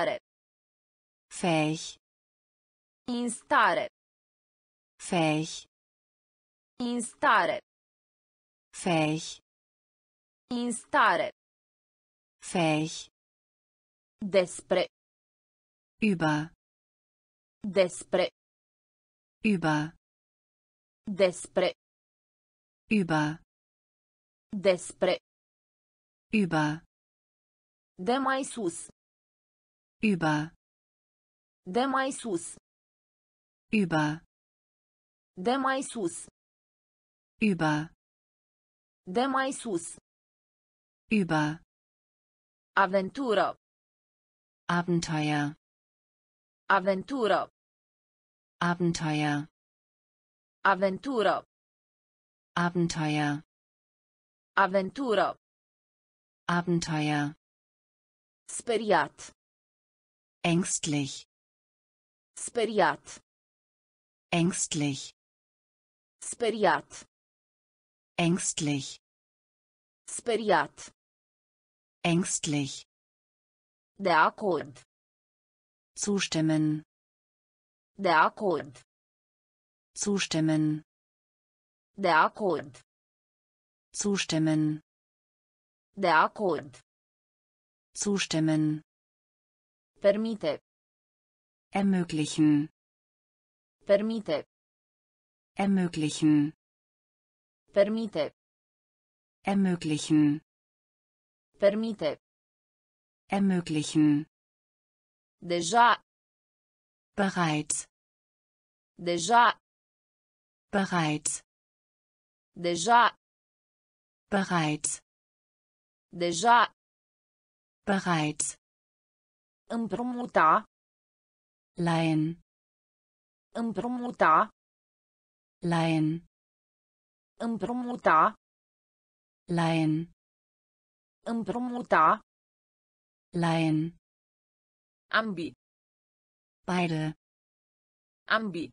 stare. fähig In stare. fähig In stare. fähig In stare. fähig Despre. über Despre. über Despre. über Despre. über De mai sus. Über De mai sus. über De mai sus. über De mai sus. über Aventură. Abenteuer Aventură. Abenteuer Aventură. Abenteuer Aventură. Abenteuer Speriat. Ängstlich Speriat. ängstlich Speriat. ängstlich Speriat. ängstlich De acord. zustimmen De acord. zustimmen De acord. zustimmen De acord. zustimmen Permite. ermöglichen Permite. ermöglichen Permite. ermöglichen Permite. ermöglichen Deja. bereits Deja. bereits Deja. bereits Deja. bereits Împrumuta. leihen Împrumuta. leihen Împrumuta. leihen Împrumuta. leihen Ambi. beide Ambi.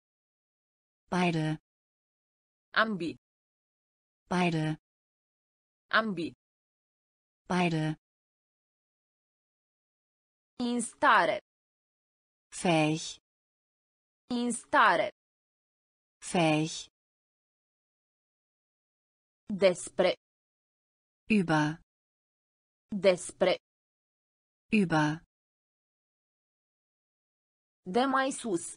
beide Ambi. beide Ambi. beide In stare. fähig In stare. fähig Despre. über Despre. über De mai sus.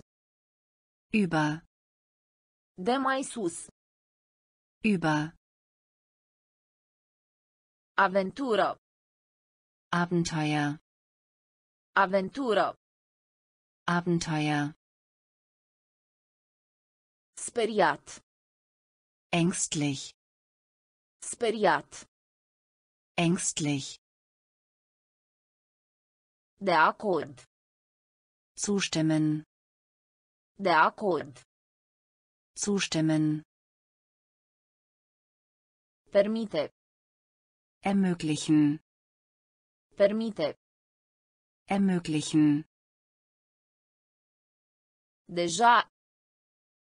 über De mai sus. über Aventură. Abenteuer Aventură. Abenteuer Speriat. ängstlich Speriat. ängstlich De acord. zustimmen De acord. zustimmen Permite. ermöglichen Permite. Ermöglichen Deja.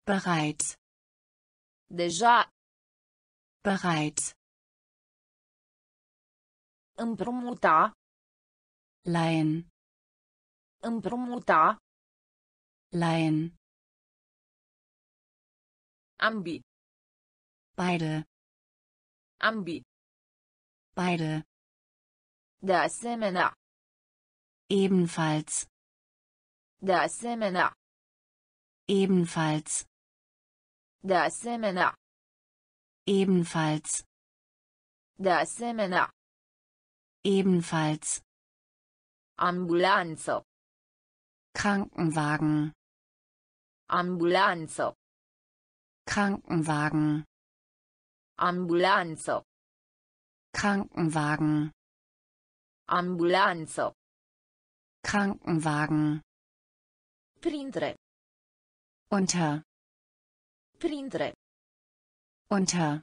bereits Deja. bereits Împrumuta. leihen Împrumuta. leihen Ambi. beide Ambi. beide De asemenea. Ebenfalls De asemenea. ebenfalls De asemenea. ebenfalls De asemenea. ebenfalls Ambulanță. Krankenwagen Ambulanță. Krankenwagen Ambulanță. Krankenwagen Ambulanță. Krankenwagen Printre. unter Printre. unter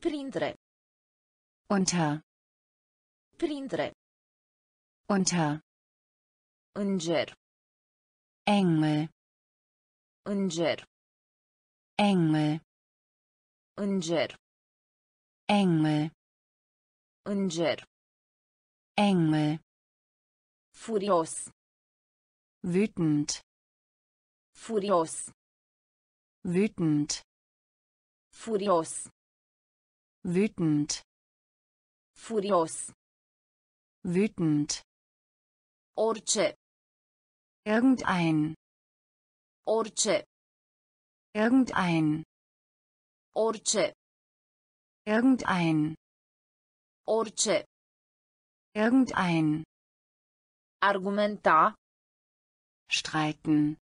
Printre. unter Printre. unter Înger. Engel Înger. Engel Înger. Engel Înger. Engel Furios. wütend, Furios. wütend, Furios. wütend, Furios. wütend, Orice. irgendein, Orice. irgendein, Orice. irgendein, Orice. irgendein, Argumenta. streiten,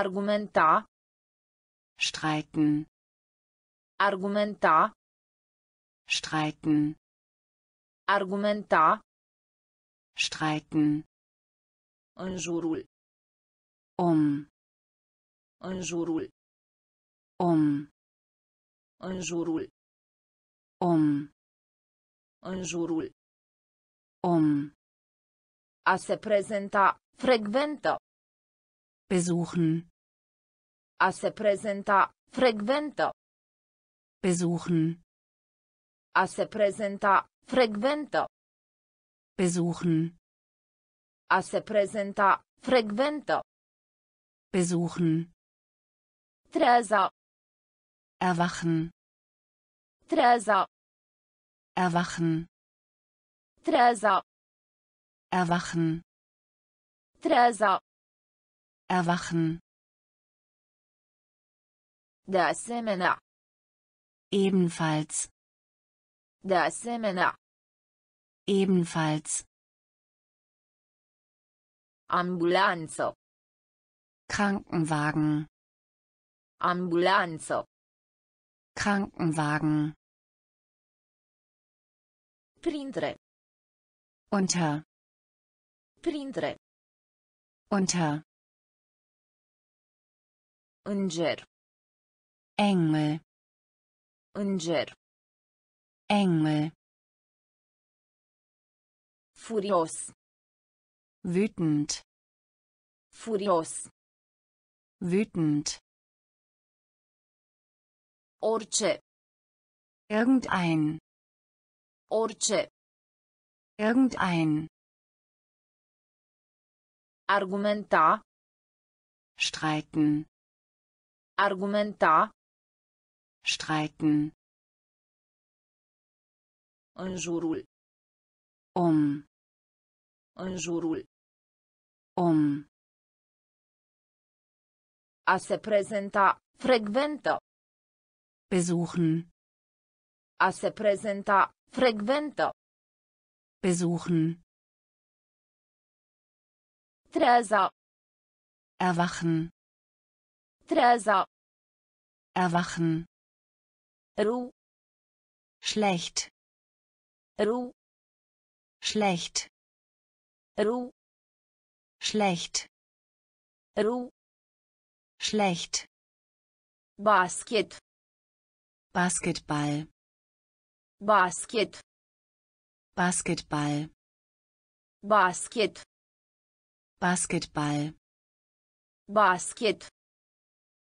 Argumenta. streiten, Argumenta. streiten, Argumenta. streiten, În jurul. um, În jurul. um, În jurul. um, În jurul. um, A se prezenta. Frecventă. besuchen, A se prezenta. Frecventă. besuchen, A se prezenta. Frecventă. besuchen, A se prezenta. Frecventă. besuchen, Trează. erwachen, Trează. erwachen, Trează. Erwachen, Trează. erwachen, De asemenea. ebenfalls, De asemenea. ebenfalls, Ambulanță. Krankenwagen, Ambulanță. Krankenwagen, Printre. unter, Printre. unter, Înger. Engel, Înger. Engel, Furios. wütend, Furios. wütend, Orice. irgendein, Orice. irgendein, Argumenta. streiten, Argumenta. streiten, În jurul. um, În jurul. um, A se prezenta. Frecventă. besuchen, A se prezenta. Frecventă. besuchen, Trează. erwachen, Trează. erwachen, Ru. schlecht, Ru. schlecht, Ru. schlecht, Ru. schlecht, Basket. Basketball, Basket. Basketball, Basket. Basketball, Basket.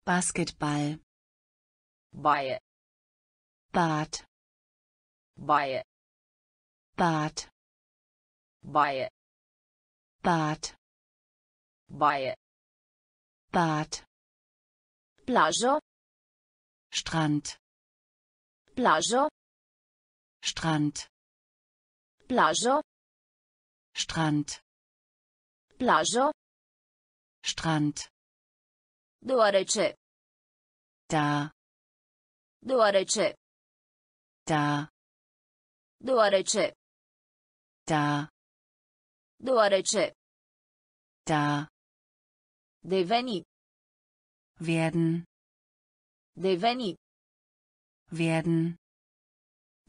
Basketball, Baie. Bad, Baie. Bad, Baie. Bad, Baie. Bad, Plajă. Strand, Plajă. Strand, Plajă. Strand, Plajă. Strand, Deoarece. da, Deoarece. da, Deoarece. da, Deoarece. da, Deveni. werden, Deveni. werden,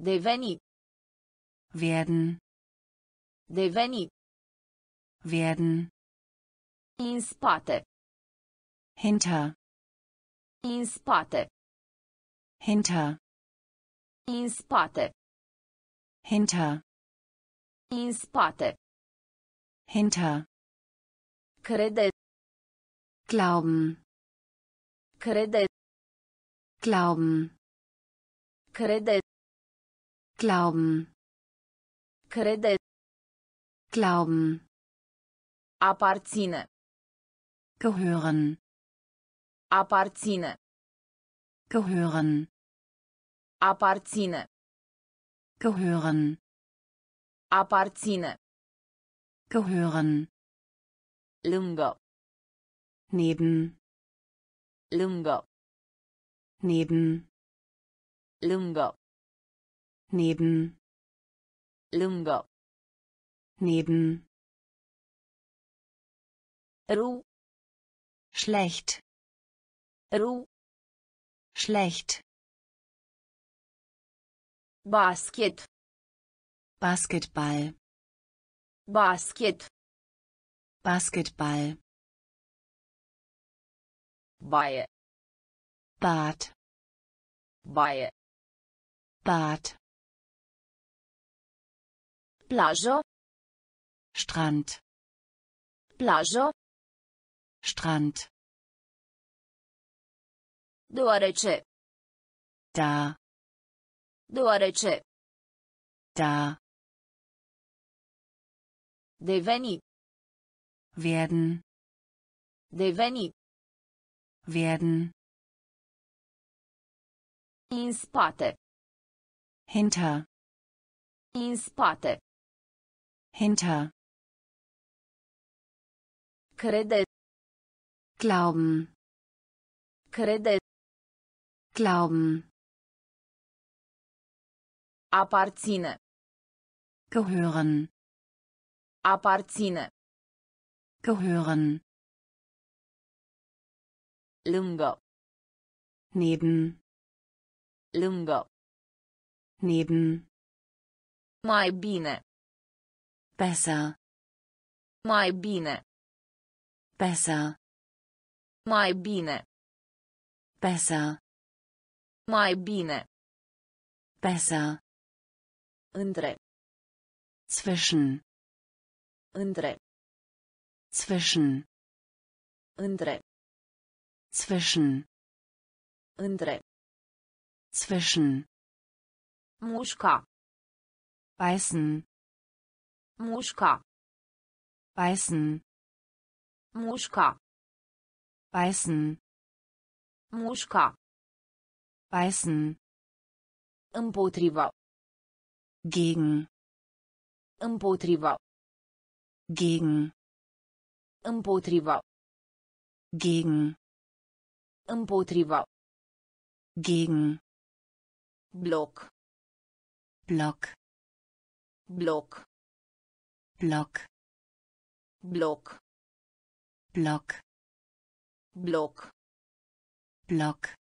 Deveni. werden, Deveni. Werden, În spate. hinter, În spate. hinter, În spate. hinter, În spate. hinter, Crede. glauben, Crede. glauben, Crede. glauben, Crede. glauben, Aparține. gehören Aparține. gehören Aparține. gehören Aparține. gehören Lângă. neben Lângă. neben Lângă. neben Lângă. neben Ru. schlecht Ru. schlecht Basket. Basketball Basket. Basketball Baie. Bad Baie. Bad Plajă. Strand Plajă. Strand Deoarece. da Deoarece. da Deveni. werden Deveni. werden În spate. hinter În spate. hinter Crede. Glauben Crede. glauben Aparține. gehören Aparține. gehören Lângă. neben Lângă. neben Mai bine. besser Mai bine. besser Mai bine. besser Mai bine. besser Între. zwischen Între. zwischen Între. zwischen Între. zwischen Mușca. beißen Mușca. beißen Mușca. Beißen Mușca. beißen Împotriva. gegen Împotriva. gegen Împotriva. gegen Împotriva. gegen Bloc. Block Bloc. Block Bloc. Block Bloc. Block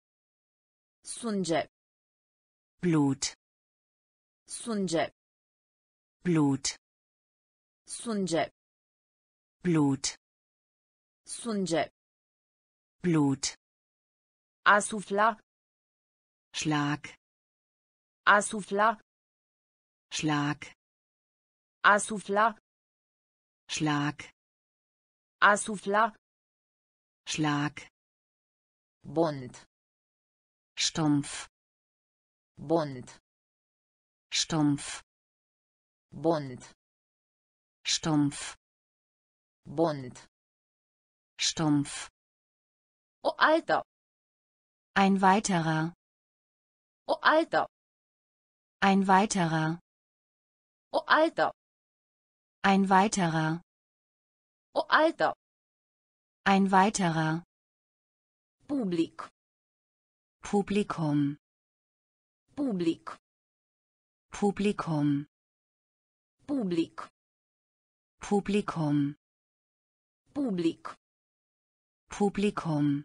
Sânge. Blut Sânge. Blut Sânge. Blut Sânge. Blut A sufla. Schlag A sufla. Schlag A sufla. Schlag A sufla. Schlag Bond. Stumpf Bond. Stumpf Bond. Stumpf Bond. Stumpf O altă. Ein weiterer O altă. Ein weiterer O altă. Ein weiterer O altă. Ein weiterer Public. Publikum Public. Publikum Public. Publikum Public. Publikum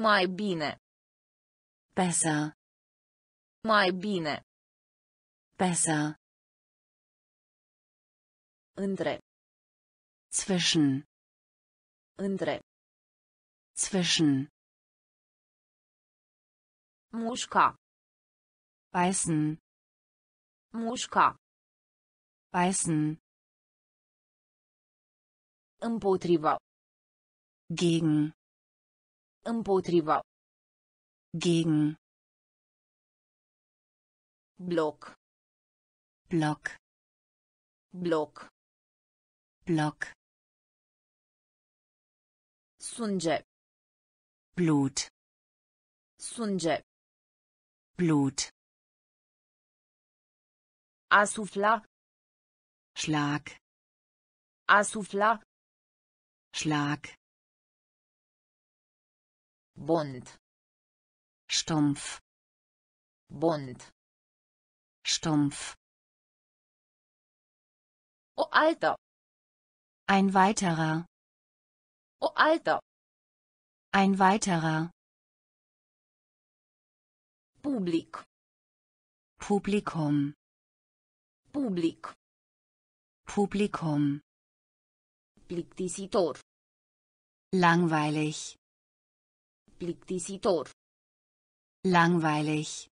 Mai bine. besser Mai bine. besser Între. Zwischen Între. zwischen Mușca. beißen Mușca. beißen Împotriva. gegen Împotriva. gegen Bloc. Block Bloc. Block, Sânge. Blut, Sânge. Blut, A sufla. Schlag, A sufla. Schlag, Bond. Stumpf, Bond. Stumpf. O altă. Ein weiterer, O altă. ein weiterer, Public. Publikum, Public. Publikum, Plictisitor. langweilig, Plictisitor. langweilig,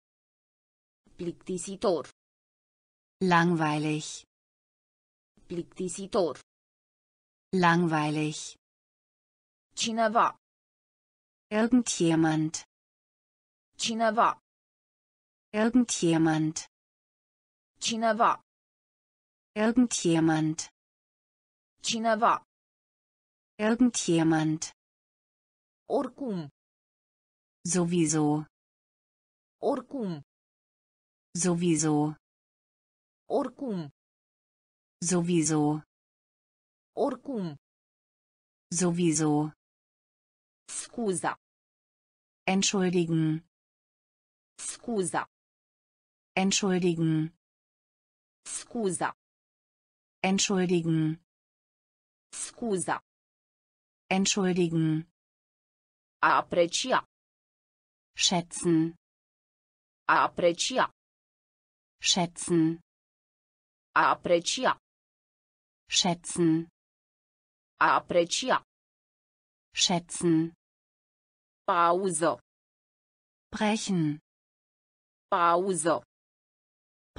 Plictisitor. langweilig, Plictisitor. langweilig, Cineva. irgendjemand, Cineva. irgendjemand, Cineva. irgendjemand, Cineva. irgendjemand, Oricum. sowieso, Oricum. sowieso, Oricum. sowieso, Oricum. sowieso, Scuza. entschuldigen, Scuza. entschuldigen, Scuza. entschuldigen, Scuza. entschuldigen, aprecia. schätzen, aprecia. schätzen, aprecia. schätzen, aprecia. schätzen, Pauză. brechen, Pauză.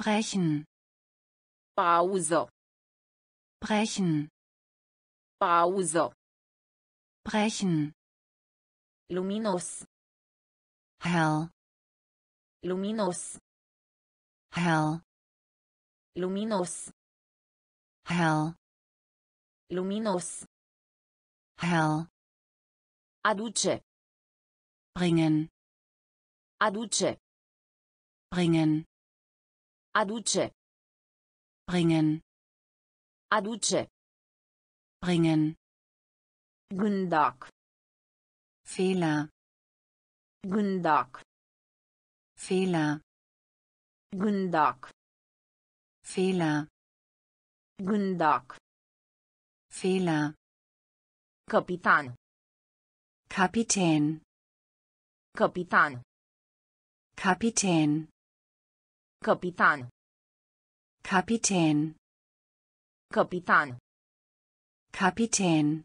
brechen, Pauză. brechen, Pauză. brechen, Luminos. hell, Luminos. hell, Luminos. hell, Luminos. hell, Aduce. Bringen, Aduce. bringen, Aduce. bringen, Aduce. bringen, Gândac. Fehler, Gândac. Fehler, Gândac. Fehler, Gândac. Fehler, Capitan. Kapitän, Capitan. Kapitän, Capitan. Kapitän, Capitan. Kapitän,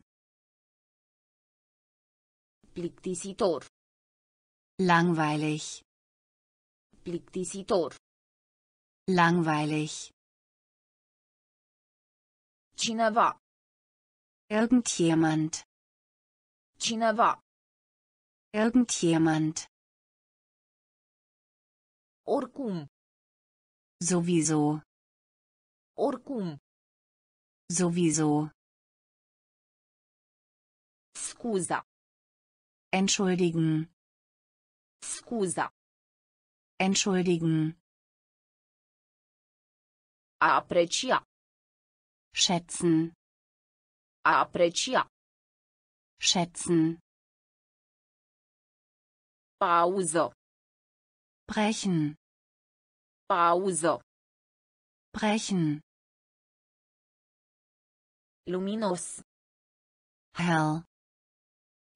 Plictisitor. langweilig, Plictisitor. langweilig, Cineva. irgendjemand, Cineva. Irgendjemand, Oricum. sowieso, Oricum. sowieso, Scuza. entschuldigen, Scuza. entschuldigen, A aprecia. schätzen, A aprecia. schätzen, Pauză. brechen, Pauză. brechen, Luminos. hell,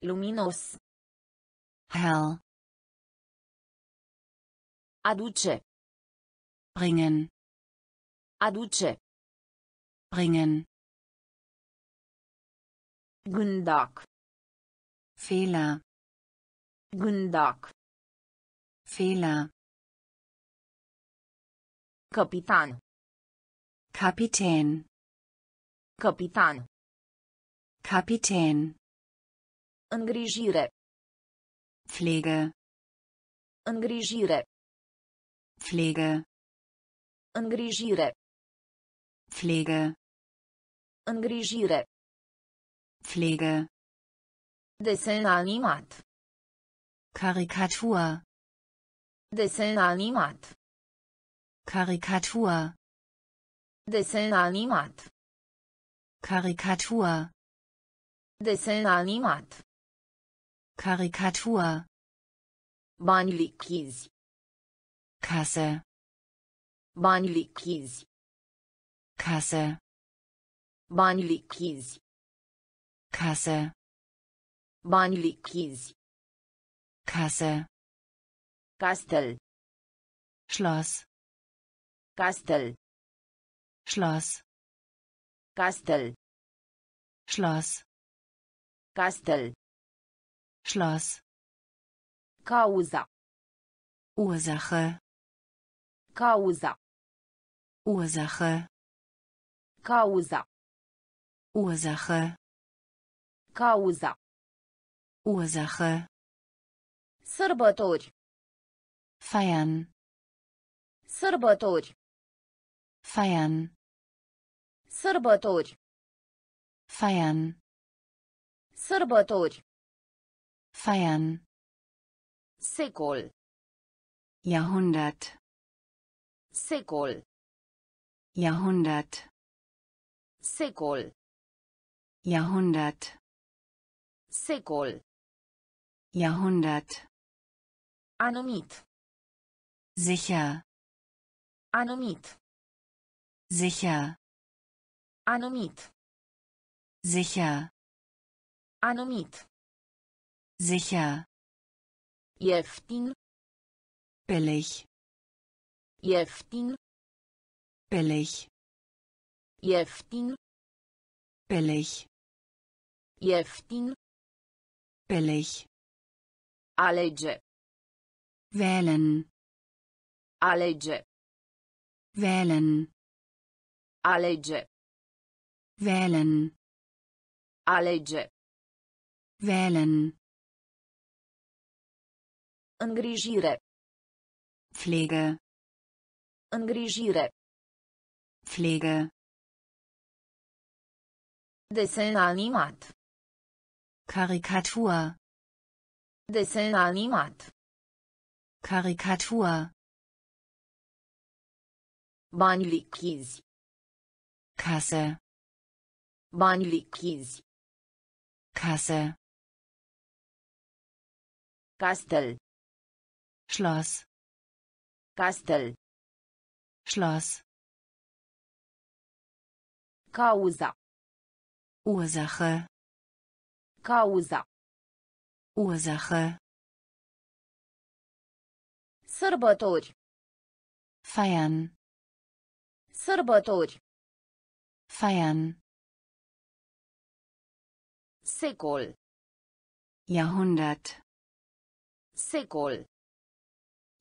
Luminos. hell, Aduce. bringen, Aduce. bringen, Gândac. Fehler, Gândac. Fehler, Capitan. Kapitän, Capitan. Kapitän, Îngrijire. Pflege, Îngrijire. Pflege, Îngrijire. Pflege, Îngrijire. Pflege, Desen animat. Karikatur, Desen animat. Karikatur, Desen animat. Karikatur, Desen animat. Karikatur, Bani lichizi. Kasse, Bani lichizi. Kasse, Bani lichizi. Kasse, Bani lichizi. Kasse, Castel. Schloss, Castel. Schloss, Castel. Schloss, Castel. Schloss, Cauza. Ursache, Cauza. Ursache, Cauza. Ursache, Cauza. Ursache, Sărbători. feiern, Sărbători. feiern, Sărbători. feiern, Sărbători. feiern, Secol. Jahrhundert, Secol. Jahrhundert, Secol. Jahrhundert, Secol. Jahrhundert, Anumit. sicher, Anumit. sicher, Anumit. sicher, Anumit. sicher, Ieftin. billig, Ieftin. billig, Ieftin. billig, Ieftin. billig, Alege. Wählen, Alege. wählen, Alege. wählen, Alege. wählen, Îngrijire. Pflege, Îngrijire. Pflege, Desen animat. Karikatur, Desen animat. Karikatur, Bani lichizi. Kasse, Bani lichizi. Kasse, Castel. Schloss, Castel. Schloss, Cauza. Ursache, Cauza. Ursache, Sărbători. feiern, Sărbători. feiern, Secol. Jahrhundert, Secol.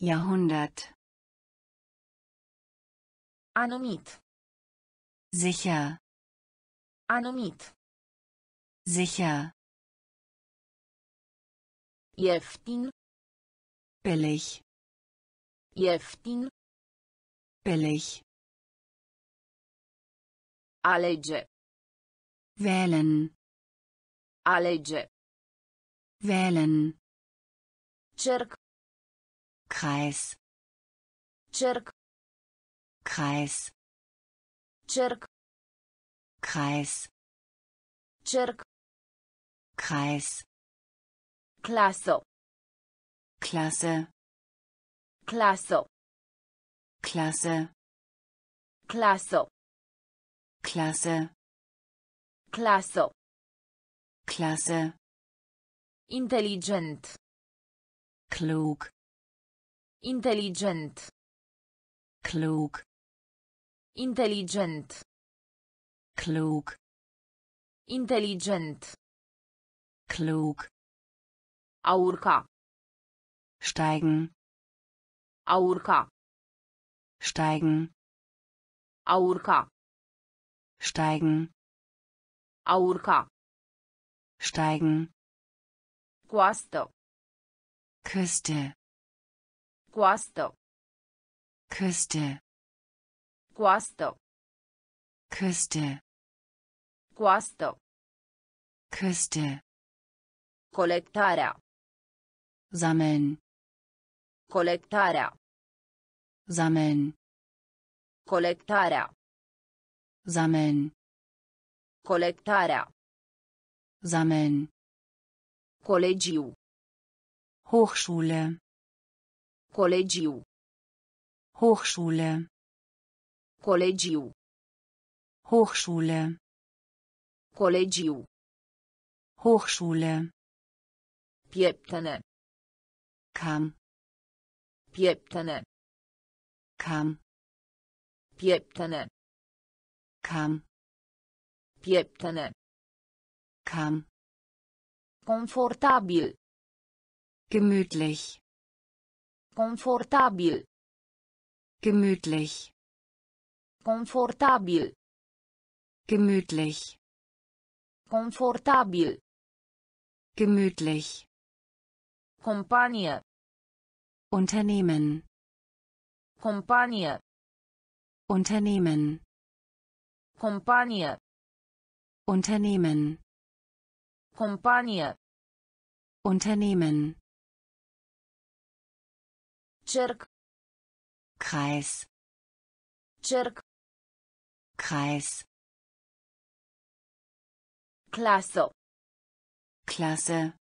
Jahrhundert, Anumit. sicher, Anumit. sicher, Ieftin. billig, Ieftin. billig, Alege. wählen, Alege. wählen, Cerc. Kreis, Cerc. Kreis, Cerc. Kreis, Cerc. Kreis, Clasă. Klasse, Clasă. Klasse, Clasă. Klasse, Clasă. Klasse, Inteligent. klug, Inteligent. klug, Inteligent. klug, Inteligent. klug, A urca. steigen, A urca. steigen, A urca. steigen, A urca. steigen, Coastă. Küste, Coastă. Küste, Coastă. Küste, Coastă. Küste, Colectarea. sammeln, Colectarea. sammeln, Colectarea. sammeln, Colectarea. sammeln, Colegiu. Hochschule, Colegiu. Hochschule, Colegiu. Hochschule, Colegiu. Hochschule, Pieptene. Kamm, Pieptene. Kamm, Pieptene. Kamm, Pieptene. Kamm, Confortabil. gemütlich, Confortabil. gemütlich, Confortabil. gemütlich, Confortabil. gemütlich, Companie. Unternehmen, Companie. Unternehmen, Companie. Unternehmen, Companie. Unternehmen, Cerc. Kreis, Cerc. Kreis, Clasă. Klasse,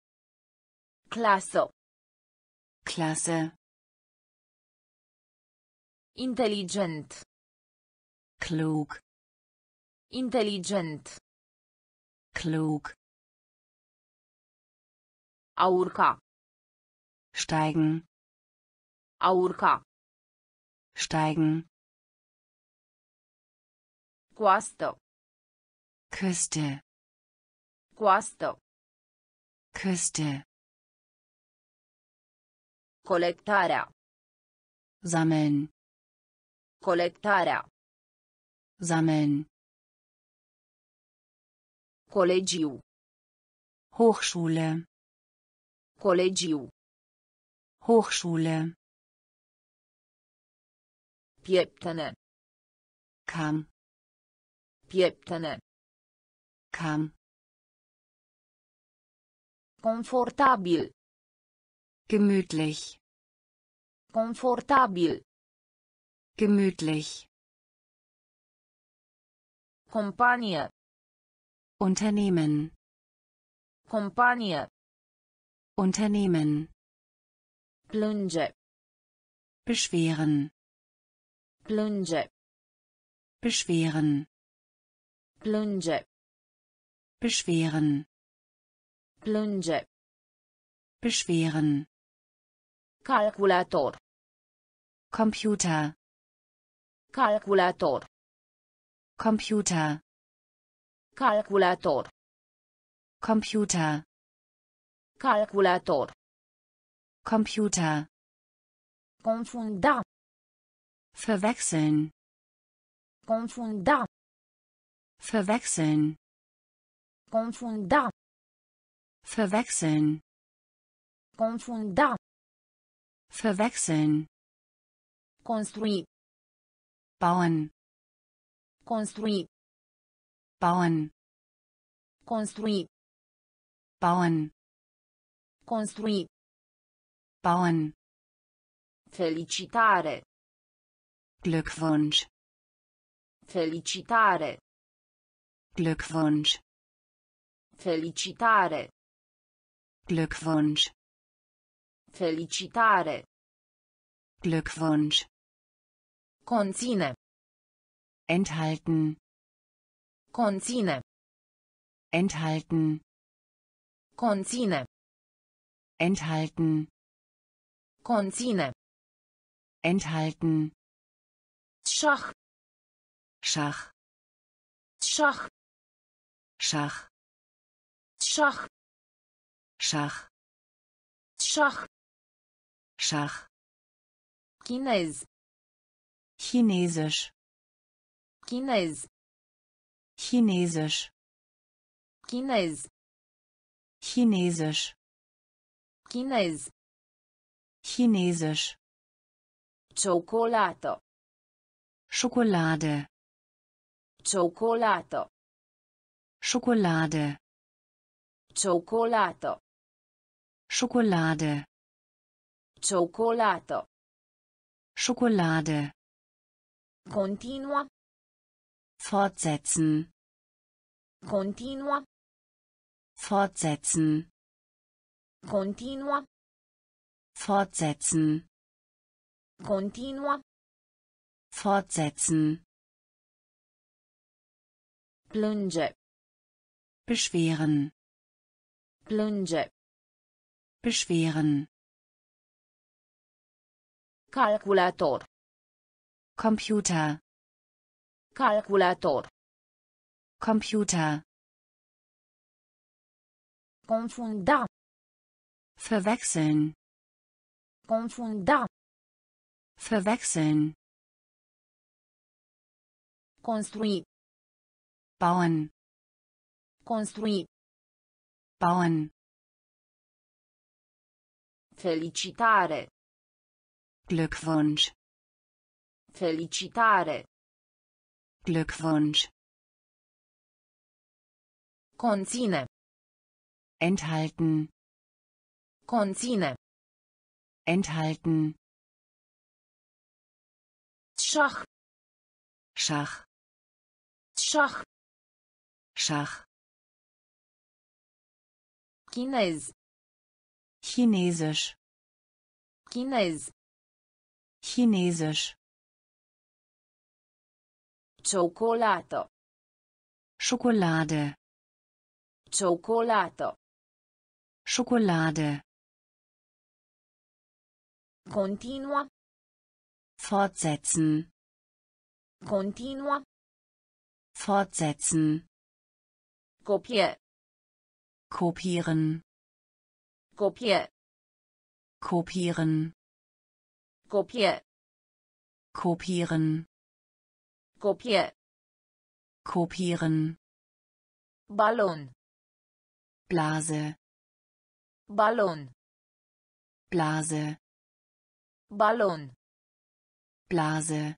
Clasă. Klasse, Inteligent. klug, Inteligent. klug, A urca. steigen, A urca. steigen, Coastă. Küste, Coastă. Küste, Colectarea. sammeln, Colectarea. sammeln, Colegiu. Hochschule, Colegiu. Hochschule, Pieptene. Kamm, Pieptene. Kamm, Confortabil. gemütlich, Confortabil. Gemütlich, Companie. Unternehmen, Companie. Unternehmen, Plânge. beschweren, Plânge. beschweren, Plânge. beschweren, Plânge. beschweren, Calculator. Computer, Calculator. Computer, Calculator. Computer, Calculator. Computer, Confunda. verwechseln, Confunda. verwechseln, Confunda. verwechseln, Confunda. verwechseln, Construi. Bauen, Construi. bauen, Construi. bauen, Construi. bauen, Felicitare. Glückwunsch, Felicitare. Glückwunsch, Felicitare. Glückwunsch, Felicitare. Glückwunsch, Conține. Enthalten, Conține. enthalten, Conține. enthalten, Conține. enthalten, Schach. Schach, Schach. Schach, Schach. Schach, Schach. Schach. Chinesisch, Chinez. Chinesisch, Chinez. Chinesisch, Chinez. Chinesisch, Ciocolată. Schokolade, Ciocolată. Schokolade. Cioccolato. Schokolade. Cioccolato. Schokolade. Continua. Fortsetzen. Continua. Fortsetzen. Continua. Fortsetzen. Continua. Fortsetzen. Plânge. Beschweren. Plânge. Beschweren. Calculator. Computer. Calculator. Computer. Confunda. Verwechseln. Confunda. Verwechseln. Construi. Bauen. Construi. Bauen. Felicitare. Glückwunsch. Felicitare. Glückwunsch. Conține. Enthalten. Conține. Enthalten. Schach. Schach. Schach. Schach. Chinez. Chinesisch. Chinez. Chinesisch. Cioccolato. Schokolade. Cioccolato. Schokolade. Continua. Fortsetzen. Continua. Fortsetzen. Copie. Kopieren. Copie. Kopieren. Copie. Kopieren. Copie. Kopieren. Ballon. Blase. Ballon. Blase. Ballon. Blase.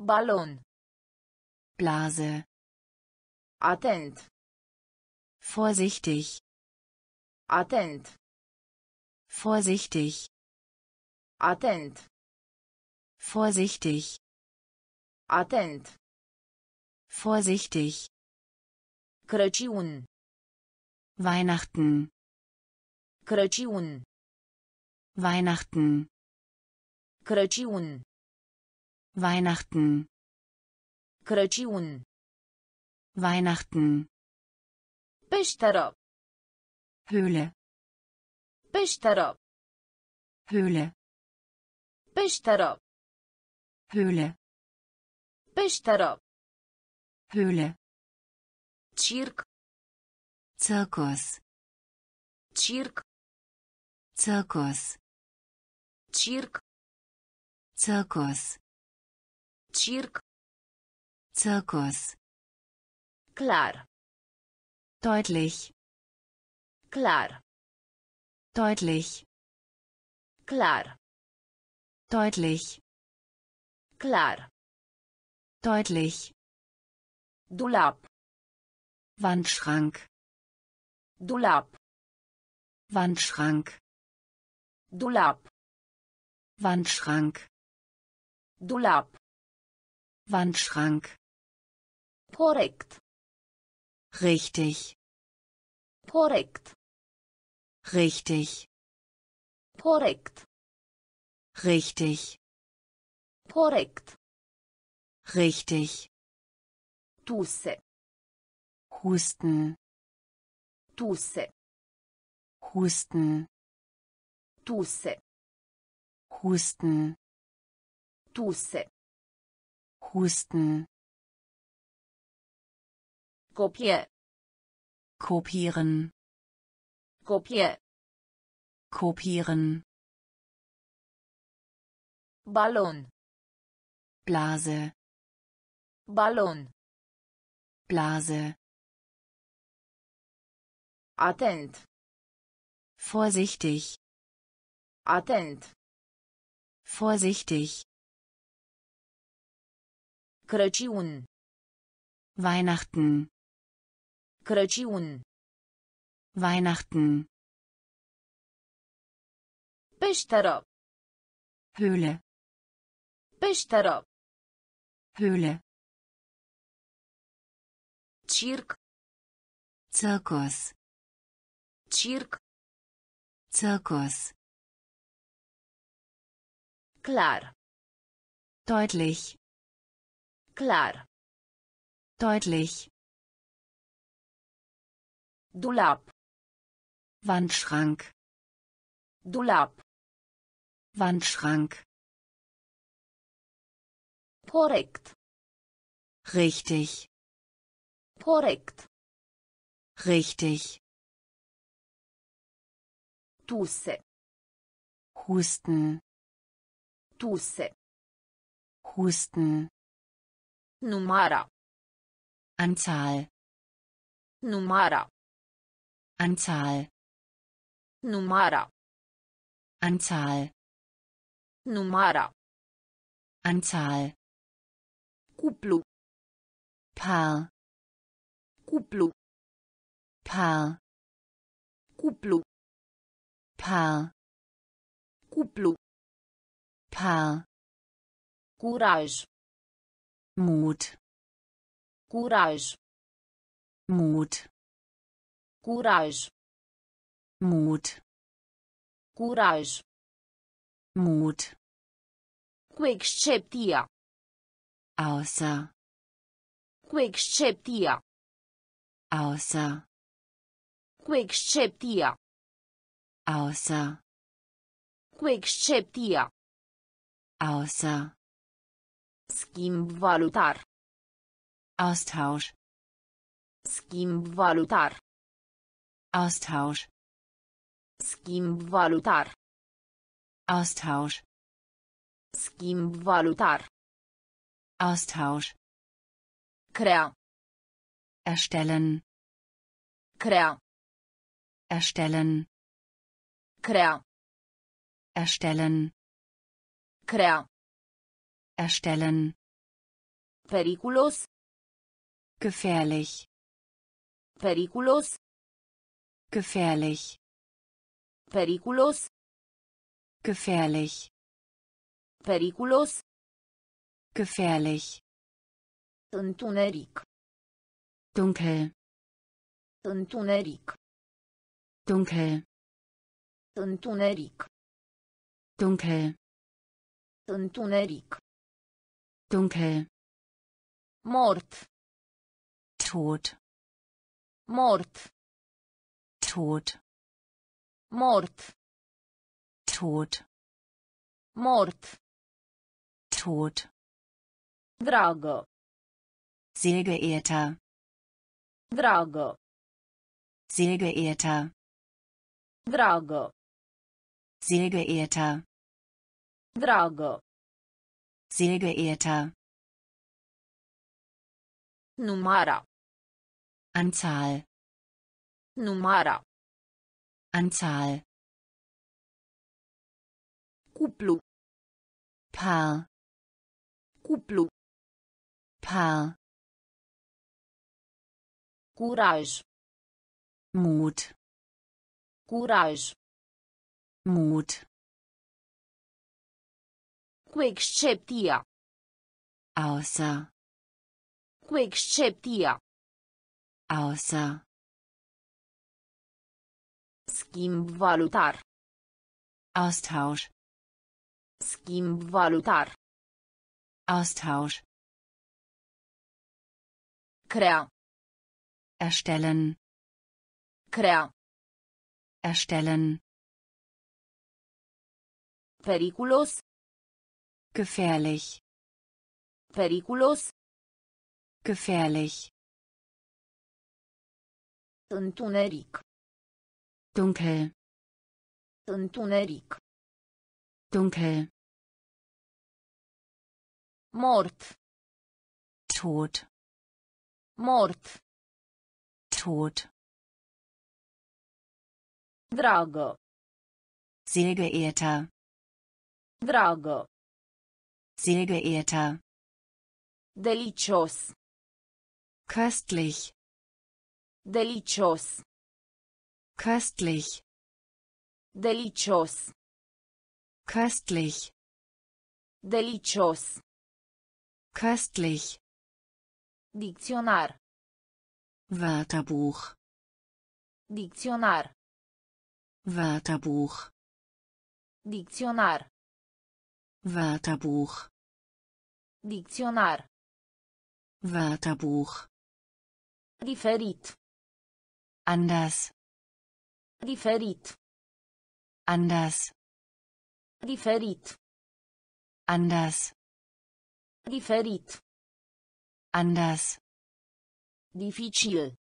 Ballon. Blase. Atent. Vorsichtig. Atent. Vorsichtig. Atent. Vorsichtig. Atent. Vorsichtig. Crăciun. Weihnachten. Crăciun. Weihnachten. Crăciun. Weihnachten. Crăciun. Weihnachten. Peșteră. Höhle. Peșteră. Höhle. Peșteră. Höhle. Peșteră. Höhle. Circ. Zirkus. Circ. Zirkus. Circ. Zirkus. Circ. Zirkus. Clar. Deutlich. Clar. Deutlich. Clar. Deutlich. Clar. Deutlich. Dulap. Wandschrank. Dulap. Wandschrank. Dulap. Wandschrank. Dulap. Wandschrank. Korrekt. Richtig. Korrekt. Richtig. Korrekt. Richtig. Korrekt. Richtig. Tusse. Husten. Tusse. Husten. Tusse. Husten. Tusse. Husten. Copie. Kopieren. Copie. Kopieren. Ballon. Blase. Ballon. Blase. Atent. Vorsichtig. Atent. Vorsichtig. Crăciun. Weihnachten. Crăciun. Weihnachten. Peșteră. Höhle. Peșteră. Höhle. Circ. Zirkus. Circ. Zirkus. Clar. Deutlich. Clar. Deutlich. Dulap. Wandschrank. Dulap. Wandschrank. Corect. Richtig. Corect. Richtig. Tuse. Husten. Tuse. Husten. Numara. Anzahl. Numara. Anzahl. Numara. Anzahl. Numara. Anzahl. Cuplu. Paar. Cuplu. Cuplu. Paar. Cuplu. Paar. Curaj. Mut. Curaj. Mut. Curaj. Mut. Curaj. Mut. Cu excepția. Außer. Cu excepția. Außer. Cu excepția. Außer. Cu excepția. Außer. Schimb valutar. Austausch. Schimb valutar. Austausch. Schimb valutar. Austausch. Schimb valutar. Austausch. Crea. Erstellen. Crea. Erstellen. Crea. Erstellen. Crea. Erstellen. Periculos. Gefährlich. Periculos. Gefährlich. Periculos. Gefährlich. Periculos. Gefährlich. Întuneric. Dunkel. Întuneric. Dunkel. Întuneric. Dunkel. Întuneric. Dunkel. Mort. Tod. Mort. Tod. Mort. Tod. Mort. Tod. Dragă. Sehr geehrter. Dragă. Sehr geehrter. Dragă. Sehr geehrter. Dragă. Sehr geehrter. Numara. Anzahl. Numara. Anzahl. Cuplu. Paar. Cuplu. Paar. Curaj. Mut. Curaj. Mut. Cu excepția. Außer. Cu excepția. Außer. Schimb valutar. Austausch. Schimb valutar. Austausch. Crea. Erstellen. Crea. Erstellen. Periculos. Gefährlich. Periculos. Gefährlich. Întuneric. Dunkel. Întuneric. Dunkel. Mort. Tod. Mort. Tod. Dragă. Sehr geehrter. Dragă. Sehr geehrter. Delicios. Köstlich. Delicios. Köstlich. Delicios. Köstlich. Delicios. Köstlich. Dicționar. Wörterbuch. Dicționar. Wörterbuch. Dicționar. Wörterbuch. Dicționar. Wörterbuch. Diferit. Anders. Diferit. Anders. Diferit. Anders. Diferit. Anders. Dificil.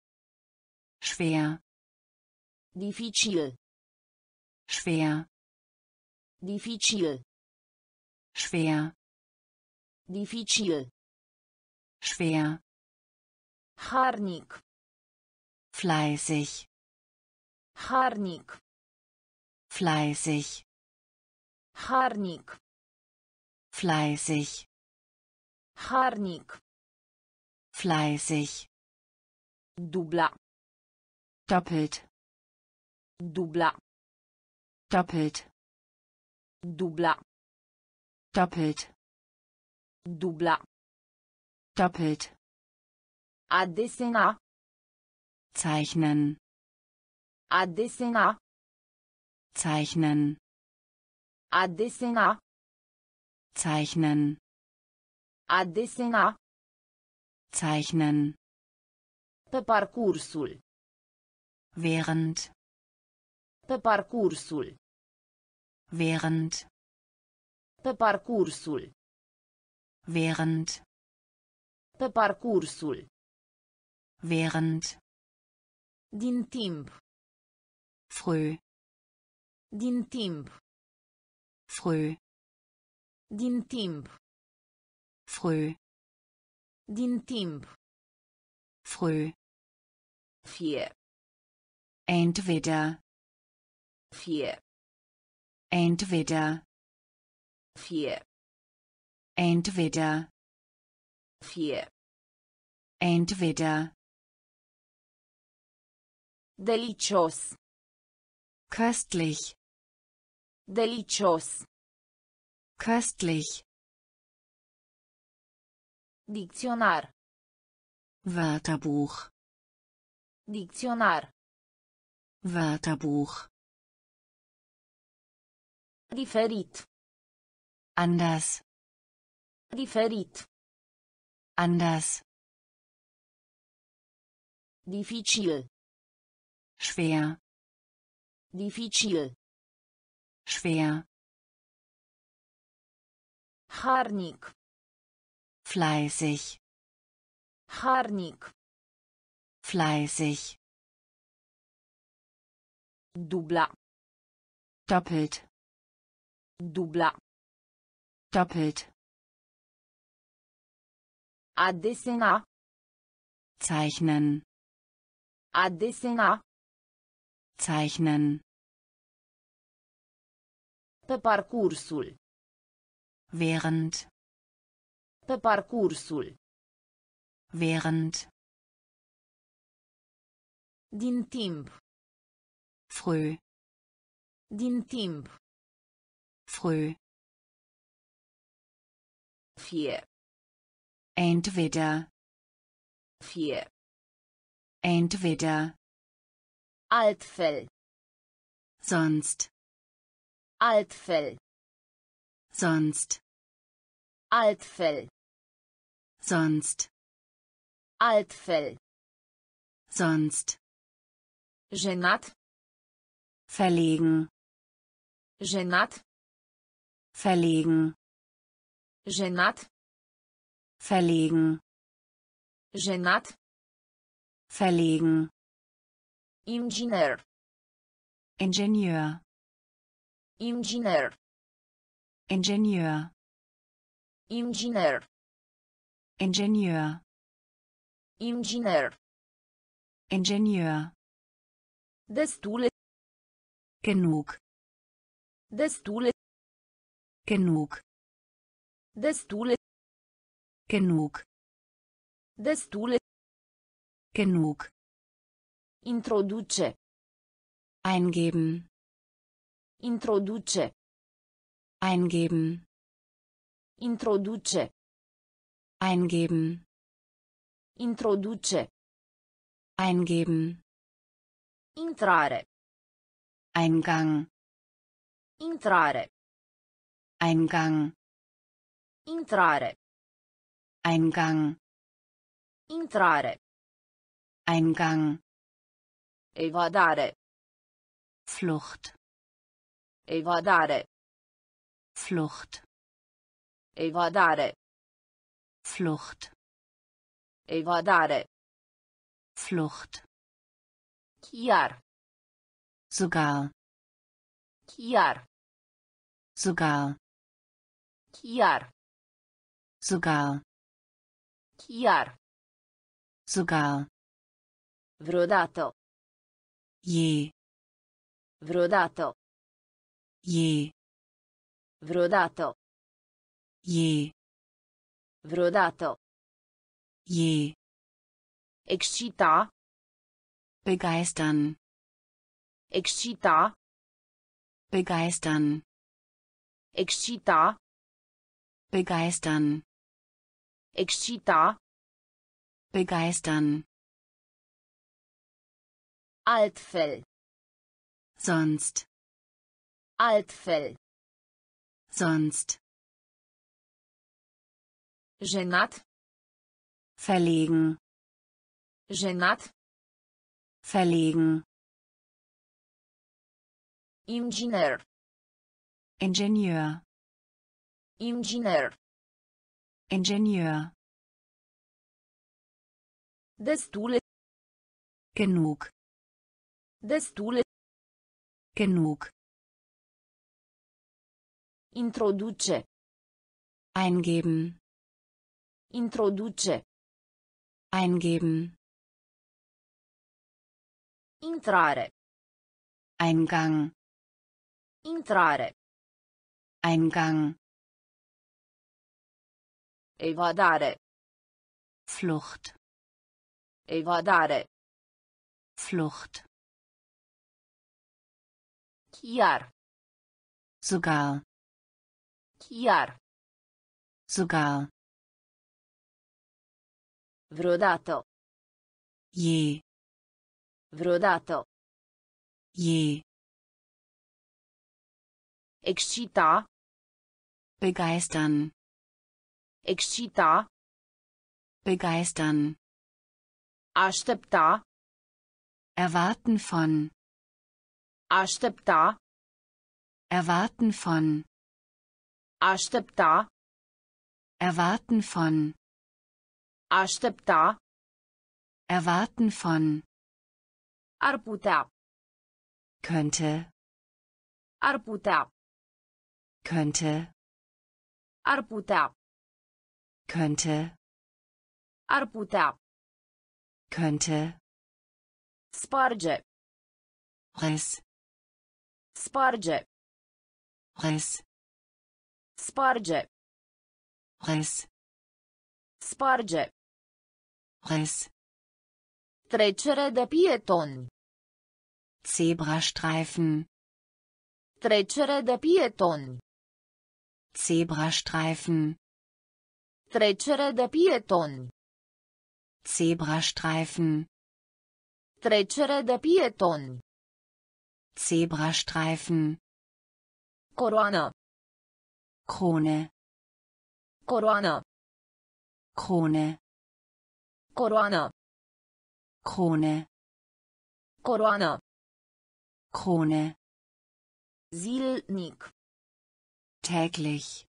Schwer. Dificil. Schwer. Dificil. Schwer. Dificil. Schwer. Harnic. Fleißig. Harnic. Fleißig. Harnic. Fleißig. Harnic. Fleißig. Dubla. Doppelt. Dubla. Doppelt. Dubla. Doppelt. Dubla. Doppelt. A desena. Zeichnen. A desena. Zeichnen. A desena. Zeichnen. A desena. Zeichnen. Pe parcursul. Während. Pe parcursul. Während. Pe parcursul. Während. Pe parcursul. Während. Din timp. Früh. Din timp. Früh. Din timp. Früh. Din timp. Früh. Fie. Entweder. Fie. Entweder. Fie. Entweder. Fie. Entweder. Delicios. Köstlich. Delicios. Köstlich. Dicționar. Wörterbuch. Dicționar. Wörterbuch. Diferit. Anders. Diferit. Anders. Dificil. Schwer. Dificil. Schwer. Harnic. Fleißig. Harnic. Fleißig. Dubla. Doppelt. Dubla. Doppelt. A desena. Zeichnen. A desena. Zeichnen. Pe parcursul. Während. Pe parcursul. Während. Din timp. Früh. Din timp. Früh. Fie. Entweder. Fie. Entweder. Altfel. Sonst. Altfel. Sonst. Altfel. Sonst. Altfel. Sonst. Jenat. Verlegen. Jenat. Verlegen. Jenat. Verlegen. Jenat. Verlegen. Inginer. Ingenieur. Inginer. Ingenieur. Inginer. Ingenieur. Inginer. Ingenieur. Destule. Genug. Destule. Genug. Destule. Genug. Destule. Genug. Introduce. Eingeben. Introduce. Eingeben. Introduce. Eingeben. Introduce. Eingeben. Intrare. Eingang. Intrare. Eingang. Intrare. Eingang. Intrare. Eingang. Evadare. Flucht. Evadare. Flucht. Evadare. Flucht. Evadare. Flucht. Chiar. Sogar. Chiar. Sogar. Chiar. Sogar. Chiar. Sogar. Vreodată. Je. Vreodată. Je. Vreodată. Je. Vreodată. Je. Excita. Begeistern. Excita. Begeistern. Excita. Begeistern. Excita. Begeistern. Altfel. Sonst. Altfel. Sonst. Jenat. Verlegen. Jenat. Verlegen. Inginer. Ingenieur. Inginer. Ingenieur. Destule. Genug. Destule. Genug. Introduce. Eingeben. Introduce. Eingeben. Intrare. Eingang. Intrare. Eingang. Evadare. Flucht. Evadare. Flucht. Chiar. Sogar. Chiar. Sogar. Vreodată. Je. Vreodată. Je. Excita. Begeistern. Excita. Begeistern. Aștepta. Erwarten von. Aștepta. Erwarten von. Aștepta. Erwarten von. Aștepta. Erwarten von. Ar putea. Könnte. Ar putea. Könnte. Ar putea. Könnte. Ar putea. Könnte. Sparge. Riss. Sparge. Riss. Sparge. Riss. Sparge. Riss. Trecere de pietoni. Zebrastreifen. Trecere de pietoni. Zebrastreifen. Trecere de pietoni. Zebrastreifen. Trecere de pietoni. Zebrastreifen. Coroană. Krone. Coroană. Krone. Coroană. Krone. Coroană. Krone. Zilnic. Täglich.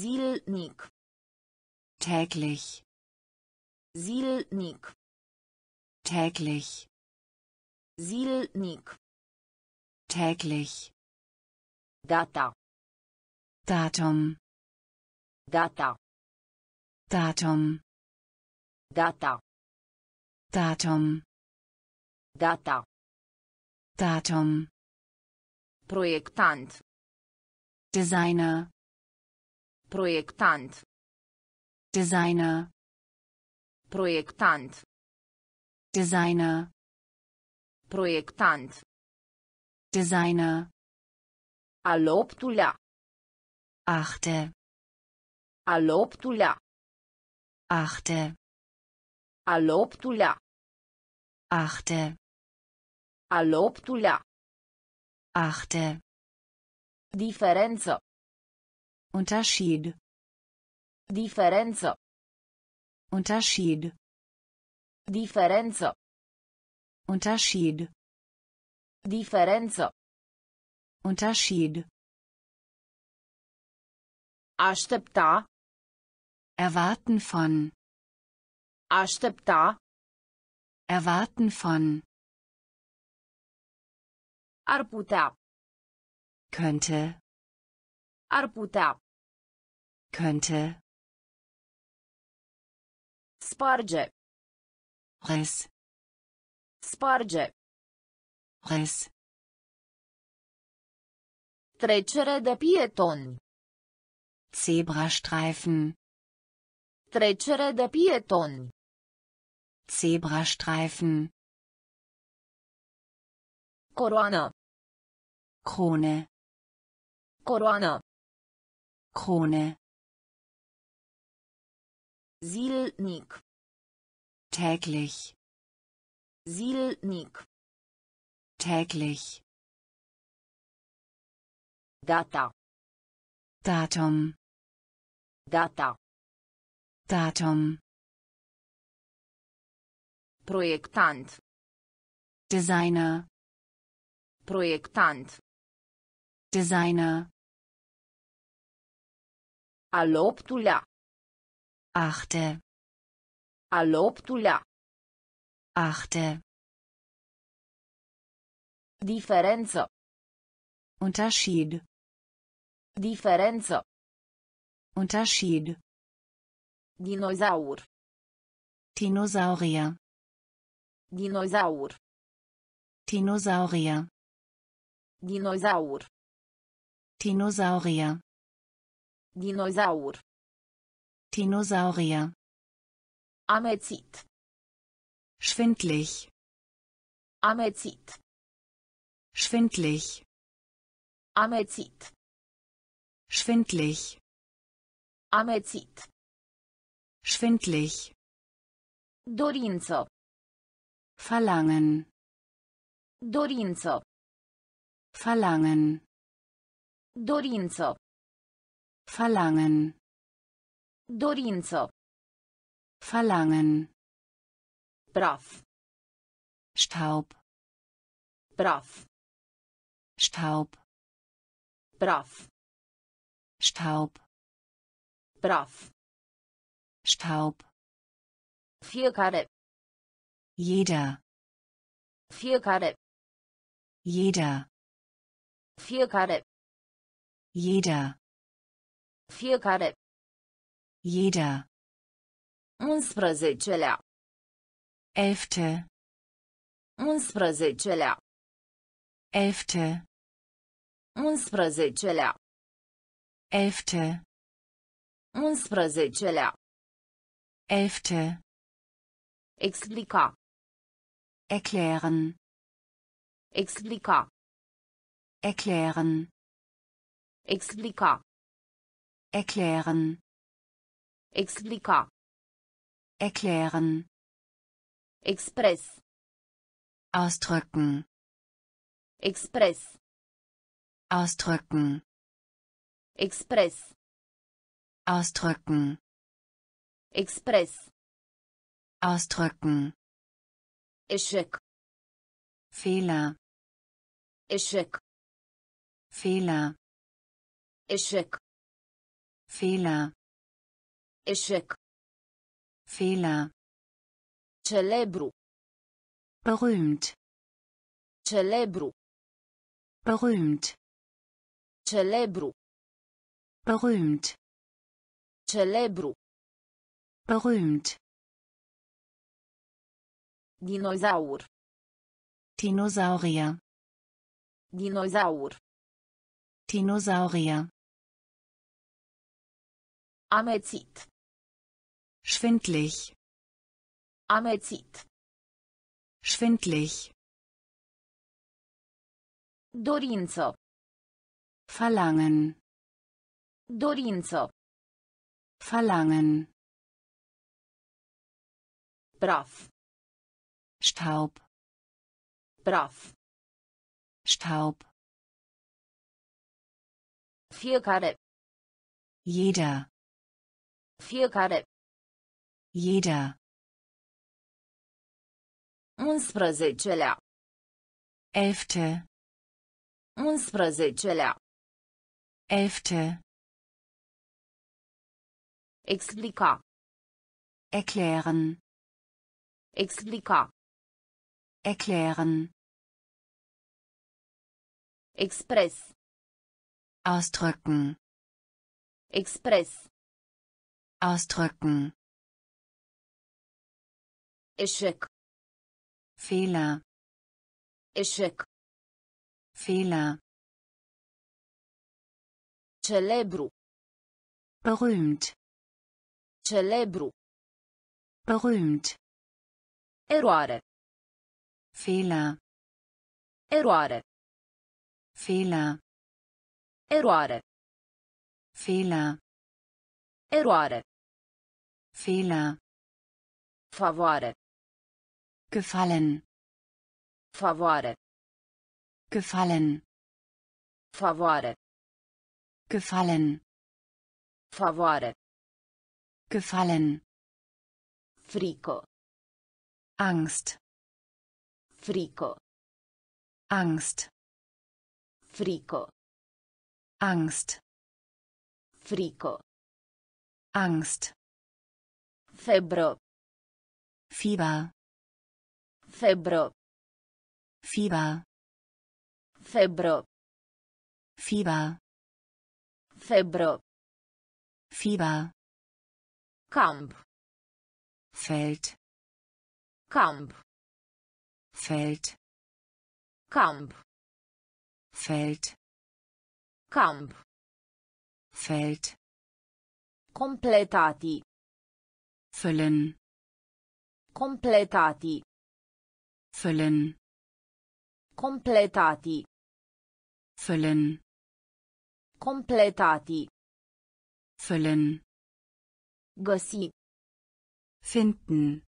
Zilnic. Täglich. Zilnic. Täglich. Zilnic. Täglich. Data. Datum. Data. Datum. Data. Datum. Data. Datum. Proiectant. Designer. Proiectant. Designer. Proiectant. Designer. Proiectant. Designer, Al optulea. achte, Al optulea. achte, Al optulea. achte, Al optulea. achte, Diferență. Unterschied, Diferență. Unterschied, Diferență. Unterschied, Diferență. Unterschied, Aștepta. erwarten von, Aștepta. erwarten von, Ar putea. könnte, Ar putea. könnte, Sparge. Riss, Sparge. Riss, Trecere de pietoni. Zebrastreifen, Trecere de pietoni. Zebrastreifen, Coroană. Krone, Coroană. Krone, Zilnic. täglich, Zilnic. täglich, Data. Datum, Data. Datum, Proiectant. Designer, Proiectant. Designer, Al optulea. achte, Al optulea. achte, Diferență. Unterschied, Diferență. Unterschied, Dinozaur. Dinosaurier, Dinozaur. Dinosaurier, Dinozaur. Dinosaurier, Dinozaur. Dinosaurier, Amețit. schwindlig, Amețit. schwindlig, Amețit. schwindlig, Amețit. schwindlig, Dorință. Verlangen, Dorință. verlangen, Dorință. verlangen, Dorință. verlangen, Praf. Staub, Praf. Staub, Praf. Staub, Praf. Staub, Fiecare. Jeder, Fiecare. jeder, Fiecare. jeder, Fiecare. jeder, Unsprezecelea. elfte, Unsprezecelea. elfte, Unsprezecelea. elfte, Unsprezecelea. elfte, Explica. Erklären, Explica. erklären, Explica. erklären, Explica. erklären, Express. ausdrücken, Express. ausdrücken, Express. ausdrücken, Express. ausdrücken, Eșec. Fehler, Eșec. Fehler, Eșec. Fehler, Eșec. Fehler, Celebru. berühmt, Celebru. berühmt, Celebru. berühmt, Celebru. berühmt, Dinozaur. Dinosaurier, Dinozaur. Dinosaurier, Amețit. schwindlig, Amețit. schwindlig, Dorință. Verlangen. Dorință. Verlangen. Praf. Staub. Praf. Staub. Fiecare. Jeder. Fiecare. Jeder. Unsprezecelea. Elfte. Unsprezecelea. Elfte. Explica. Erklären. Explica. Erklären. Express. Ausdrücken. Express. Ausdrücken. Eșec. Fehler. Eșec. Fehler. Celebru. Berühmt. Celebru. Berühmt. Eroare. Fehler. Eroare. Fehler. Eroare. Fehler. Eroare. Fehler. Favoare. Gefallen. Favoare. Gefallen. Favoare. Gefallen. Favoare. Gefallen. Frico. Angst. Frico. Angst. Frico. Angst. Frico. Angst. Febră. Fieber. Febră. Fieber. Febră. Fieber. Febră. Fieber. Camp. Feld. Camp. Feld. Camp. Feld. Camp. Feld. Completati. Füllen. Completati. Füllen. Completati. Füllen. Completati. Füllen. Găsi. Finden.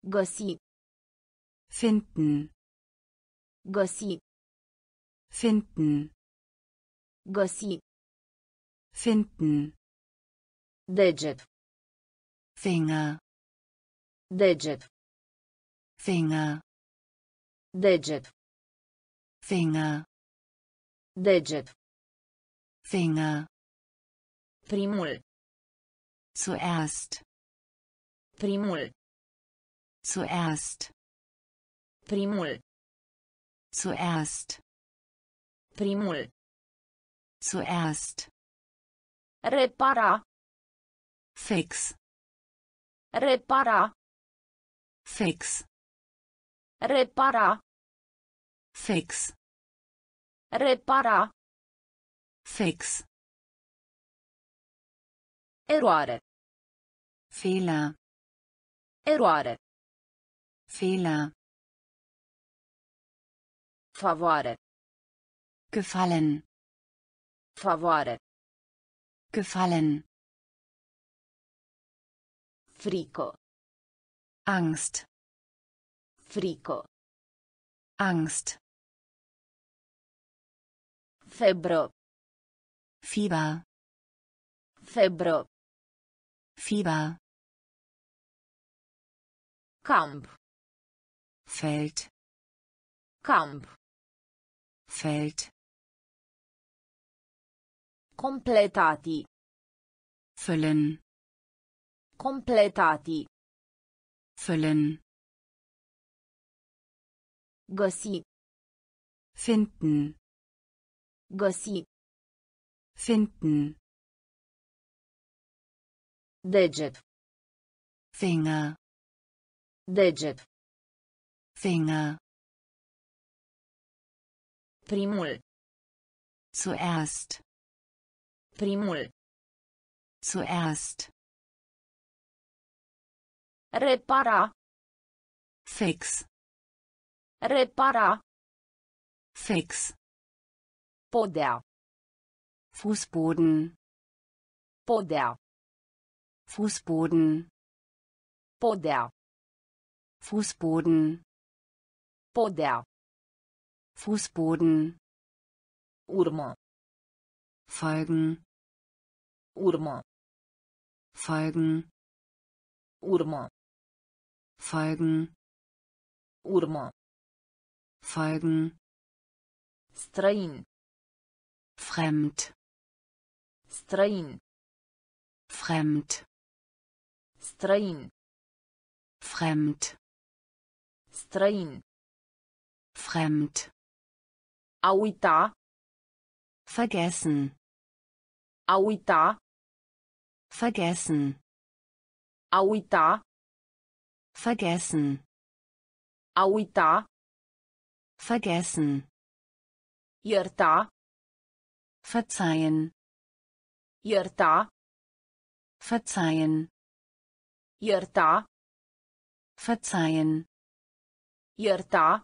Găsi. Finden. Găsi. Finden. Găsi. Finden. Deget. Finger. Deget. Finger. Deget. Finger. Deget. Finger. Primul. Zuerst. Primul. Zuerst. Primul. Zuerst. Primul. Zuerst. Repara. Fix. Repara. Fix. Repara. Fix. Repara. Fix. Eroare. Fehler. Eroare. Fehler. Favoare. Gefallen. Favoare. Gefallen. Frico. Angst. Frico. Angst. Febră. Fieber. Febră. Fieber. Camp. Feld. Camp. Feld. Completati. Füllen. Completati. Füllen. Găsi. Finden. Găsi. Finden. Deget. Finger. Deget. Finger. Primul. Zuerst. Primul. Zuerst. Repara. Fix. Repara. Fix. Podea. Fußboden. Podea. Fußboden. Podea. Fußboden. Podea. Fußboden. Urmă. Folgen. Urmă. Folgen. Urmă. Folgen. Urmă. Folgen. Străin. Fremd. Străin. Fremd. Străin. Fremd. Străin. Fremd. A uita. Vergessen. A uita. Vergessen. A uita. Vergessen. A uita. Vergessen. Ierta. Verzeihen. Ierta. Verzeihen. Ierta. Verzeihen. Ierta.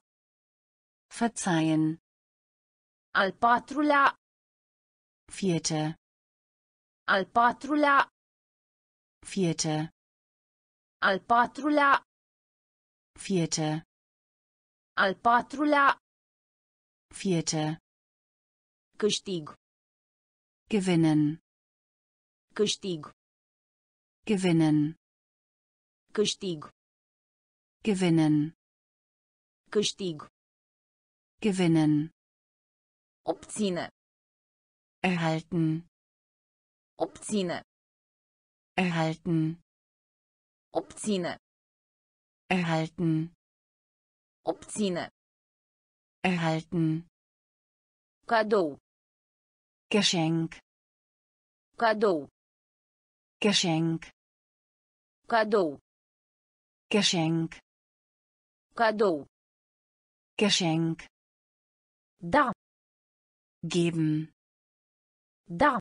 Verzeihen. Al patrulea. Vierte. Al patrulea. Vierte. Al patrulea. Vierte. Al patrulea. Vierte. Câștig. Gewinnen. Câștig. Gewinnen. Câștig. Gewinnen. Câștig. Gewinnen. Obține. Erhalten. Obține. Erhalten. Obține. Erhalten. Obține. Erhalten. Cadou. Geschenk. Cadou. Geschenk. Cadou. Geschenk. Cadou. Geschenk. Da. Geben. Da.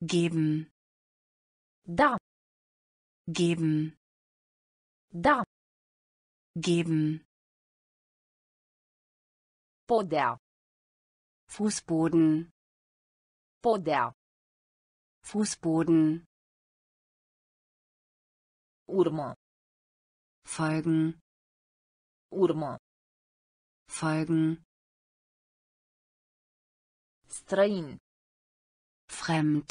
Geben. Da. Geben. Da. Geben. Podea. Fußboden. Podea. Fußboden. Urmă. Folgen. Urmă. Folgen. Străin. Fremd.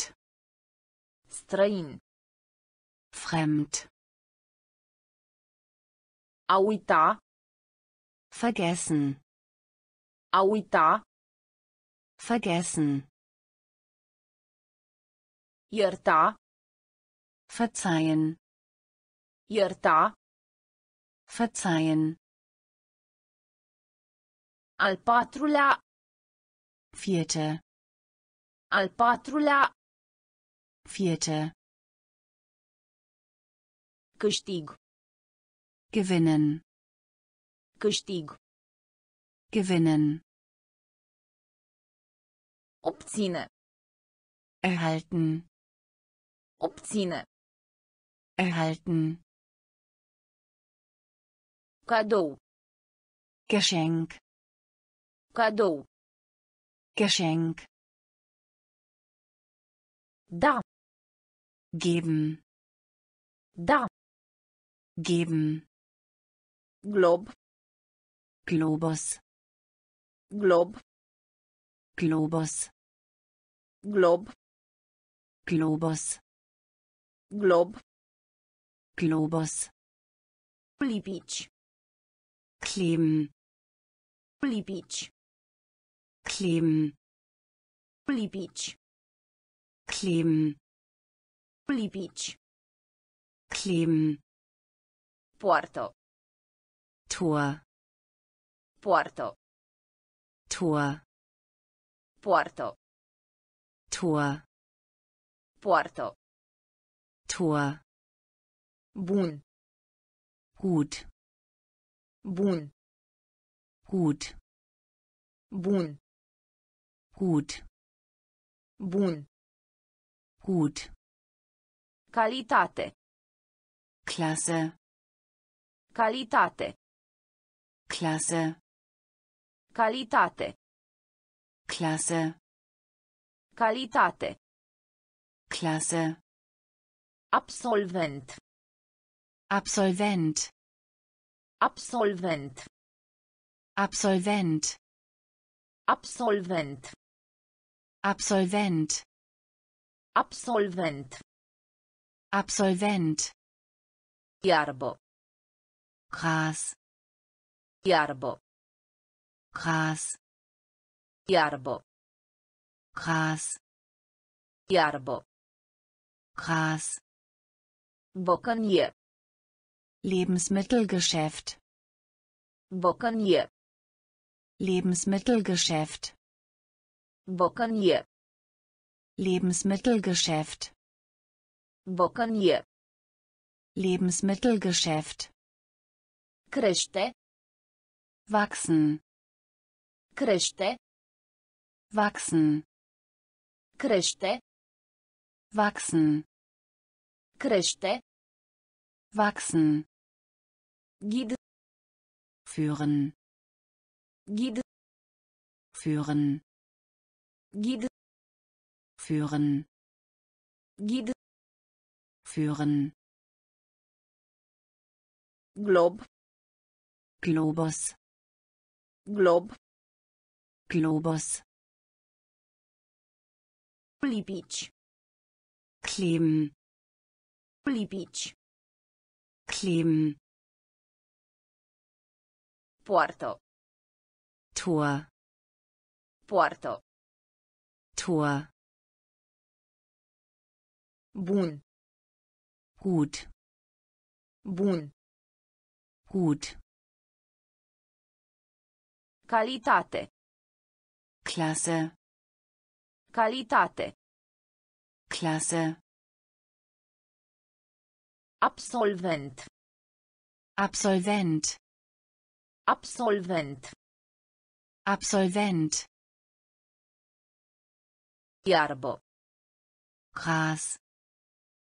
Străin. Fremd. A uita. Vergessen. A uita. Vergessen. Ierta. Verzeihen. Ierta. Verzeihen. Al patrulea. Vierte. Al patrulea. Vierte. Câștig. Gewinnen. Câștig. Gewinnen. Obține. Erhalten. Obține. Erhalten. Cadou. Geschenk. Cadou. Geschenk. Da. Geben. Da. Geben. Glob. Globus. Glob. Globus. Glob. Globus. Glob. Globus. Lipici. Kleben. Lipici. Kleben. Lipici. Kleben. Lipici. Kleben. Poartă. Tor. Poartă. Tor. Poartă. Tor. Poartă. Tor. Bun. Gut. Bun. Gut. Bun. Gut. Bun. Gut. Calitate. Klasse. Calitate. Klasse. Calitate. Klasse, Calitate. Klasse, Absolvent. Absolvent, Absolvent. Absolvent, Absolvent. Absolvent, Absolvent. Absolvent, Iarbă. Gras, Iarbă. Gras, Iarbă. Gras, Iarbă. Gras, Bocănie. Lebensmittelgeschäft, Bocănie. Lebensmittelgeschäft, Bocănie. Lebensmittelgeschäft, Bocănie. Lebensmittelgeschäft, Crește. wachsen, Crește. wachsen, Crește. wachsen, Crește. wachsen, Ghid. führen, Ghid. führen, Ghid. führen, Ghid. führen, Glob. Globus, Glob. Globus, Lipici. kleben, Lipici. kleben, Poartă. Tor, Poartă. Tor, Bun. gut, Bun. gut, Calitate. klasse, Calitate. klasse, Absolvent. Absolvent, Absolvent. Absolvent, Iarbă. Gras,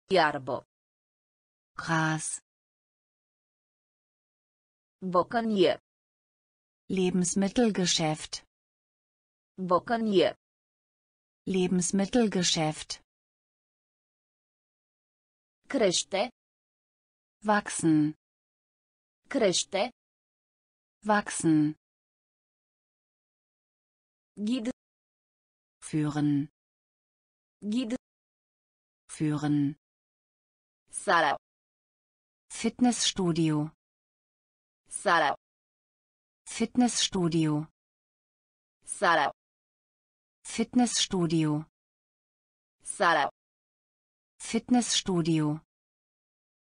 Iarbă. Gras, Bocănie. Lebensmittelgeschäft, Bocănie. Lebensmittelgeschäft, Crește. wachsen, Crește. wachsen, Ghid. führen, Ghid. führen, Sala. Fitnessstudio, Sala. Fitnessstudio, Sala. Fitnessstudio, Sala. Fitnessstudio,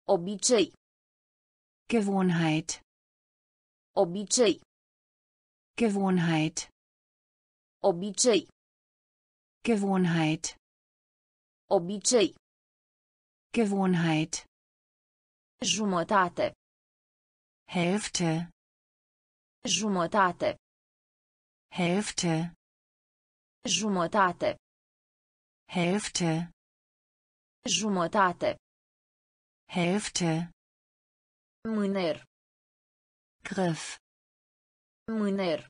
Obicei. Gewohnheit, Obicei. Gewohnheit, Obicei. Gewohnheit, Obicei. Gewohnheit, Jumătate. Hälfte, Jumătate. Hälfte, Jumătate. Hälfte, Jumătate. Hälfte, Mâner. Griff, Mâner.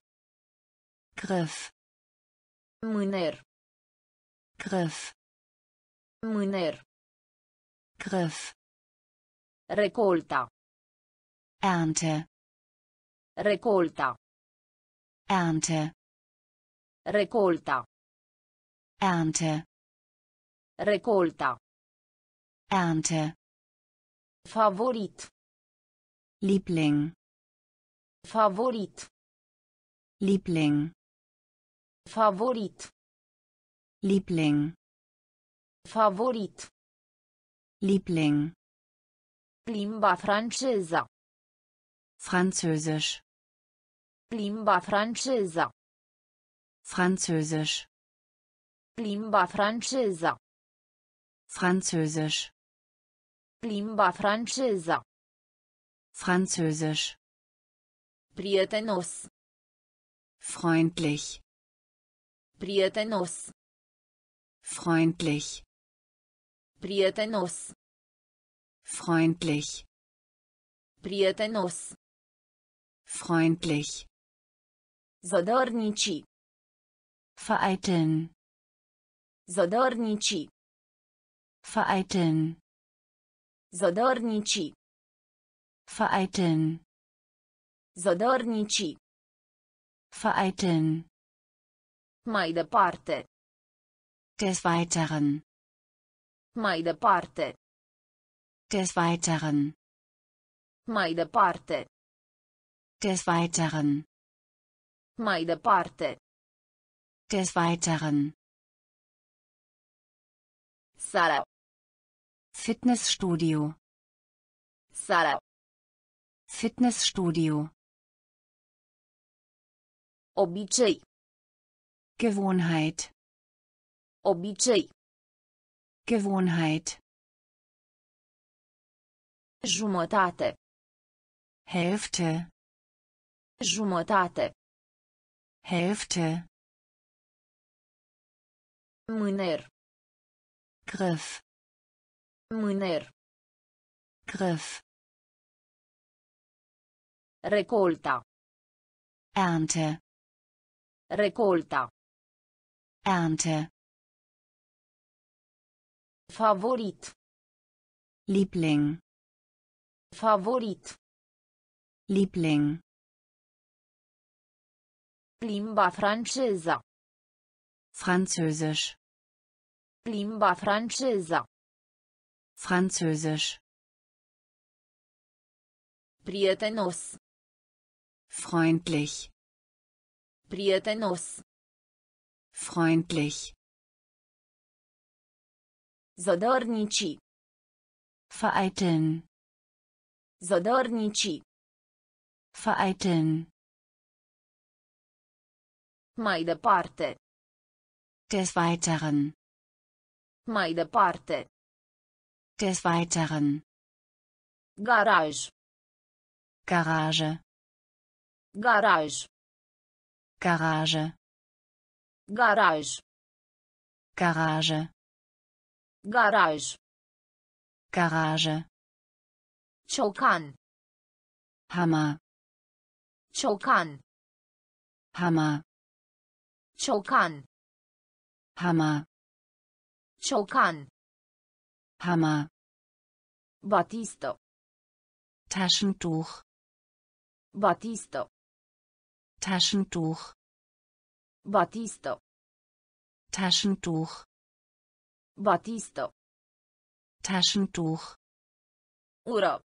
Griff, Mâner. Griff, Mâner. Griff, Recolta. Ernte, Recolta. Ernte, Recolta. Ernte, Recolta. Ernte, Favorit. Liebling, Favorit. Liebling, Favorit. Liebling, Favorit. Liebling, Limba franceză. Französisch, Limba franceză. Französisch, Limba franceză. Französisch, Limba franceză. Französisch, Prietenos. freundlich, Prietenos. freundlich, Prietenos. freundlich, Prietenos. freundlich, Zădărnici. Vereiteln. Zădărnici. Vereiteln. Zădărnici. Vereiteln. Zădărnici. Vereiteln. Mai departe. Des Weiteren. Mai departe. Des Weiteren. Mai departe. Des Weiteren. Mai departe. Des Weiteren. Sala. Fitnessstudio. Sala. Fitnessstudio. Obicei. Gewohnheit. Obicei. Gewohnheit. Jumătate. Hälfte. Jumătate. Hälfte. Mâner. Griff. Mâner. Griff. Recolta. Ernte. Recolta. Ernte. Favorit. Liebling. Favorit. Liebling. Limba franceză. Französisch. Limba franceză. Französisch. Prietenos. Freundlich. Prietenos. Freundlich. Zădărnici. Vereiteln. Zădărnici. Vereiteln. Mai departe. Des Weiteren. Mai departe. Des Weiteren. Garaj. Garage. Garaj. Garage. Garaj. Garage. Garaj. Garage. Ciocan. Hammer. Ciocan. Hammer. Ciocan. Hammer. Ciocan. Hammer. Batistă. Taschentuch. Batistă. Taschentuch. Batistă. Taschentuch. Batistă. Taschentuch. Ură.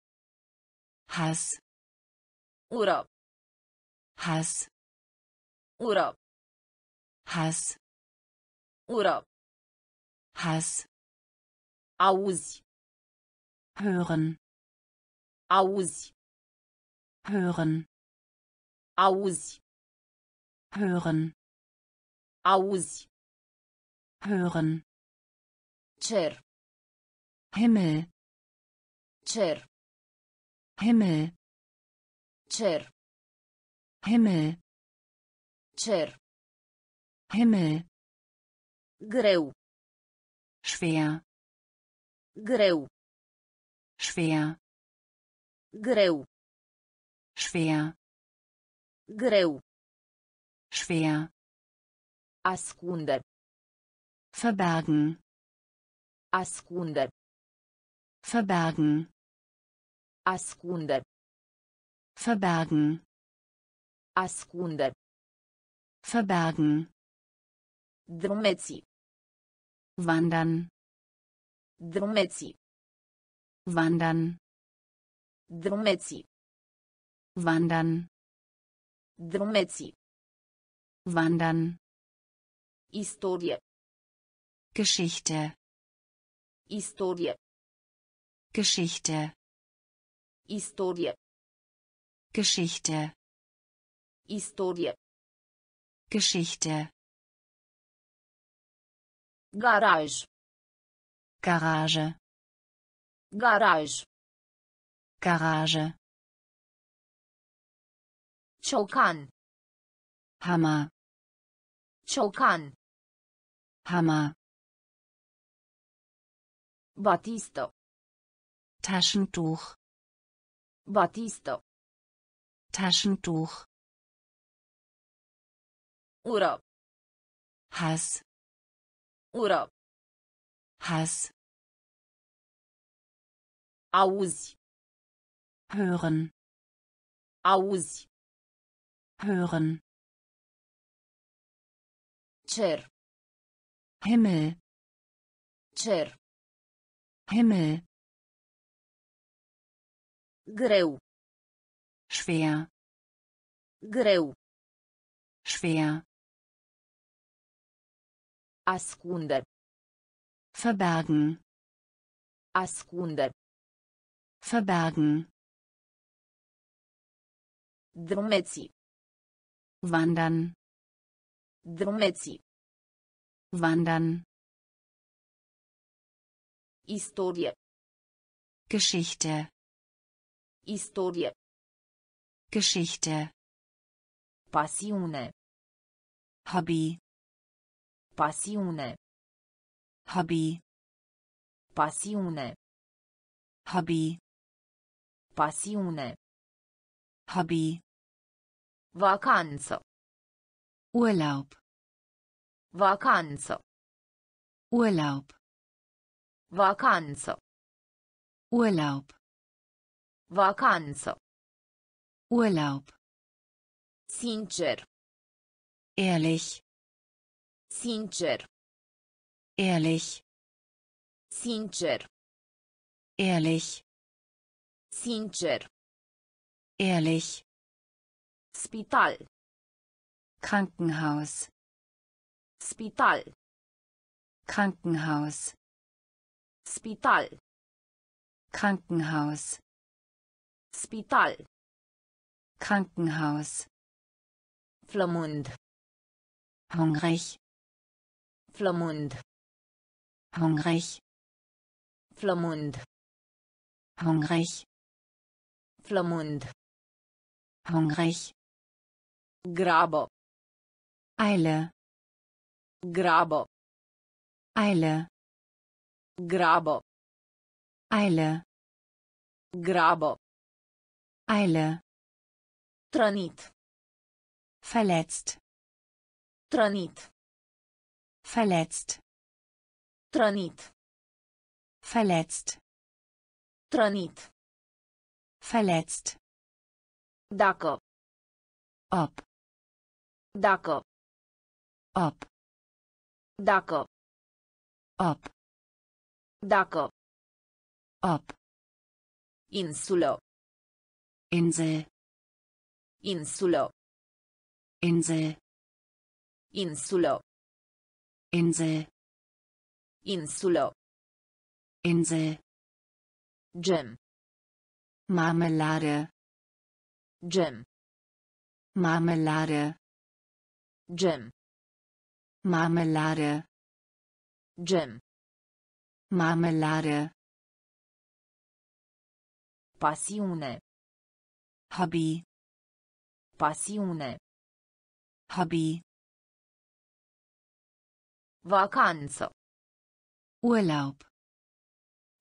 Hass. Ură. Hass. Ură. Hass. Ură. Hass. Auzi. Hören. Auzi. Hören. Auzi. Hören. Auzi. Hören. Cer. Himmel. Cer. Himmel. Cer. Himmel. Cer. Himmel. Greu. Schwer. Greu. Schwer. Greu. Schwer. Greu. Schwer. Ascunde. Verbergen. Ascunde. Verbergen. Ascunde. Verbergen. Ascunde. Verbergen. Drumeții. Wandern. Drumeții. Wandern. Drumeții. Wandern. Drumeții. Wandern. Istorie. Geschichte. Istorie. Geschichte. Istorie. Geschichte. Istorie. Geschichte. Garaj. Garage. Garaj. Garage. Ciocan. Hammer. Ciocan. Hammer. Batistă. Taschentuch. Batistă. Taschentuch. Ură. Hass, Ură. Hass, Auzi. hören, Auzi. hören, Cer. Himmel, Cer. Himmel, Greu. schwer, Greu. schwer, Ascunde. verbergen, Ascunde. verbergen, Drumeții. wandern, Drumeții. wandern, Istorie. Geschichte, Istorie. Geschichte, Pasiune. Hobby, Pasiune. Hobby, Pasiune. Hobby, Pasiune. Hobby, Vacanță. Urlaub, Vacanță. Urlaub, Vacanță. Urlaub, Vacanță. Urlaub, Sincer. ehrlich, Sincer. ehrlich, Sincer. ehrlich, Sincer. ehrlich, Spital. Krankenhaus, Spital. Krankenhaus, Spital. Krankenhaus, Spital. Krankenhaus, Flămând. hungrig, Flămând. hungrig, Flămând. hungrig, Flămând. hungrig, Grabă. Eile, Grabă. Eile, Grabă. Eile, Grabă. Eile, Trănit. verletzt, Trănit. verletzt, Trănit. verletzt, Trănit. verletzt, Dacă. ob, Dacă. ob, Dacă. ob, Dacă. ob, Insulă. Insel, Insulă. Insel, Insulă. Insel, Insulă. Insel, Gem. Marmelade, Gem. Marmelade, Gem. Marmelade, Gem. Marmelade, Pasiune. Hobby, Pasiune. Hobby, Vacanță. Urlaub,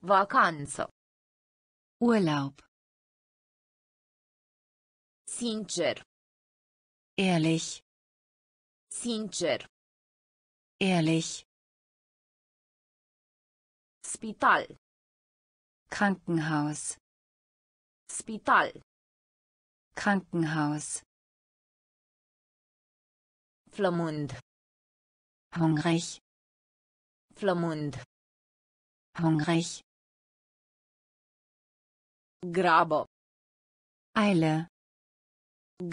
Vacanță. Urlaub, Sincer. ehrlich, Sincer. ehrlich, Spital. Krankenhaus, Spital. Krankenhaus, Flămând. hungrig, Flămând. hungrig, Grabă. Eile,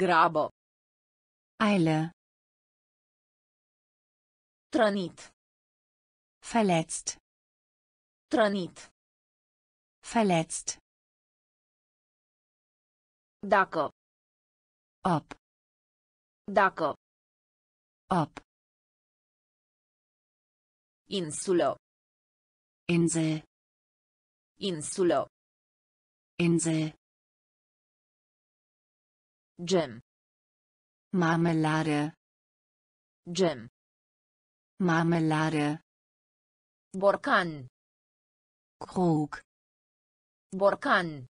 Grabă. Eile, Trănit. verletzt, Trănit. verletzt, Dacă. ob, Dacă. ob, Insulă. Insel, Insulă. Insel, Gem. Marmelade, Gem. Marmelade, Borcan. Krug, Borcan.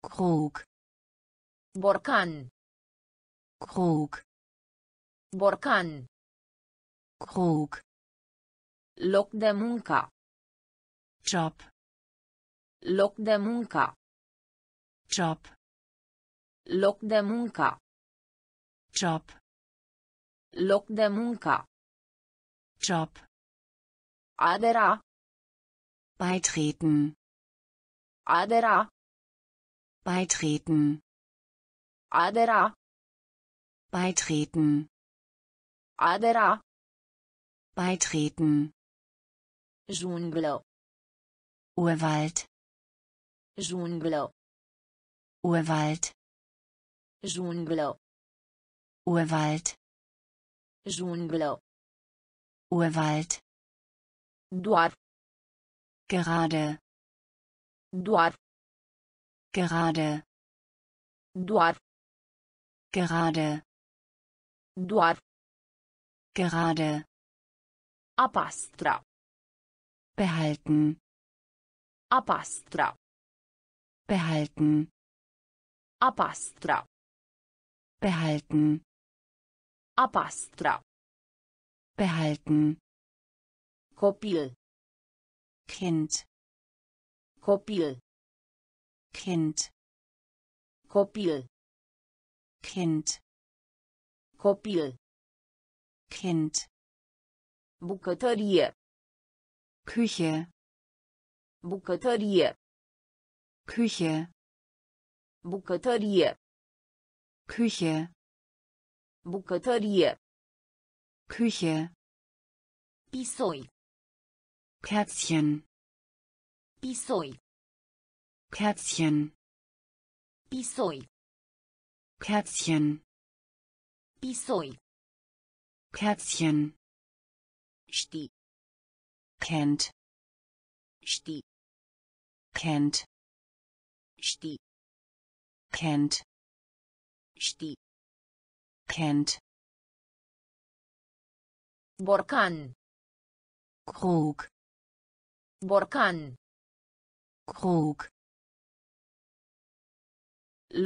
Krug, Borcan. Krug, Borcan. Krug. Loc de muncă. Job. Loc de muncă. Job. Loc de muncă. Job. Loc de muncă. Job. Adera. Beitreten. Adera. Beitreten. Adera. Beitreten. Adera. Beitreten. Junglă. Urwald. Junglă. Urwald. Junglă. Urwald. Junglă. Urwald. Doar. Gerade. Doar. Gerade. Doar. Gerade. Doar. Gerade. Apastra. Behalten. Apastra. Behalten. Apastra. Behalten. Apastra. Behalten. Copil. Kind. Copil. Kind. Copil. Kind. Copil. Kind. Bucătărie. Küche. Bucătărie. Küche. Bucătărie. Küche. Bucătărie. Küche. Pisoi. Kerzchen. Pisoi. Kerzchen. Pisoi. Kerzchen. Pisoi. Kerzchen. Știi. Kennt. Știi. Kennt. Știi. Kennt. Știi. Kennt. Borcan. Krug. Borcan. Krug.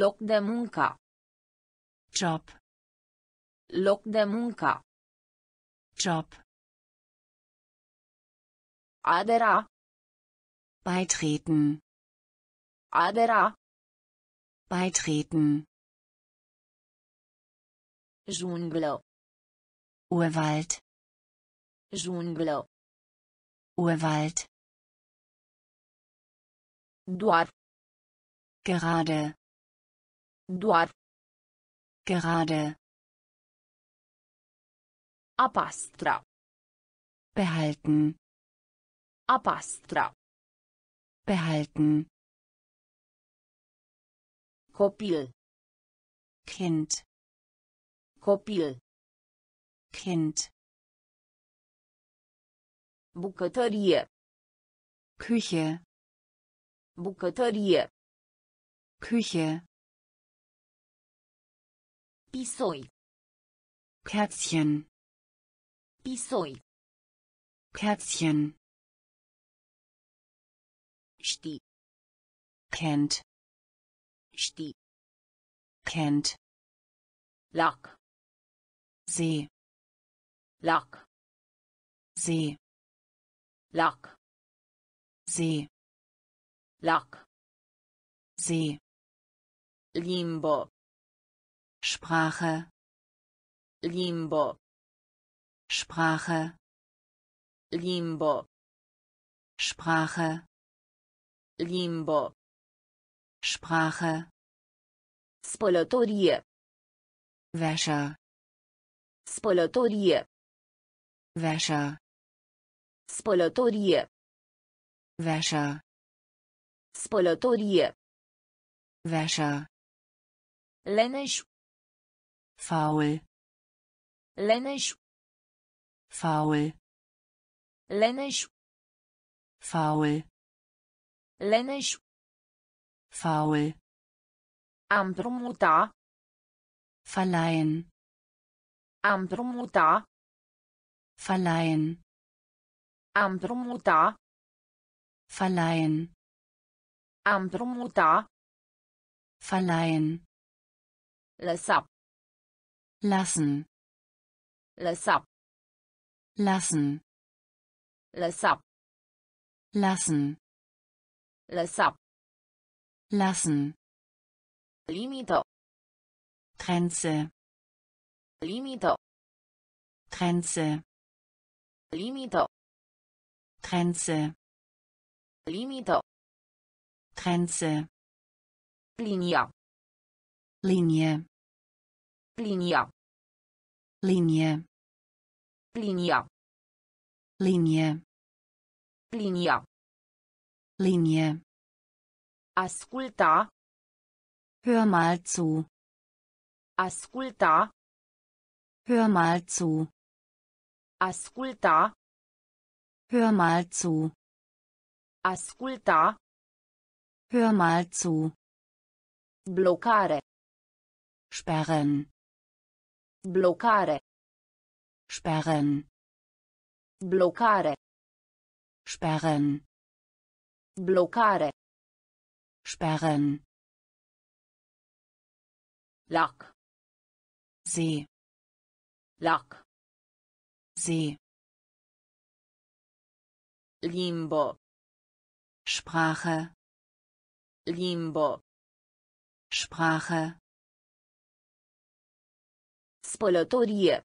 Loc de muncă. Job. Loc de muncă. Job. Adera. Beitreten. Adera. Beitreten. Junglă. Urwald. Junglă. Urwald. Doar. Gerade. Doar. Gerade. Apastra. Behalten. Apastra. Behalten. Copil. Kind. Copil. Kind. Bucătărie. Küche. Bucătărie. Küche. Pisoi. Kerzchen. Pisoi. Kerzchen. Știi. Kennt. Știi. Kennt. Lac. See. Lac. See. Lac. See. Lac. See. Limbo. Sprache. Limbo. Sprache. Limbo. Sprache. Limbo. Sprache. Spălătorie. Wäsche. Spălătorie. Wäsche. Spălătorie. Wäsche. Spălătorie. Wäsche. Leneș. Faul. Leneș. Faul. Leneș. Faul. Leneș. Faul. Am drumuta. Verleihen. Am drumuta. Verleihen. Am drumuta. Verleihen. Am drumuta. Verleihen. Lăsa. Lassen. Lăsa. lassen, Lăsa. lassen, Lăsa. lassen, Limită. Grenze, Limită. Grenze, Limită. Grenze, Limită. Grenze, Linia. Linie, Linia. Linie, Linia. Linie, Linia. Linie. Asculta. Hör mal zu, Asculta. hör mal zu, Asculta. hör mal zu, Asculta. Hör mal zu, Blocare. sperren, Blocare. sperren, Blocare. sperren, Blocare. sperren, Lac. See, Lac. See, Limbo. Sprache, Limbo. Sprache, Spălătorie.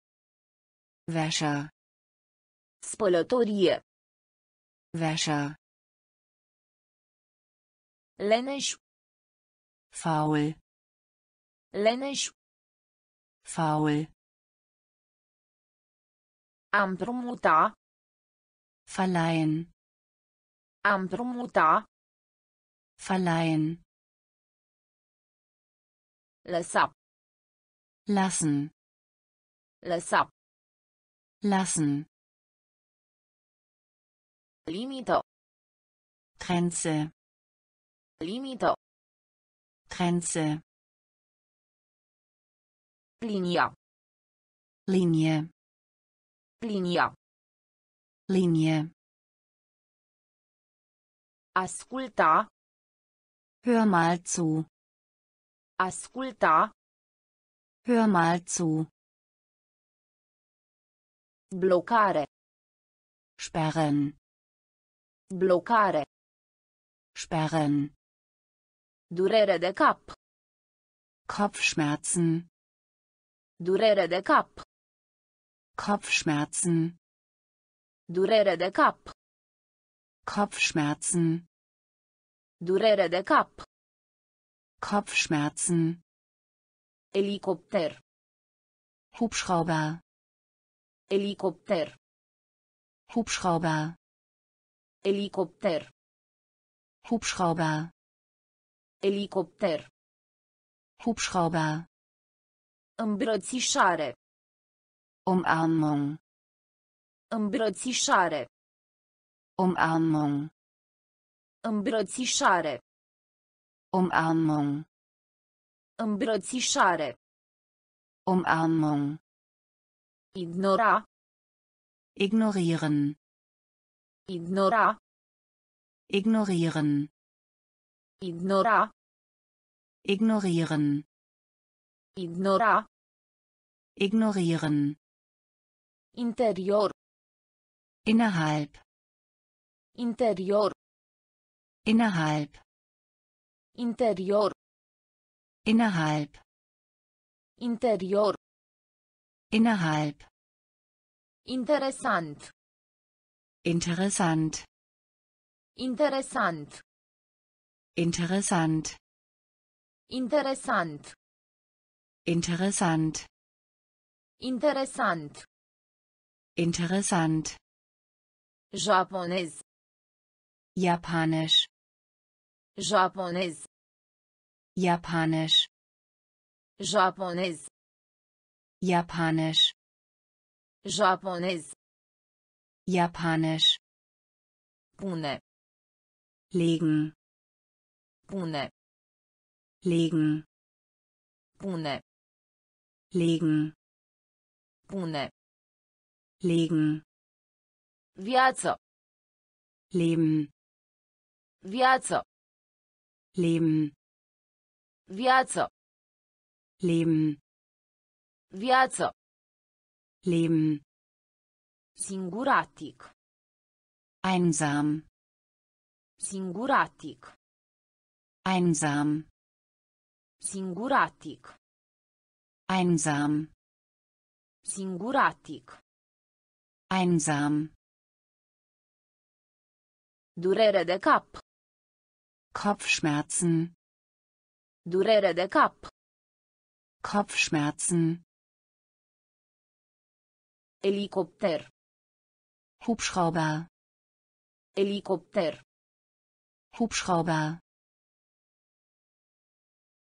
Wäsche, Spălătorie. Wäsche, Leneș. faul, Leneș. faul, Am drumuta. verleihen, Am drumuta. Verleihen, Lăsa. lassen, Lăsa. lassen, Limită. Grenze, Limită. Grenze, Linia. Linie, Linia. Linie. Asculta. Hör mal zu, Asculta. hör mal zu, Blocare. sperren, Blocare. sperren, Durere de cap. Kopfschmerzen, Durere de cap. Kopfschmerzen, Durere de cap. Kopfschmerzen, Durere de cap. Kopfschmerzen, Elicopter. Hubschrauber, Elicopter. Hubschrauber, Elicopter. Hubschrauber, Elicopter. Hubschrauber, Îmbrățișare. Umarmung, Îmbrățișare. Umarmung, Îmbrățișare. Umarmung, Îmbrățișare. Umarmung, Ignora. ignorieren, Ignora. ignorieren, Ignora. ignorieren, Ignora. ignorieren, Interior. innerhalb, Interior. Innerhalb, Interior. innerhalb, Interior. innerhalb, interessant, Interesant. interessant, Interesant. interessant, Interesant. interessant, Japonez. japanisch, Japonez. japanisch, Japonez. japanisch, Japonez. japanisch, Pune. legen, Pune. legen, Pune. legen, Pune. legen, Viață. leben, Viață. Leben, Viață. leben, Viață. Leben. Singuratic. Einsam. Singuratic. Einsam. Singuratic. Einsam. Singuratic. Einsam. Durere de cap. Kopfschmerzen. Durere de cap. Kopfschmerzen. Elicopter. Hubschrauber. Elicopter. Hubschrauber.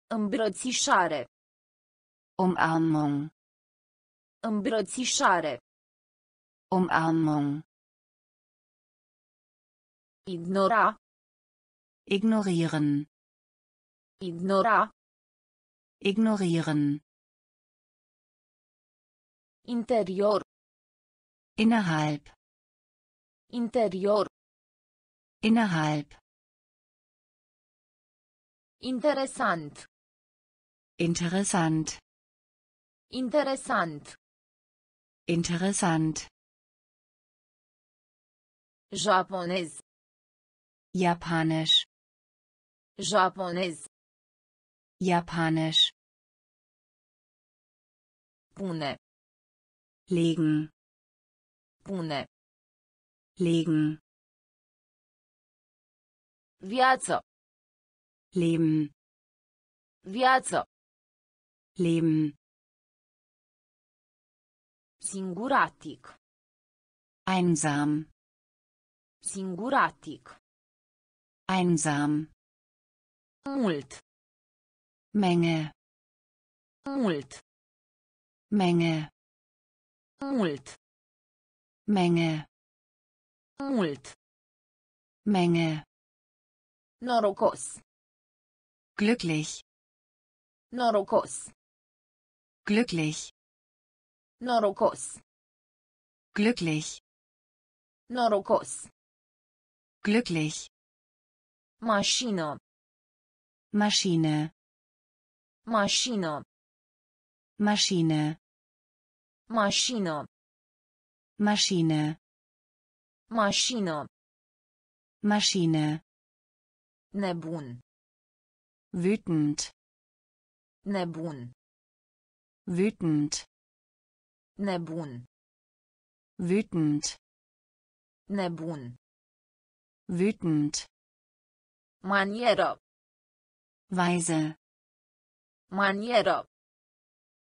Îmbrățișare. Umarmung. Îmbrățișare. Umarmung. Ignora. Ignorieren. Ignora. Ignorieren. Interior. Innerhalb. Interior. Innerhalb. Interesant. Interessant. Interesant. Interessant. Japonez. Japanisch. Japonez. Japanisch. Pune. Legen. Pune. Legen. Viață. Leben. Viață. Leben. Singuratic. Einsam. Singuratic. Einsam. Mult. Menge. Mult. Menge. Mult. Menge. Mult. Menge. Norocos. Glücklich. Norocos. Glücklich. Norocos. Glücklich. Norocos. Glücklich. Mașină. Maschine. Mașină. Maschine. Mașină. Maschine. Mașină. Maschine. Nebun. Wütend. Nebun. Wütend. Nebun. Wütend. Nebun. Wütend. Manieră. Weise. Manieră.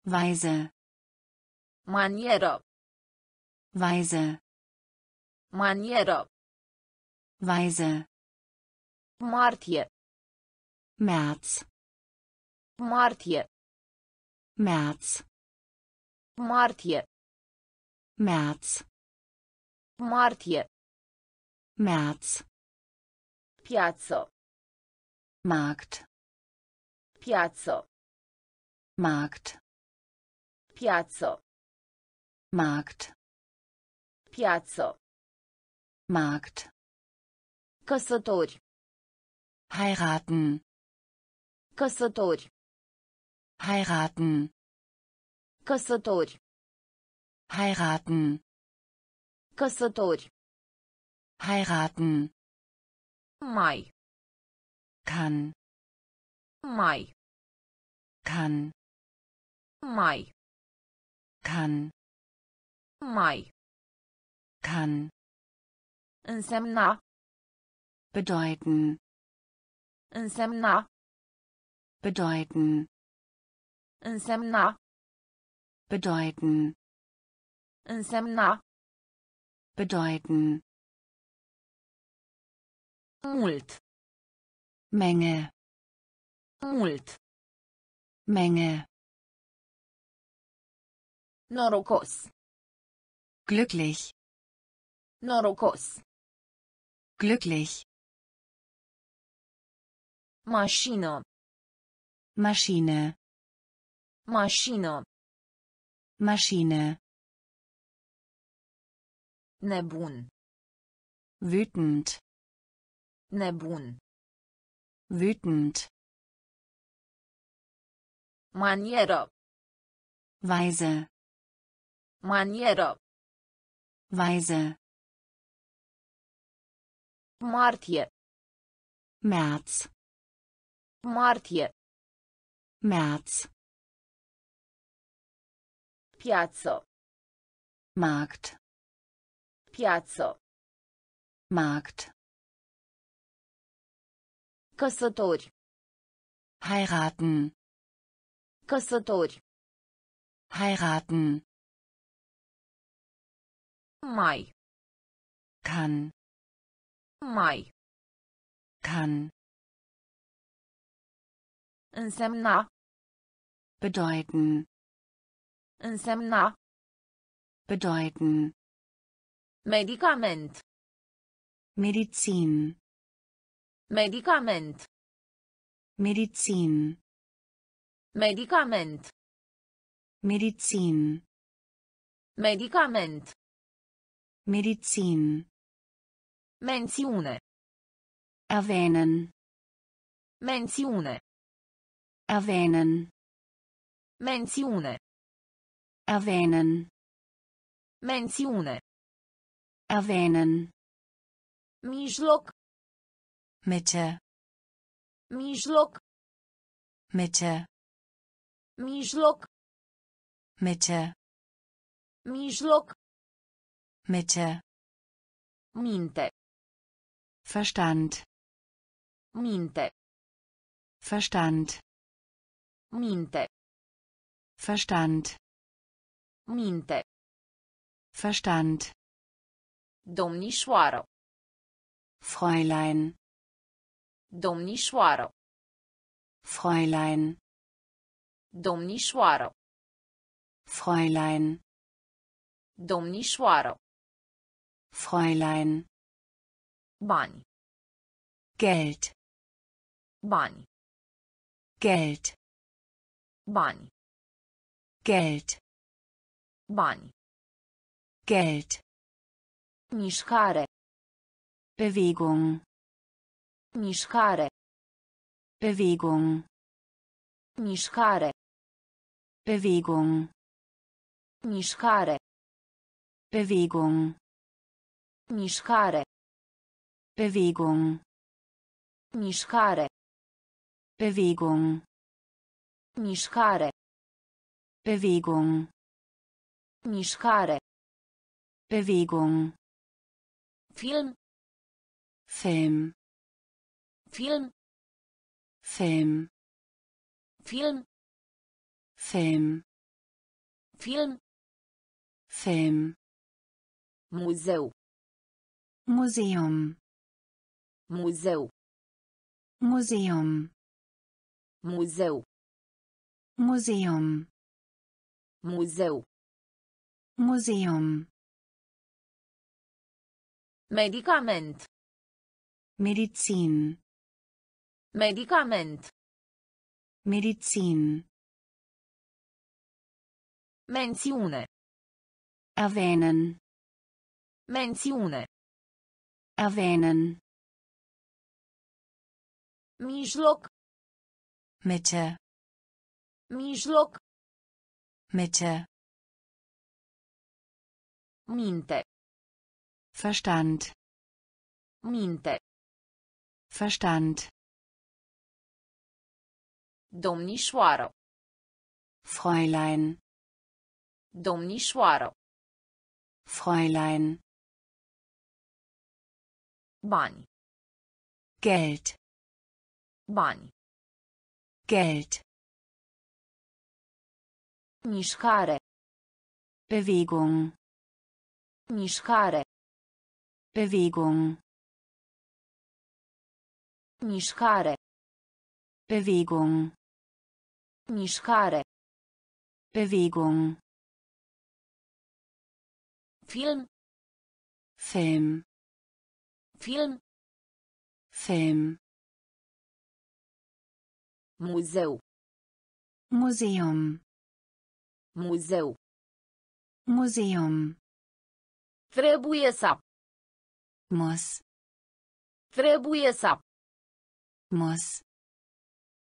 Weise. Manieră. Weise. Manieră. Weise. Martie. März. Martie. März. Martie. März. Martie. März. Piață. Markt. Piață. Markt. Piață. Markt. Piață. Markt. Căsători. Heiraten. Căsători. Heiraten. Căsători. Heiraten. Căsători. Heiraten. Mai. Kann. Mai. Kann. Mai. Kann. Mai. Kann. Însemna. Bedeuten. Însemna. Bedeuten. Însemna. Bedeuten. Însemna. Bedeuten. Mult. Menge. Mult. Menge. Norocos. Glücklich. Norocos. Glücklich. Mașină. Maschine. Mașină. Maschine. Nebun. Wütend. Nebun. Wütend. Manieră. Weise. Manieră. Weise. Martie. März. Martie. März. Piață. Markt. Piață. Markt. Căsători. Heiraten. Căsători. Heiraten. Mai. Kann. Mai. Kann. Însemna. Bedeuten. Însemna. Bedeuten. Medicament. Medizin. Medicament. Medizin. Medicament. Medizin. Medicament. Medizin. Mențiune. Erwähnen. Mențiune. Erwähnen. Mențiune. Erwähnen. Mențiune. Erwähnen. Mijloc. Mitte. Mijloc. Mitte. Mijloc. Mitte. Mijloc. Mitte. Minte. Verstand. Minte. Verstand. Minte. Verstand. Minte. Verstand. Domnișoară. Fräulein. Domnișoară. Fräulein. Domnișoară. Fräulein. Domnișoară. Fräulein. Bani. Geld. Bani. Geld. Bani. Geld. Bani. Geld. Mișcare. Bewegung. Mișcare. Bewegung. Mișcare. Bewegung. Mișcare. Bewegung. Mișcare. Bewegung. Mișcare. Bewegung. Mișcare. Bewegung. Mișcare. Bewegung. Film. Film. Film. Film. Film. Film. Film. Film. Muzeu. Museum. Muzeu. Museum. Muzeu. Museum. Muzeu. Museum. Medicament. Medizin. Medicament. Medizin. Mențiune. Erwähnen. Mențiune. Erwähnen. Mijloc. Mitte. Mijloc. Mitte. Minte. Verstand. Minte. Verstand. Domnișoară. Fräulein. Domnișoară. Fräulein. Bani. Geld. Bani. Geld. Mișcare. Bewegung. Mișcare. Bewegung. Mișcare. Bewegung. Mișcare. Bewegung. Film. Film. Film. Film. Muzeu. Museum. Muzeu. Museum. Trebuie să. Muss. Trebuie să. Muss.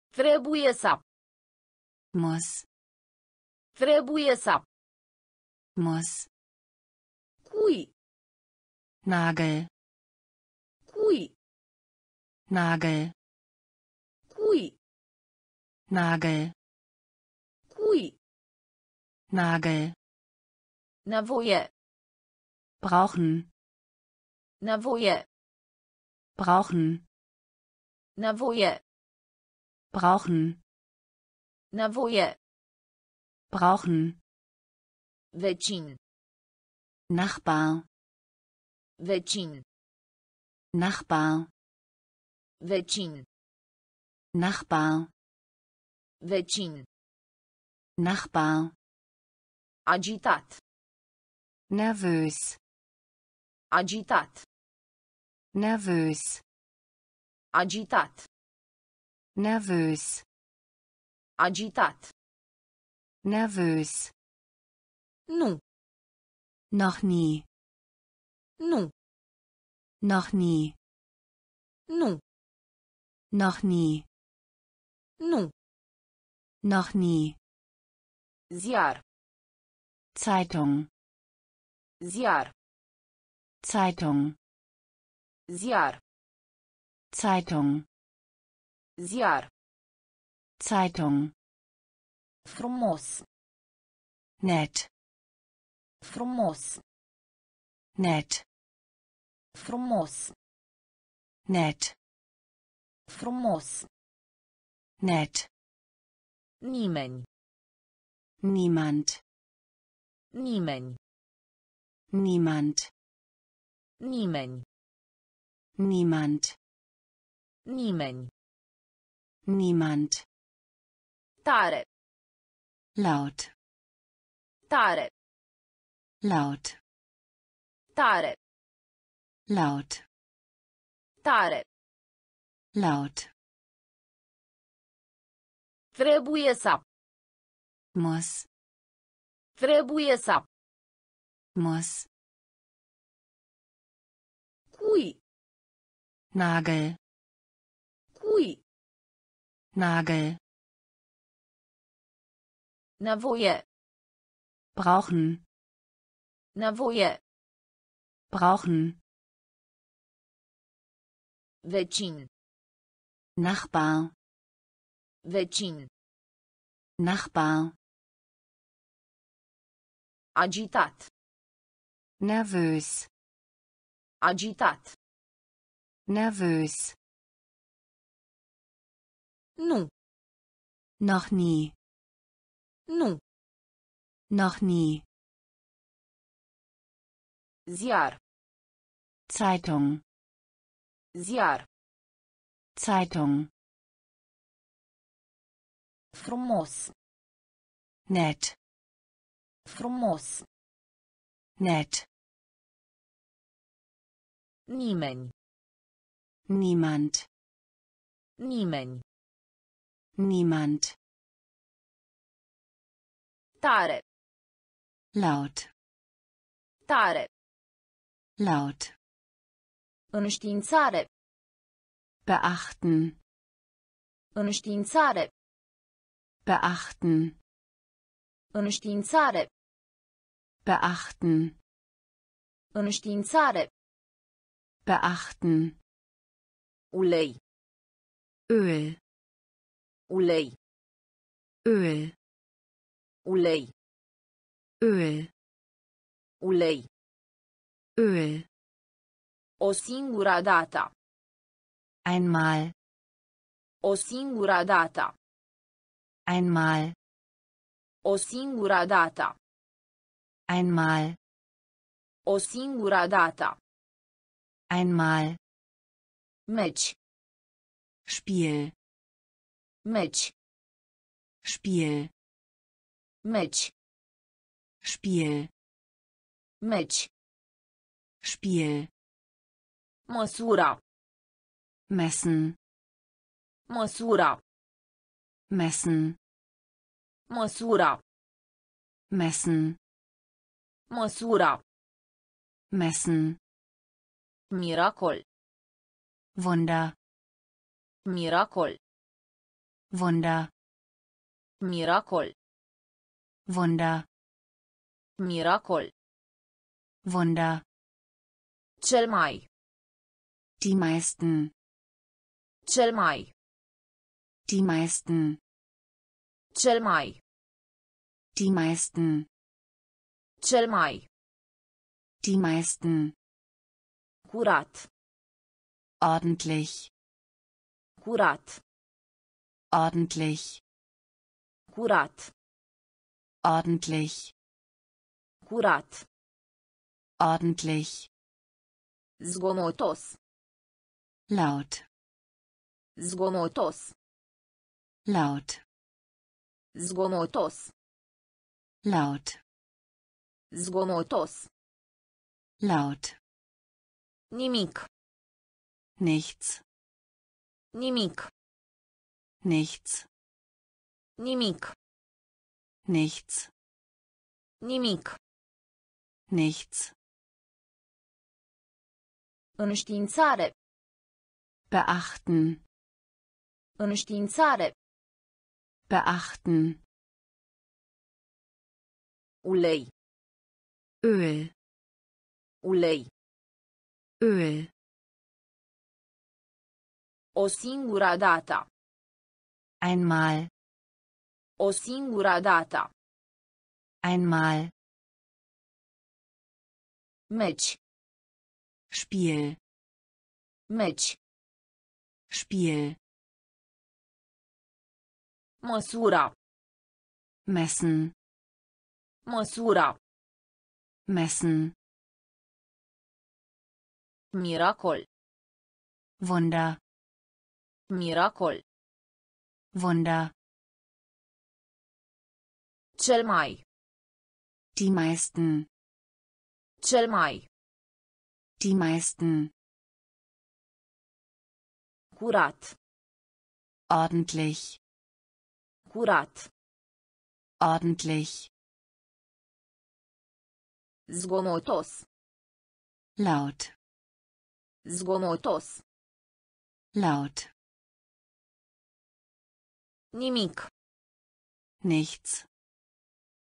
Trebuie să. Muss. Trebuie să. muss, Cui. Nagel, Cui. Nagel, Cui. Nagel, Cui. Nagel, Nevoie. brauchen, Nevoie. brauchen, Nevoie. brauchen, Nevoie. brauchen, Vecin. Nachbar, Vecin. Nachbar, Vecin. Nachbar, Vecin. Nachbar, Agitat. nervös, Agitat. nervös, Agitat. nervös, Agitat. nervös, Nu. Noch nie, Nu. noch nie, Nu. noch nie, Nu. noch nie, Ziar. Zeitung, Ziar. Zeitung, Ziar. Zeitung, Ziar. Zeitung, Frumos. nett, Frumos. nett, Frumos. nett, Frumos. Net. Nimeni. niemand, Nimeni. niemand, Nimeni. niemand, Nimeni. niemand, Tare. laut, Tare. Laut, Tare. laut, Tare. laut, Trebuie să. muss, Trebuie să. muss, Cui. Nagel, Cui. Nagel, Nevoie. brauchen, Nevoie. brauchen, Vecin. Nachbar, Vecin. Nachbar, Agitat. nervös, Agitat. nervös, Nu. noch nie, Nu. noch nie, Ziar. Zeitung, Ziar. Zeitung, Frumos. nett, Frumos. nett, Nimeni. niemand, Nimeni. niemand, Tare. laut, Tare. Laut, Înștiințare. beachten, Înștiințare. beachten, Înștiințare. beachten, Înștiințare. beachten, Ulei. Öl, Ulei. Öl, Ulei. Öl, Ulei. Öl, O singură dată. einmal, O singură dată. einmal, O singură dată. einmal, O singură dată. einmal, Meci. Spiel, Meci. Spiel, Meci. Spiel, Meci. Spiel, Măsura. messen, Măsura. messen, Măsura. messen, Măsura. messen, Miracol. Wunder, Miracol. Wunder, Miracol. Wunder, Miracol. Wunder, Cel mai. die meisten, Cel mai. die meisten, Cel mai. die meisten, Cel mai. die meisten, Curat. ordentlich, Curat. ordentlich, Curat. ordentlich, Curat. ordentlich, Zgomotos. laut, Zgomotos. laut, Zgomotos. laut, Zgomotos. laut, Nimic. nichts, Nimic. nichts, Nimic. nichts, Nimic. nichts, Înștiințare. beachten, Înștiințare. beachten, Ulei. Öl, Ulei. Öl, O singură dată. einmal, O singură dată. einmal, Meci. Spiel, Meci. Spiel, Măsura. messen, Măsura. messen, Miracol. Wunder, Miracol. Wunder, Cel mai. die meisten, Cel mai. Die meisten, Curat. ordentlich, Curat. ordentlich, Zgomotos. laut, Zgomotos. laut, Nimic. nichts,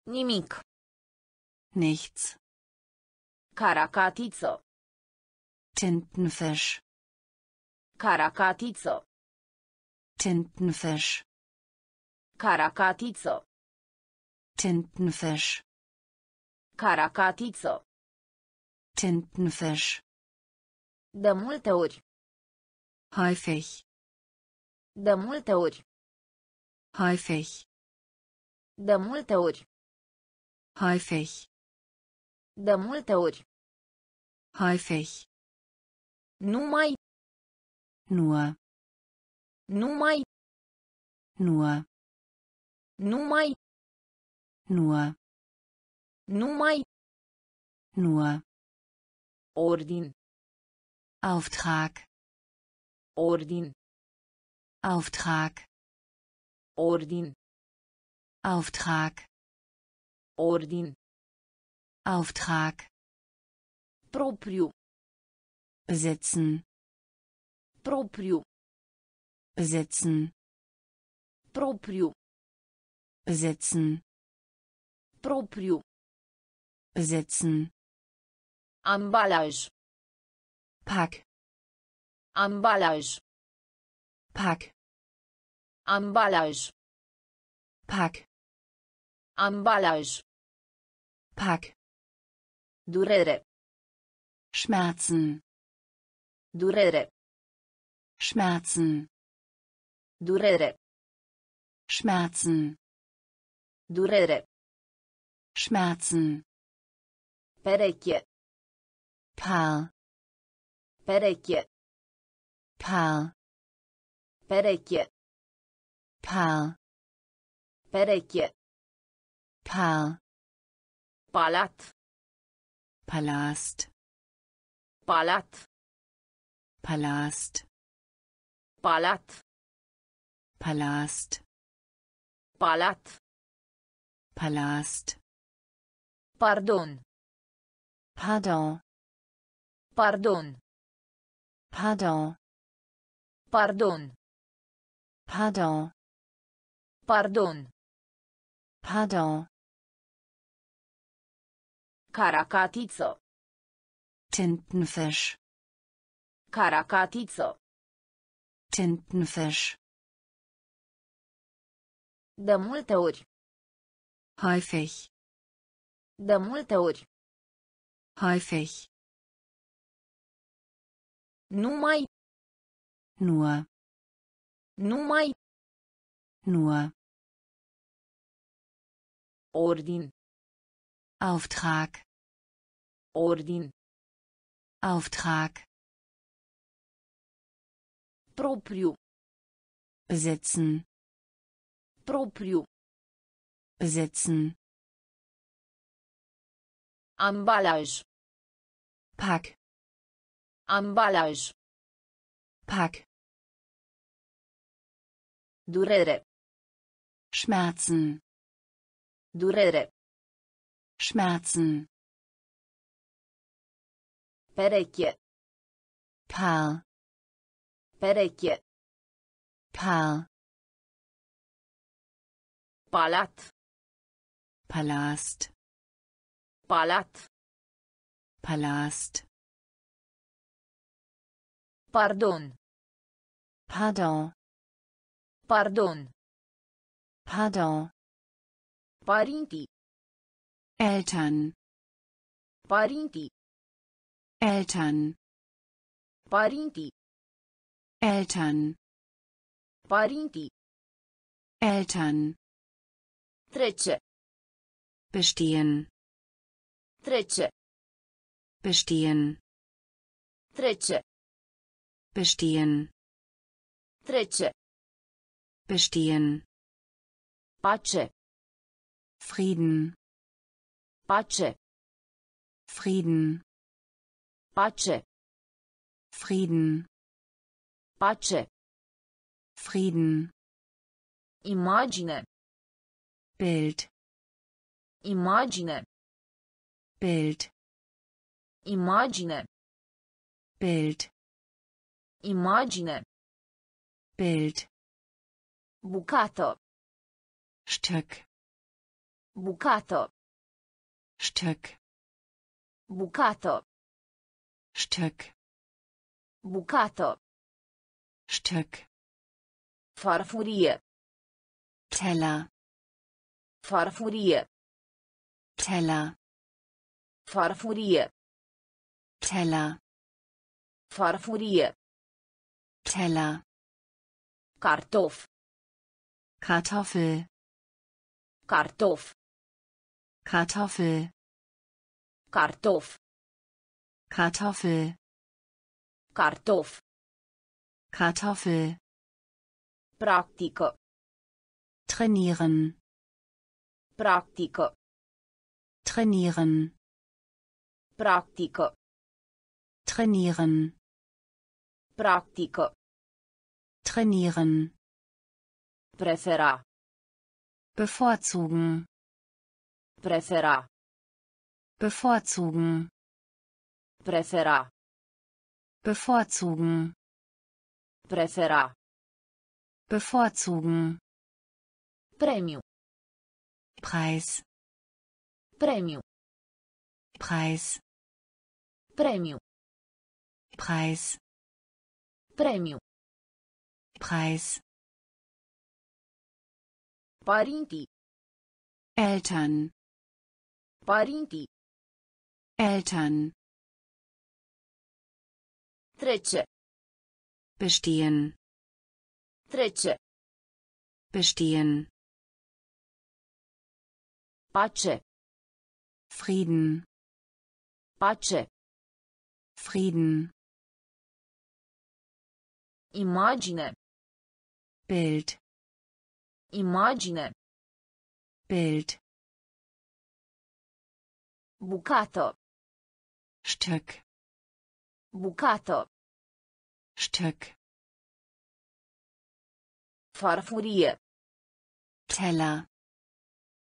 Nimic. nichts, Caracatiță. Tintenfisch, Caracatiță. Tintenfisch, Caracatiță. Tintenfisch, Caracatiță. Tintenfisch, De multe ori. häufig, De multe ori. häufig, De multe ori. häufig, De multe ori. häufig, Numai. nur, Numai. nur, Numai. nur, Numai. nur, Ordin. Auftrag, Ordin. Auftrag, Ordin. Auftrag, Ordin. Auftrag, Propriu. Besitzen, Propriu. besitzen, Propriu. besitzen, Propriu. besitzen, Ambalaj. Pack, Ambalaj. Pack, Ambalaj. Pack, Ambalaj. Pack, Durere. Schmerzen, Durere. Schmerzen, Durere. Schmerzen, Durere. Schmerzen, Pereche. Paar, Pereche. Paar, Pereche. Paar, Pereche. Paar, Palat. Palast, Palat. Palast, Palat. Palast, Palat. Palast, Pardon. Pardon, Pardon. Pardon, Pardon. Pardon, Pardon. Pardon, Caracatiță. Tintenfisch. Caracatiță. Tintenfisch. De multe ori. Häufig. De multe ori. Häufig. Numai. Nur. Numai. Nur. Ordin. Auftrag. Ordin. Auftrag. Propriu. Besitzen. Propriu. Besitzen. Ambalaj. Pack. Ambalaj. Pack. Durere. Schmerzen. Durere. Schmerzen. Pereche. Pal. Pereche. Pal. Palat. Palast. Palat. Palast. Pardon. Pardon. Pardon. Pardon. Părinții. Eltern. Părinții. Eltern. Părinții. Eltern. Părinții. Eltern. Trece. Bestehen. Trece. Bestehen. Trece. Bestehen. Trece. Bestehen. Pace. Frieden. Pace. Frieden. Pace. Frieden. Pace. Frieden. Imagine. Bild. Imagine. Bild. Imagine. Bild. Imagine. Bild. Bucată. Stück. Bucată. Stück. Bucată. Stück. Bucată. Stück. Farfurie. Teller. Farfurie. Teller. Farfurie. Teller. Farfurie. Teller. Cartof. Kartoffel. Cartof. Kartoffel. Cartof. Kartoffel. Cartof. Kartoffel. Practică. Trainieren. Practică. Trainieren. Practică. Trainieren. Practică. Trainieren. Prefera. Bevorzugen. Prefera. Bevorzugen. Prefera. Bevorzugen. Prefera. Bevorzugen. Premiu. Preis. Premiu. Preis. Premiu. Preis. Premiu. Preis. Părinții. Eltern. Părinții. Eltern. Trece. Bestehen. Trece. Bestehen. Pace. Frieden. Pace. Frieden. Imagine. Bild. Imagine. Bild. Bucată. Stück. Bucată. Stück. Farfurie. Teller.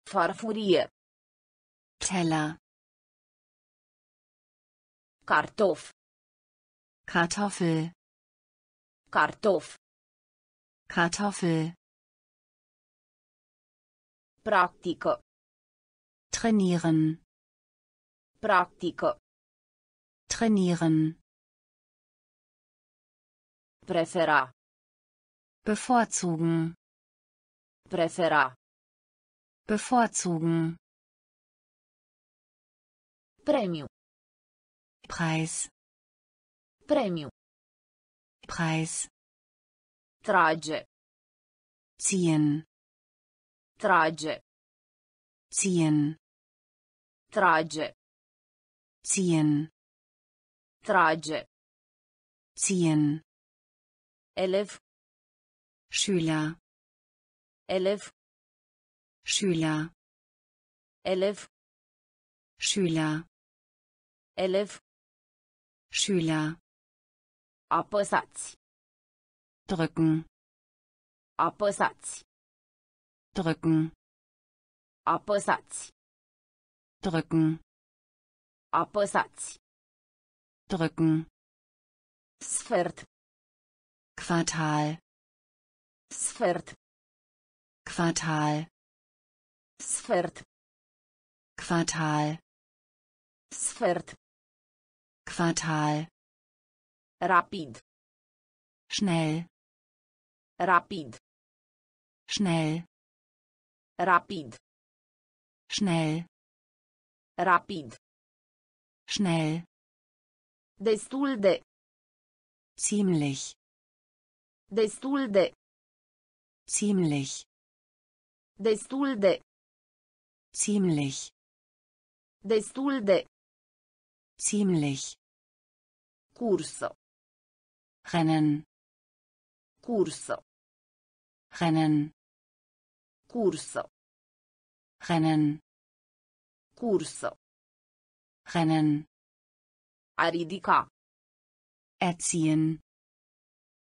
Farfurie. Teller. Cartof. Kartoffel. Cartof. Kartoffel. Practică. Trainieren. Practică. trainieren, Prefera. bevorzugen, Prefera. bevorzugen, Premiu. Preis, Premiu. Preis, Trage. ziehen, Trage. ziehen, Trage. ziehen, Trage. ziehen, Elev. Schüler, Elev. Schüler, Elev. Schüler, Elev. Schüler, Apăsați. drücken, Apăsați. drücken, Apăsați. drücken, Apăsați. drücken, Sfert. Quartal, Sfert. Quartal, Sfert. Quartal, Sfert. Quartal, Rapid. schnell, Rapid. schnell, Rapid. schnell, Rapid. schnell, Destul de. ziemlich, Destul de. ziemlich, Destul de. ziemlich, Destul de. ziemlich, Cursă. rennen, Cursă. rennen, Cursă. rennen, Cursă. rennen, A ridica. erziehen,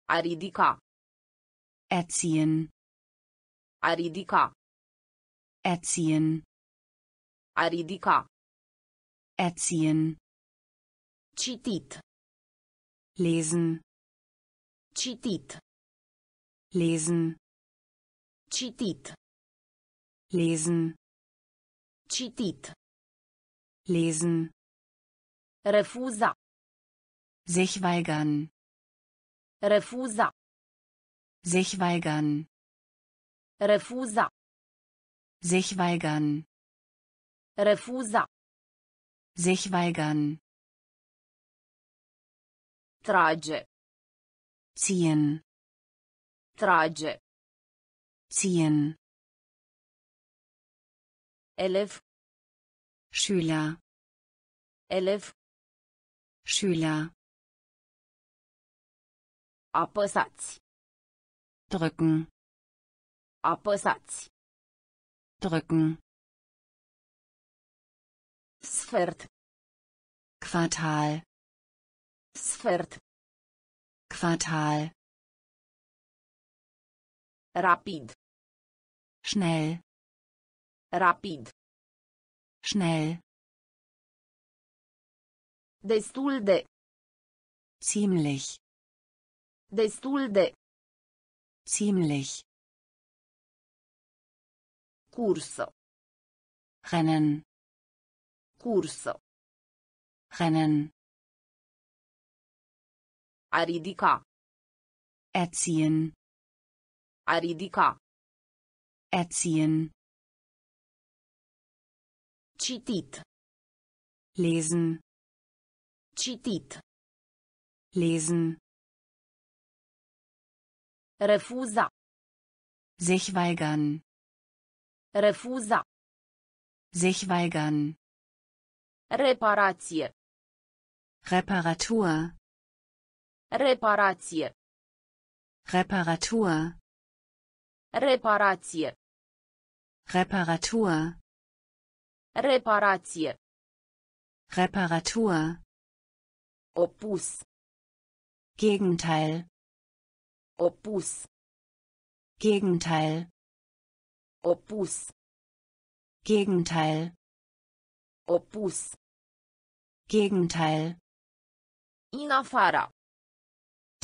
A ridica. erziehen, A ridica. erziehen, A ridica. erziehen, Citit. lesen, Citit. lesen, Citit. lesen, Citit. lesen, Refuza. sich weigern, Refuza. sich weigern, Refuza. sich weigern, Refuza. sich weigern, Trage. ziehen, Trage. ziehen, Elev. Schüler, Elev. Schüler, Apăsați. drücken, Apăsați. drücken, Sfert. Quartal, Sfert. Quartal, Rapid. schnell, Rapid. schnell, Destul de. ziemlich, Destul de. ziemlich, Cursă. rennen, Cursă. rennen, A ridica. erziehen, A ridica. erziehen, Citit. lesen, Citit. lesen, Refuza. sich weigern, Refuza. sich weigern, Reparație. Reparatur, Reparație. Reparatur, Reparație. Reparatur, Reparație. Reparatur, Opus. Gegenteil, Opus. Gegenteil, Opus. Gegenteil, Opus. Gegenteil, În afara.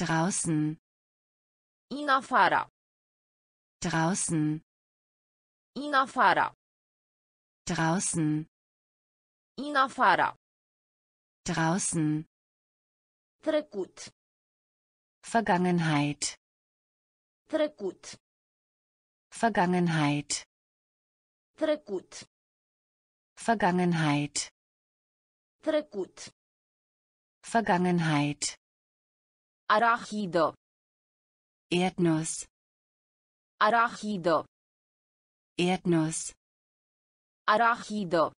draußen, În afara. draußen, În afara. draußen, În afara. draußen, Trecut. Vergangenheit, Trecut. Vergangenheit, Trecut. Vergangenheit, Trecut. Vergangenheit, Arachidă. Erdnuss, Arachidă. Erdnuss, Arachidă.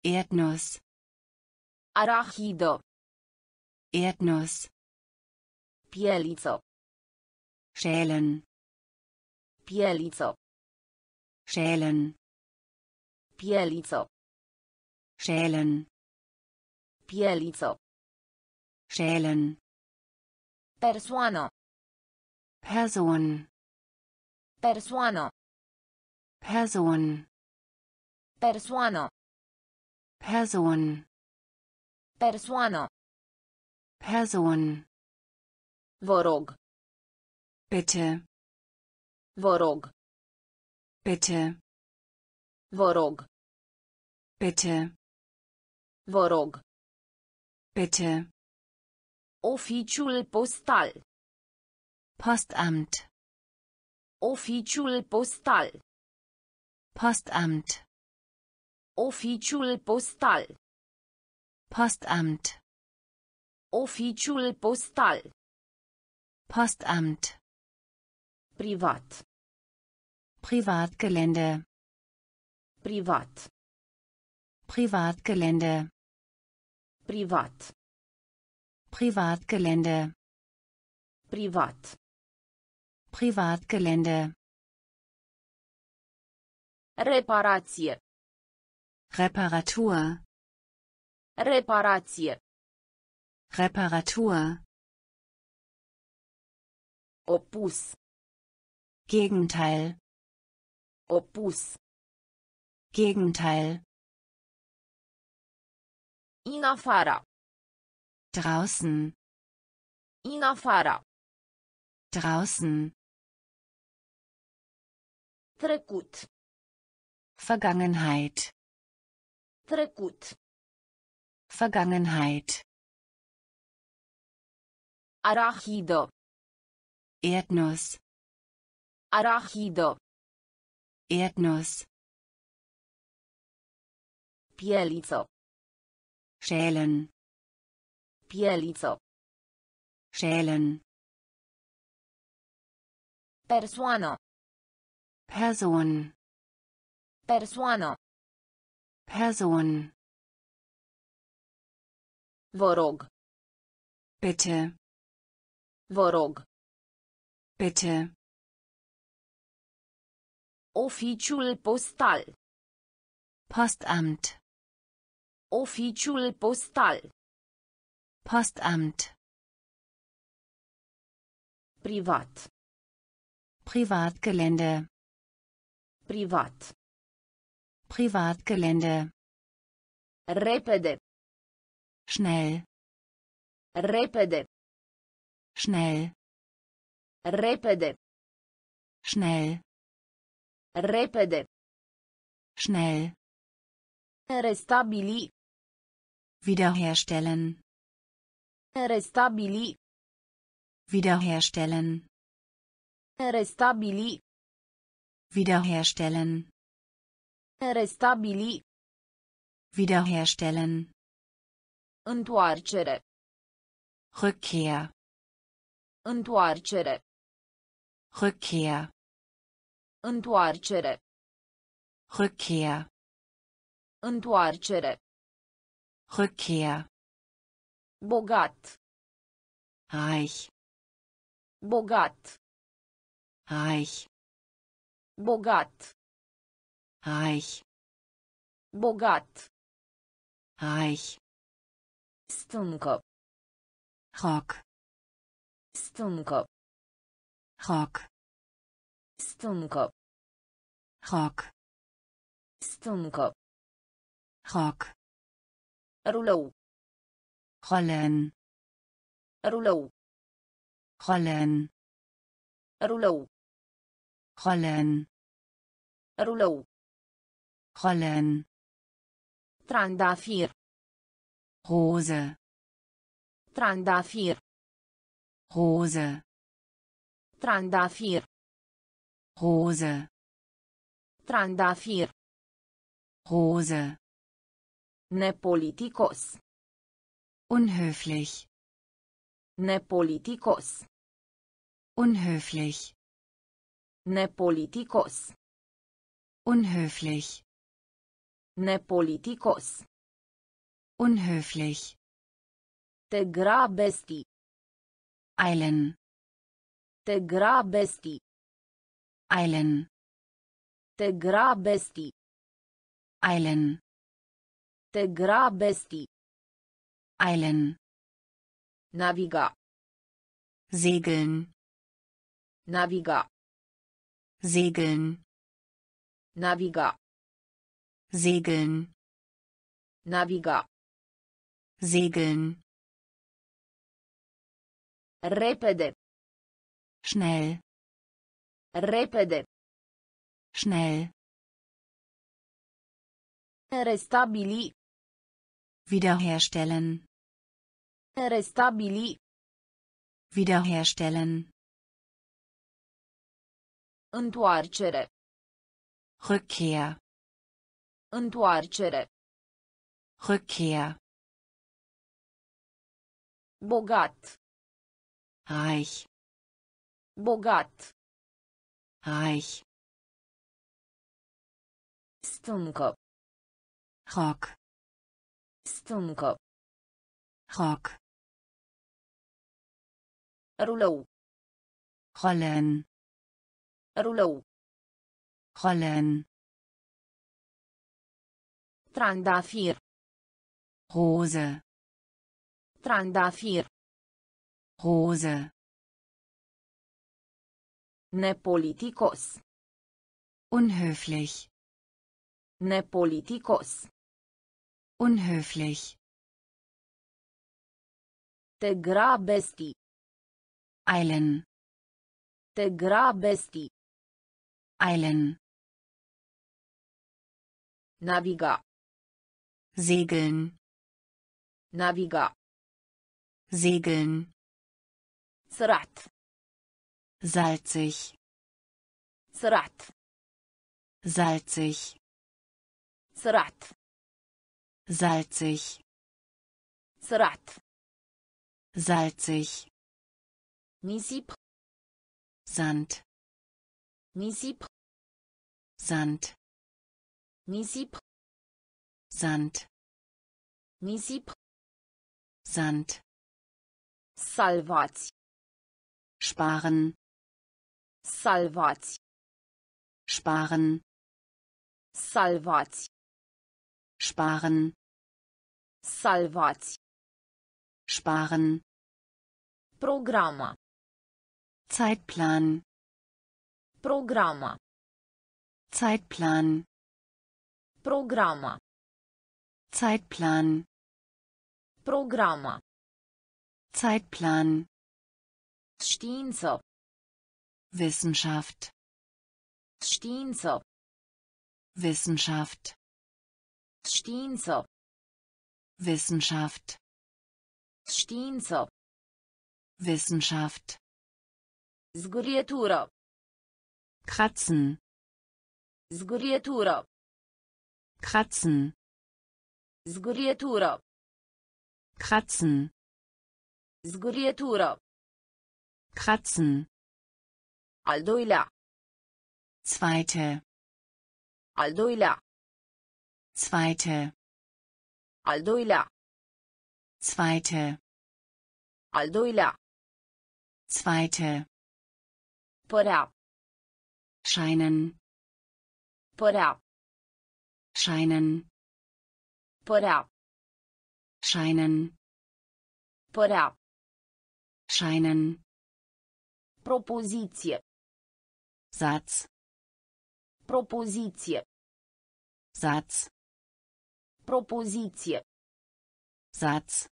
Erdnuss, Arachidă. Erdnuss, Pieliță. Schälen, Pieliță. schälen, Pieliță. schälen, Pieliță. schälen, Persoană. Person, Persoană. Person, Persoană. Person, Persoană. Person, Vă rog. Bitte, Vă rog. bitte, Vă rog. bitte, Vă rog. bitte, Oficiul postal. Postamt, Oficiul postal. Postamt, Oficiul postal. Postamt, Oficiul postal. Postamt, Privat. Privatgelände, Privat. Privatgelände, Privat. Privatgelände, Privat. Privatgelände, Reparație. Reparatur, Reparație. Reparatur, Opus. Gegenteil, Opus. Gegenteil, În afara. draußen, În afara. draußen, Trecut. Vergangenheit, Trecut. Vergangenheit, Arachidă. Erdnuss, Arachidă. Erdnuss, Pieliță. schälen, Pieliță. schälen, Persoană. Person, Persoană. Person, Vă rog. bitte, Vă rog. bitte, Oficiul postal. Postamt, Oficiul postal. Postamt, Privat. Privatgelände, Privat. Privatgelände, Repede. schnell, Repede. schnell, Repede. schnell, Repede. schnell, Restabili. wiederherstellen, Restabili. wiederherstellen, Restabili. wiederherstellen, Restabili. wiederherstellen, Întoarcere. Rückkehr, Întoarcere. Rückkehr, Întoarcere. Rückkehr, Întoarcere. Rückkehr, Bogat. reich, Bogat. reich, Bogat. reich, Bogat. reich, Stâncă. Rock, Stâncă. Rock, Stâncă. Rock, Stâncă. Rock, Rulou. rollen, Rulou. rollen, Rulou. rollen, Rulou. rollen, Trandafir. Rose, Trandafir. Rose, Trandafir. Rose, Trandafir. Rose, Nepoliticos. unhöflich, Nepoliticos. unhöflich, Nepoliticos. unhöflich, Nepoliticos. unhöflich, Te grabesti. eilen, Te grabesti. Eilen, Te grabesti. eilen, Te grabesti. eilen, Naviga. segeln, Naviga. segeln, Naviga. segeln, Naviga. segeln, Repede. schnell, Repede. schnell, Restabili. wiederherstellen, Restabili. wiederherstellen, Întoarcere. Rückkehr, Întoarcere. Rückkehr, Bogat. reich, Bogat. Reich, Stâncă. Rock, Stâncă. Rock, Rulou. rollen, Rulou. rollen, Trandafir. Rose, Trandafir. Rose, Nepoliticos. unhöflich, Nepoliticos. unhöflich, Te grabesti. eilen, Te grabesti. eilen, Naviga. segeln, Naviga. segeln, Sărat. Salzig, Sărat. salzig, Sărat. salzig, Sărat. salzig, Nisip. Sand, Nisip. Sand, Nisip. Sand, Nisip. Sand, Salvați. sparen, Salvați. sparen, Salvați. sparen, Salvați. sparen, Programa. Zeitplan, Programa. Zeitplan, Programa. Zeitplan, Programa. Zeitplan, Știință. Wissenschaft, Știință. Wissenschaft, Știință. Wissenschaft, Știință. Wissenschaft, Zgârietură. kratzen, Zgârietură. kratzen, Zgârietură. kratzen, Zgârietură. kratzen, Al doilea. zweite, Al doilea. zweite, Al doilea. zweite, Al doilea. zweite, Părea. scheinen, Părea. scheinen, Părea. scheinen, Părea. scheinen, Propoziție. Satz. Propositie. Satz. Propositie. Satz.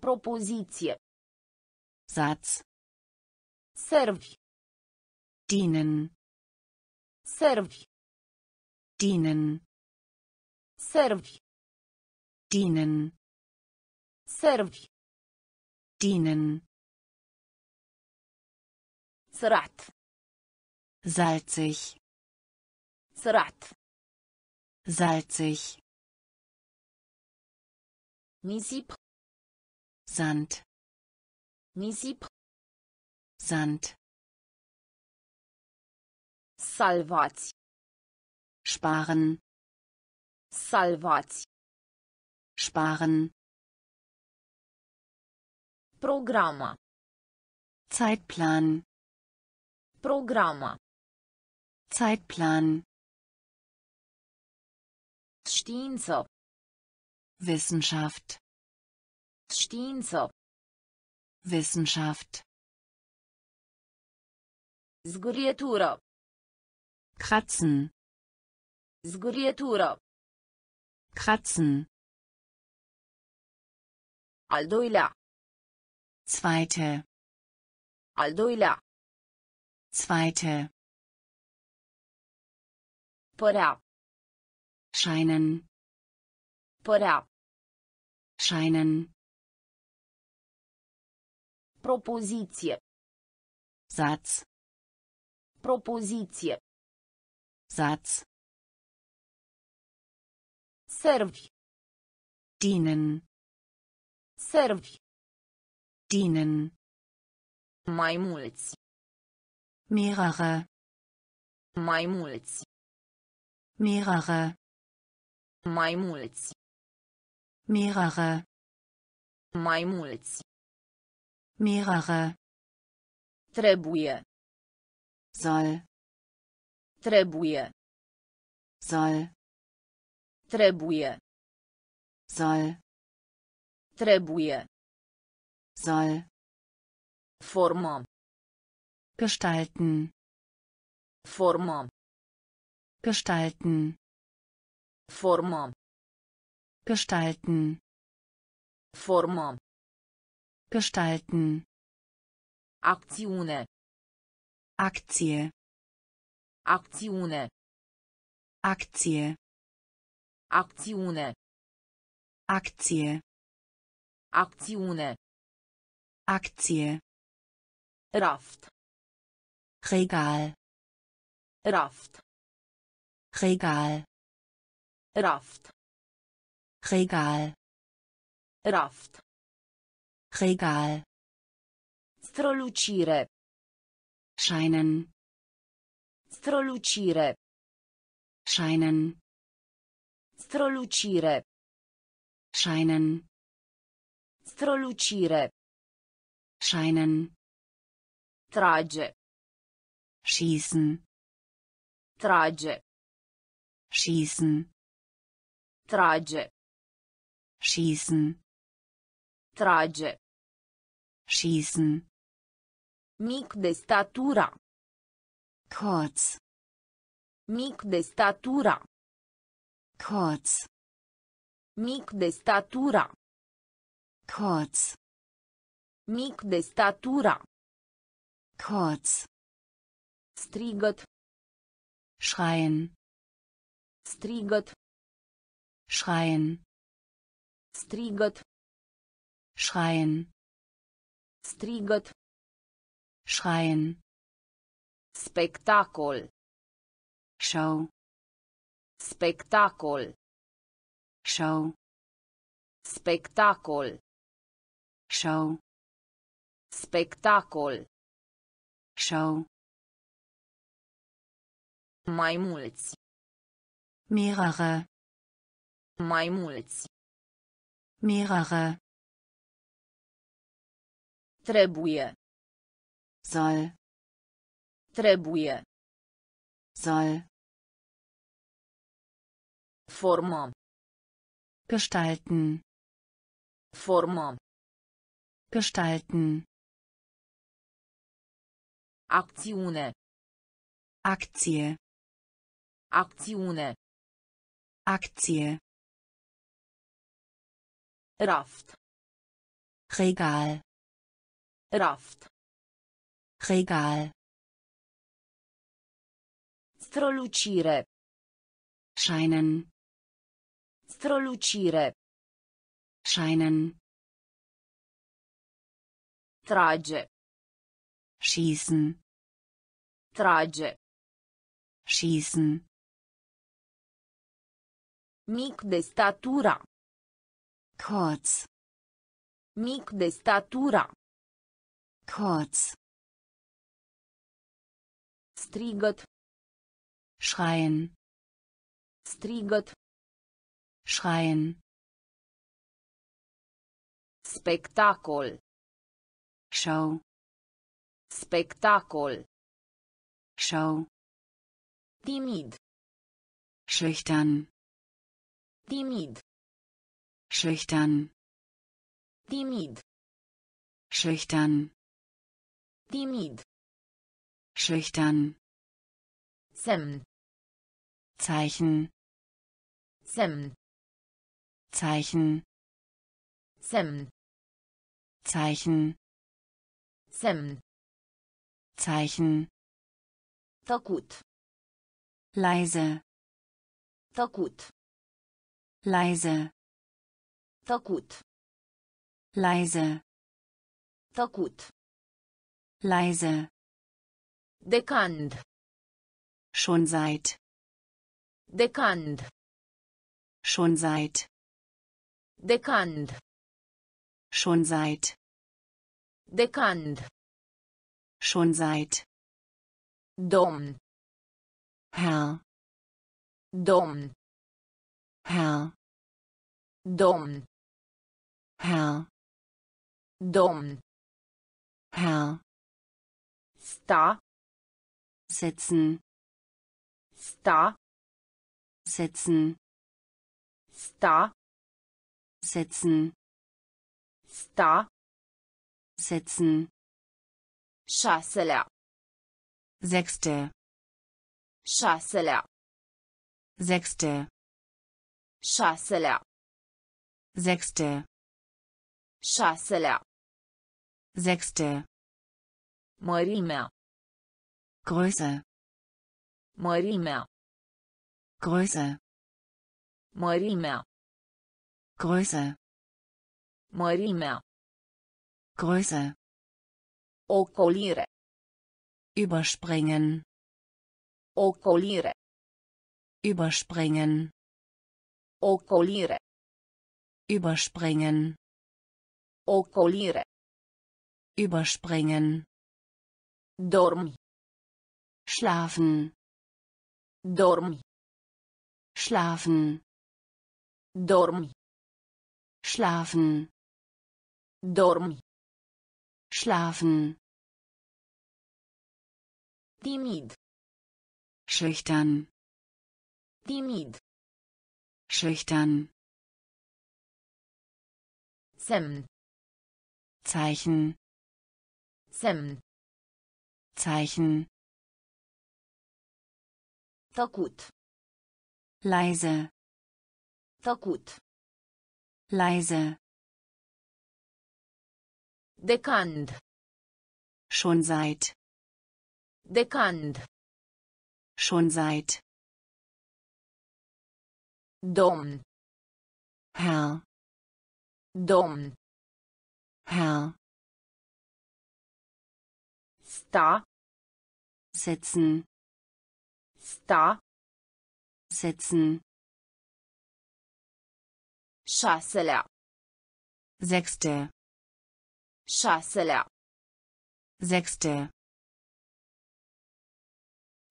Propositie. Satz. Servi. Dienen. Servi. Dienen. Servi. Dienen. Servi. Dienen. Srat salzig, سرعت salzig, nisip Sand, nisip Sand, salvați sparen, salvați sparen, programa Zeitplan, programa Zeitplan, știință Wissenschaft, știință Wissenschaft, zgârietură kratzen, zgârietură kratzen, al doilea zweite, al doilea zweite, părea scheinen, părea scheinen, propoziție Satz, propoziție Satz, servi. Dienen, servi. Dienen, mai mulți. Mehrere, mai mulți mehrere, mai mulți mehrere, mai mulți mehrere, trebuie. Soll, trebuie. Soll, trebuie. Soll, trebuie. Soll, formăm. Gestalten, formăm gestalten, formăm gestalten, formăm gestalten, acțiune Aktie, acțiune Aktie, acțiune Aktie, acțiune Aktie, raft. Regal, raft Regal, raft. Regal, raft. Regal, strălucire scheinen, strălucire scheinen, strălucire scheinen, strălucire scheinen, trage. Schießen, trage schießen, trage. Schießen, trage. Schießen, mic de statura. Kurz, mic de statura. Kurz, mic de statura. Kurz, mic de statura. Kurz, strigăt schreien, strigăt schreien, strigăt schreien, strigăt schreien, spectacol Show, spectacol Show, spectacol Show, spectacol Show, mai mulți mehrere, mai mulți. Mehrere, trebuie. Soll, trebuie. Soll, formăm. Gestalten, formăm. Gestalten, acțiune. Aktie, acțiune Aktie, raft. Regal, raft. Regal, strălucire scheinen, strălucire scheinen, Trage. schießen. Trage. schießen Mic de statura. kurz Mic de statura. kurz Strigăt. schreien Strigăt. schreien Spectacol. Show Spectacol. Show Timid. schüchtern Timid. schüchtern Timid. schüchtern Timid. schüchtern Semn. Zeichen Semn. Zeichen Semn. Zeichen Semn. Zeichen Tăcut. leise Tăcut. Leise Tăcut. leise Tăcut. leise Decand. schon seit Decand. schon seit Decand. schon seit Decand. schon seit Domn. Herr Domn. Herr Domn. Herr Domn. Herr Sta. sitzen Sta. sitzen Sta. sitzen Sta. sitzen Șaselea. sechste Șaselea. sechste Șaselea. Sechste Șaselea. sechste Mărimea. Größe Mărimea. Größe Mărimea. Größe Mărimea. Größe Ocolire. überspringen Ocolire. überspringen Ocolire. Überspringen Ocolire. überspringen Dormi. schlafen Dormi. schlafen Dormi. schlafen Dormi. schlafen Timid. schüchtern Timid. schüchtern Semn. Zeichen Semn. Zeichen Tăcut. leise Tăcut. leise Decand. schon seit Decand. schon seit Domn. Herr Domn. Herr Sta. sitzen Sta. sitzen Șaselea. sechste Șaselea. sechste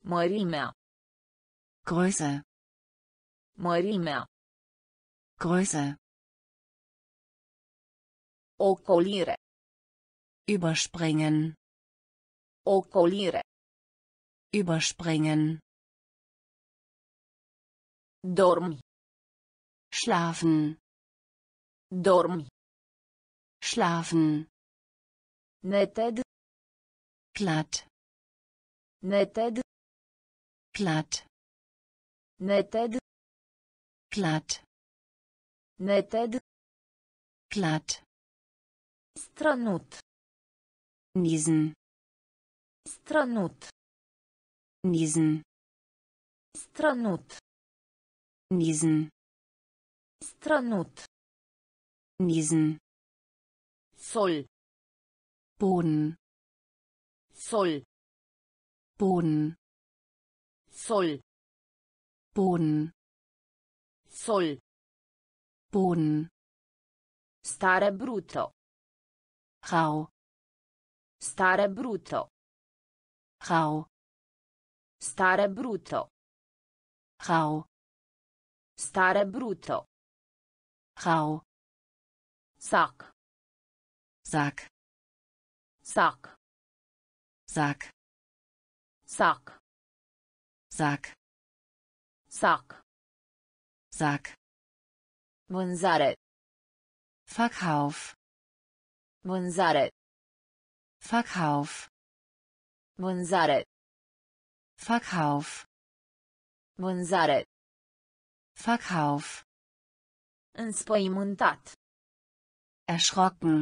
Mărimea. Größe Mărimea. Größe Ocolire. überspringen Ocolire. überspringen Dormi. schlafen Dormi. schlafen Neted. glatt Neted. glatt Neted. glatt Neted. glatt Strănut. niesen Strănut. niesen Strănut. niesen Strănut. niesen Sol. Boden, Sol. Boden, Sol. Boden, Sol. Boden, Stare brutto. Rau, Stare brutto. rau, Stare brutto. rau, Stare brutto. rau, Sac. Sack, Sac. Sack, Sac. Sack, Sac. Sack, Vânzare. Verkauf, Vânzare. Verkauf, Vânzare. Verkauf, Vânzare. Verkauf, Înspăimântat. erschrocken,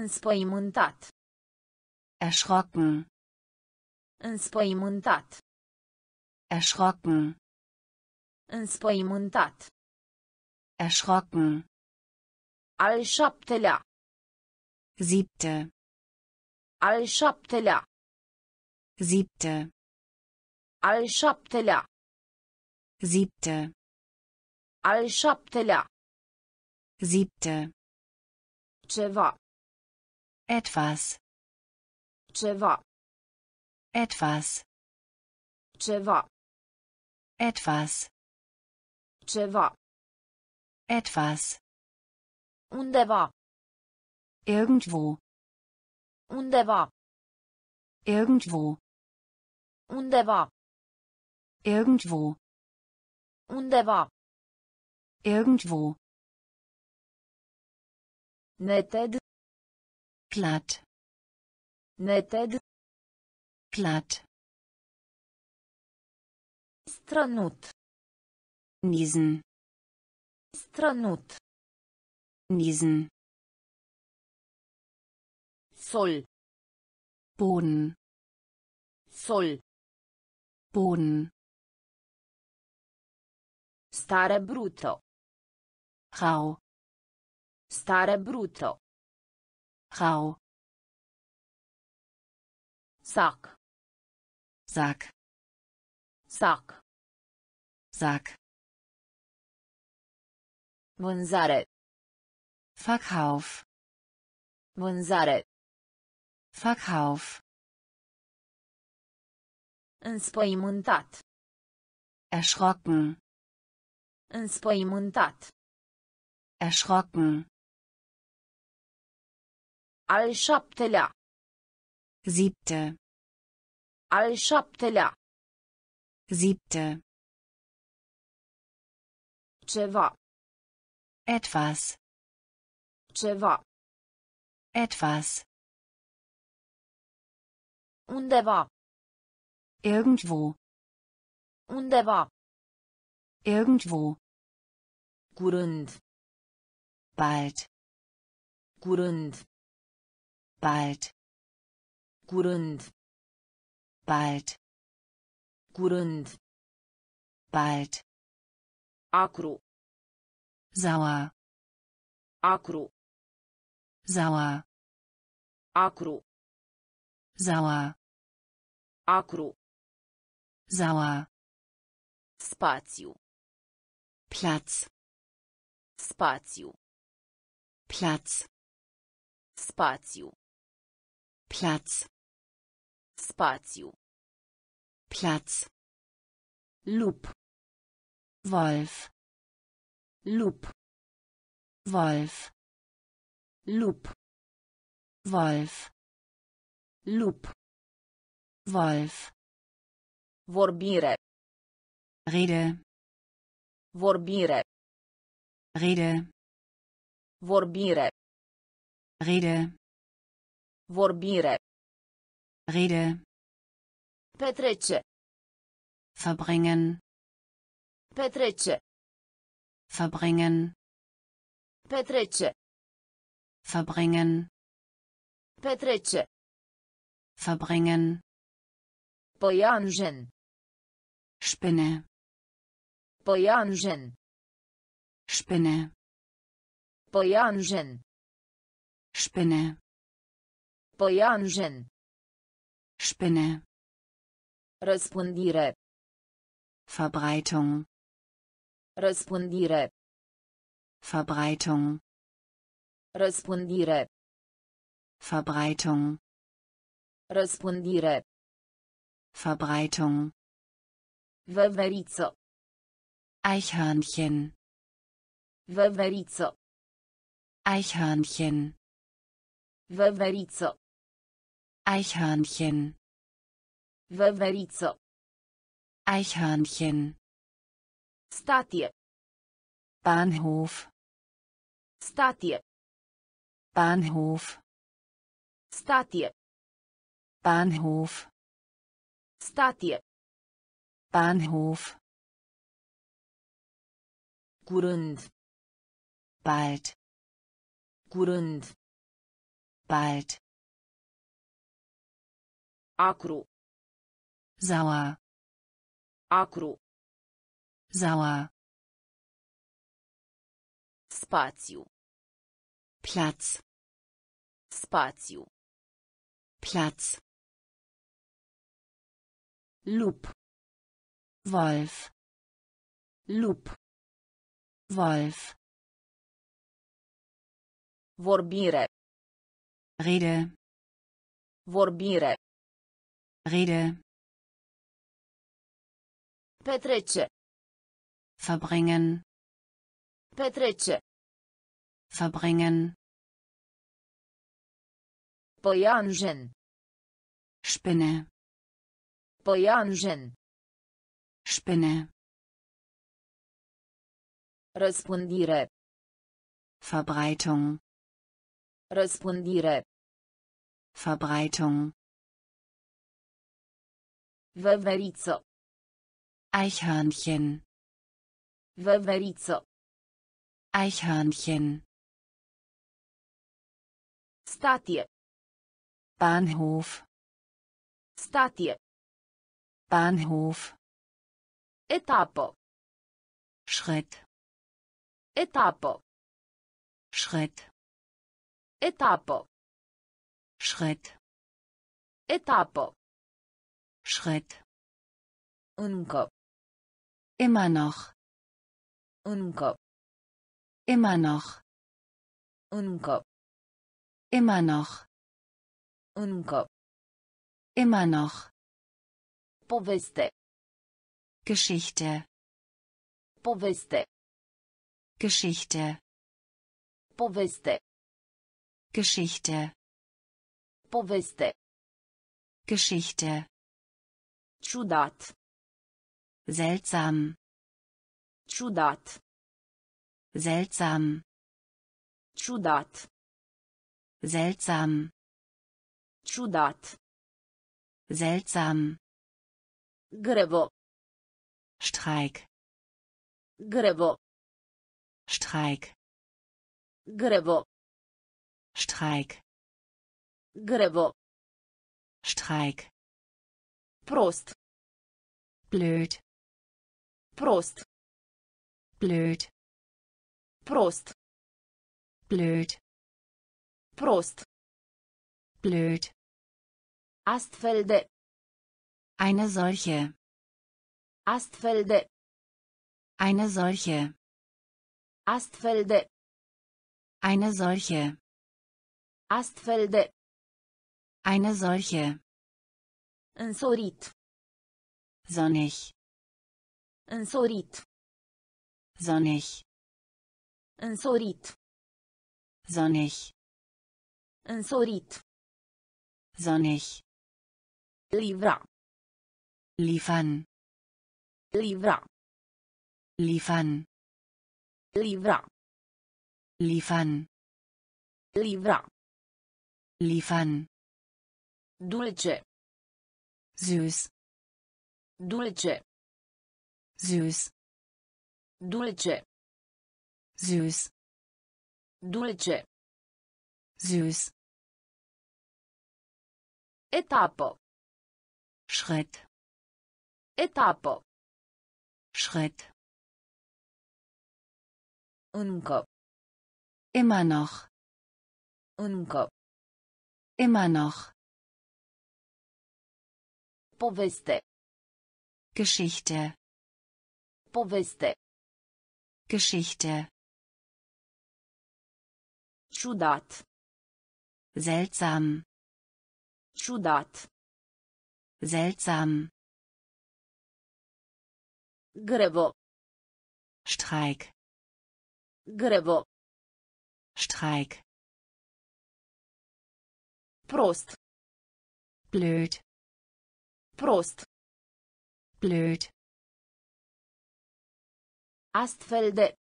Înspăimântat. erschrocken, Înspăimântat. erschrocken, Înspăimântat. erschrocken, Al șaptelea. Siebte, Al șaptelea. siebte, Al șaptelea. siebte, Al șaptelea. siebte, Ceva. etwas, Ceva. etwas, Ceva. etwas, Ceva. etwas, Undeva. Irgendwo, Undeva. irgendwo, Undeva. irgendwo, Undeva. irgendwo, Neted. platt, Neted. platt, Strănut. niesen, Strănut. niesen, Sol. Boden, Sol. Boden, Stare brutto. rau, Stare brutto. rau, Sac. Sack, Sac. Sack, Vânzare. Verkauf, Vânzare. Verkauf, Înspăimântat. erschrocken, Înspăimântat. erschrocken, Al șaptelea. siebte, Al șaptelea. siebte, Ceva. etwas, Ceva. etwas, Undeva. irgendwo, Undeva. irgendwo, Curând. bald, Curând. bald, Curând. bald, Curând. bald, Acru. sauer, Acru. sauer, Acru. sauer, Acru. sauer, Spațiu. Platz, Spațiu. Platz, Spațiu. Platz, Spațiu. Platz, Lup. Wolf, Lup. Wolf, Lup. Wolf, Lup. Wolf, Vorbire. Rede, Vorbire. Rede, Vorbire. Rede, Vorbire. Rede, Petrece. verbringen, Petrece. verbringen, Petrece. verbringen, Petrece. verbringen, Păianjen. Spinne, Păianjen. Spinne, Păianjen. Spinne, Păianjen. Spinne, Răspândire. Verbreitung, Răspândire. Verbreitung, Răspândire. Verbreitung, Răspândire. Verbreitung, Veveriță. Eichhörnchen, Veveriță. Eichhörnchen, Veveriță. Eichhörnchen, Veveriță. Eichhörnchen, Statie. Bahnhof, Statie. Bahnhof, Statie. Bahnhof, Statie. Bahnhof, Curând. bald, Curând. bald, Acru. sauer, Acru. sauer, Spațiu. Platz, Spațiu. Platz, Lup. Wolf, Lup. Wolf, Vorbire. Rede, Vorbire. Rede, Petrece. verbringen, Petrece. verbringen, Păianjen. Spinne, Păianjen. Spinne, Răspândire. Verbreitung, Răspândire. Verbreitung, Veveriță. Eichhörnchen, Veveriță. Eichhörnchen, Statie. Bahnhof, Statie. Bahnhof, Etapă. Schritt, Etapă. Schritt, Etapă. Schritt, Etapă. Schritt, Încă. immer noch, Încă. immer noch, Încă. immer noch, Încă. immer noch, Poveste. Geschichte, Poveste. Geschichte, Poveste. Geschichte, Poveste. Geschichte, Ciudat. seltsam, Ciudat. seltsam, Ciudat. seltsam, Ciudat. seltsam, Grevă. Streik, Grevă. Streik, Grevă. Streik, Grevă. Streik, Prost. blöd, Prost. blöd, Prost. blöd, Prost. blöd, Astfel de. Eine solche, Astfel de. eine solche, Astfel de. eine solche, Astfel de. eine solche, Însorit. sonnig, Însorit. sonnig, Însorit. sonnig, Însorit. sonnig, Livra. Liefern, Livra. liefern, Livra. liefern, Livra. liefern, Dulce. süß, Dulce. süß, Dulce. süß, Dulce. süß, Etapă. Schritt, Etapă. Schritt, Încă. immer noch, Încă. Immer noch. Poveste. Geschichte. Poveste. Geschichte. Ciudat. Seltsam. Ciudat. Seltsam. Grevo. Streik. Grevo. Streik. Prost. Blöd. Prost. Blöd. Astfel de.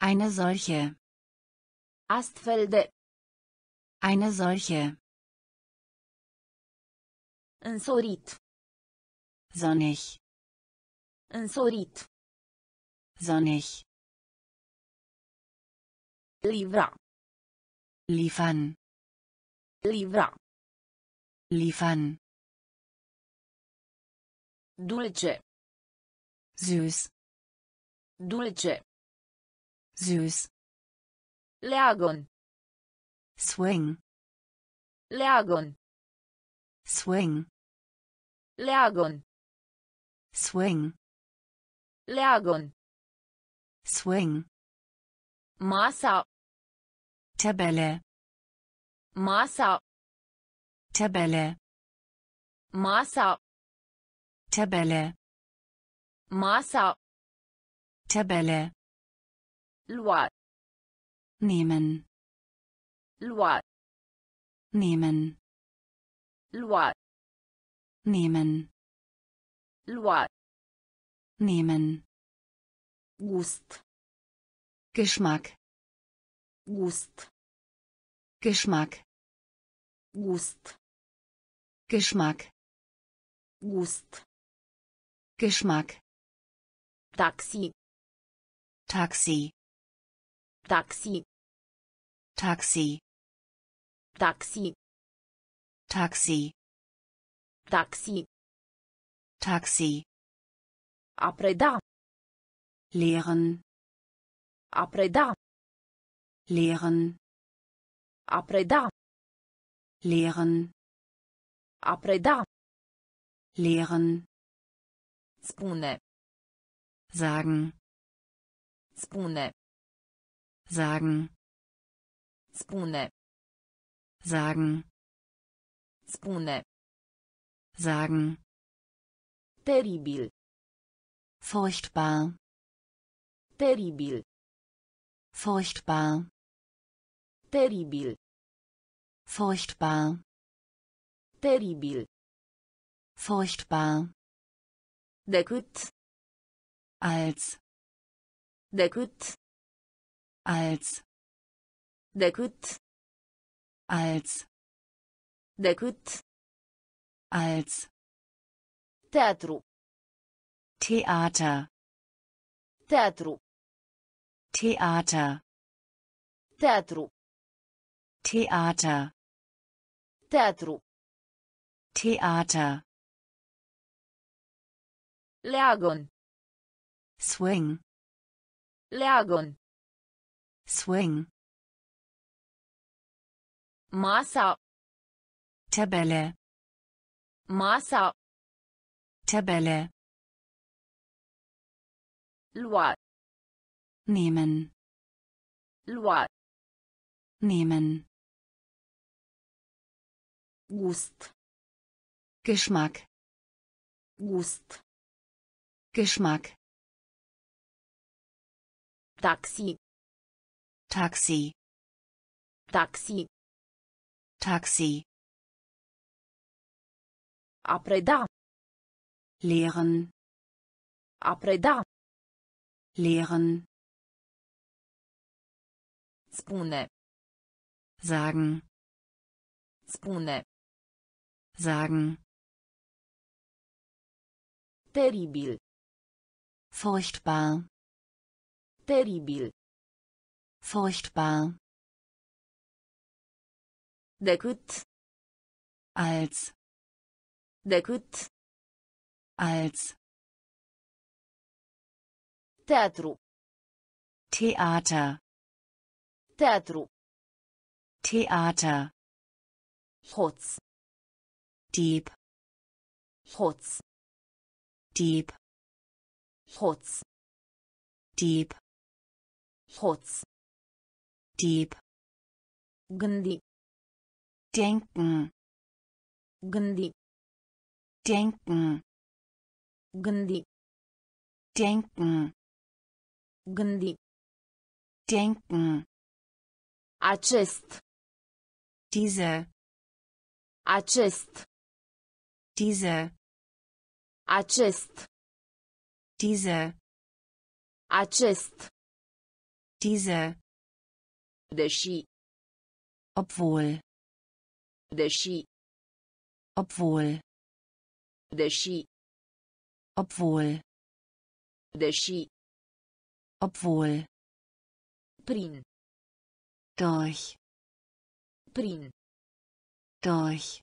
Eine solche. Astfel de. Eine solche. Însorit. Sonnig. Însorit. Sonnig. Livra. Liefern. Livra. Liefern. Dulce. Süß. Dulce. Süß. Leagon. Swing. Leagon. Swing. Leagon. Swing. Leagon. Swing. Masa. Tabelle. Masa. Tabelle. Masa. Tabelle. Masa. Tabelle. Lua. Nehmen. Lua. Nehmen. Lua. Nehmen. Lua. Nehmen. Gust. Geschmack. Gust. Geschmack. Gust. Geschmack. Gust. Geschmack. Taxi. Taxi. Taxi. Taxi. Taxi. Taxi. Taxi. Taxi. A preda. Lehren. A preda. Lehren. A preda. Lehren. A preda. Lehren. Spune. Sagen. Spune. Sagen. Spune. Sagen. Spune. Sagen. Teribil. Furchtbar. Teribil. Furchtbar. Teribil. Furchtbar. Teribil. Furchtbar. Decât. Als. Decât. Als. Decât. Als. Decât. Als. Teatru. Theater. Teatru. Theater. Teatru. Theater. Teatru. Theater. Leagon. Swing. Leagon. Swing. Masa. Tabelle. Masa. Tabelle. Lua. Nehmen. Lua. Nehmen. Gust. Geschmack. Gust. Geschmack. Taxi. Taxi. Taxi. Taxi. A preda. Lehren. A preda. Lehren. Spune. Sagen. Spune. Sagen. Teribil. Furchtbar. Teribil. Furchtbar. Decât. Als. Decât. Als. Teatru. Theater. Teatru. Theater. Hoț. Dieb, Hoț. Dieb, Hoț. Dieb, Hoț. Dieb, Gândi. denken, Gândi. denken, Gândi. denken, Gândi. denken, Acest. diese, Acest. diese, Acest. diese, Acest. diese, Deși. obwohl, Deși. obwohl, Deși. obwohl, Deși. Obwohl, Prin. durch, Prin. durch,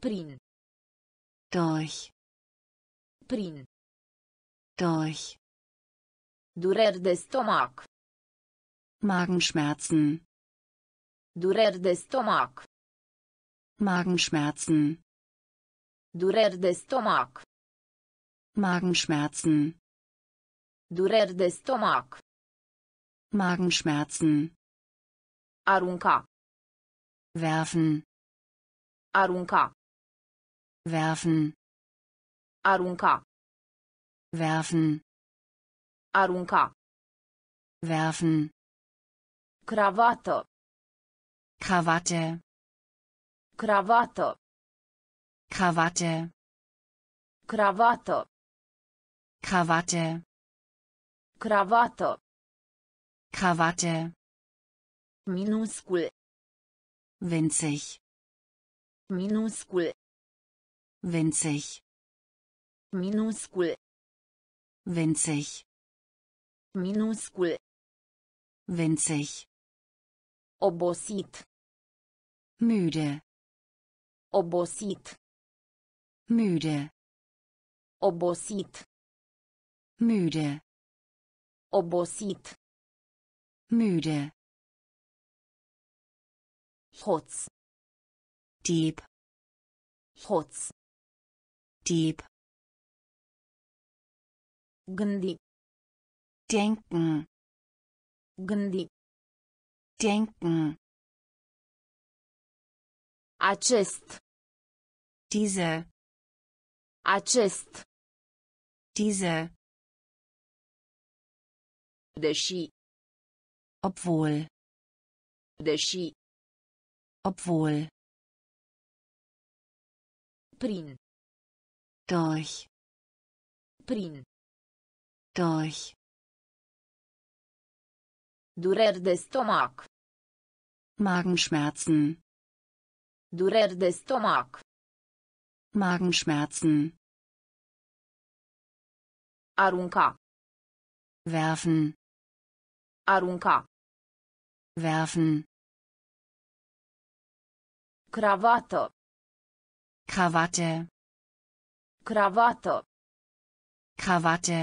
Prin. durch, Prin. durch, Dureri de stomac. Magenschmerzen, Dureri de stomac. Magenschmerzen, Dureri de stomac. Magenschmerzen, Dureri de stomac. Magenschmerzen, Arunca. werfen, Arunca. werfen, Arunca. werfen, Arunca. werfen, Cravată. Krawatte, Cravată. Krawatte, Cravată. Krawatte, Cravată. Krawatte, Minuscul. winzig, Minuscul. winzig, Minuscul. winzig, Minuscul. winzig, Obosit. müde, Obosit. müde, Obosit. müde, Obosit. müde, Hoț. Dieb, Hoț. Dieb, Gândi. denken, Gândi. denken, Acest. diese, Acest. diese, Deși. obwohl, Deși. obwohl, Prin. durch, Prin. durch, Dureri de stomac. Magenschmerzen, Dureri de stomac. Magenschmerzen, Arunca. werfen, Arunca. werfen, Cravată. Krawatte, Cravată. Krawatte,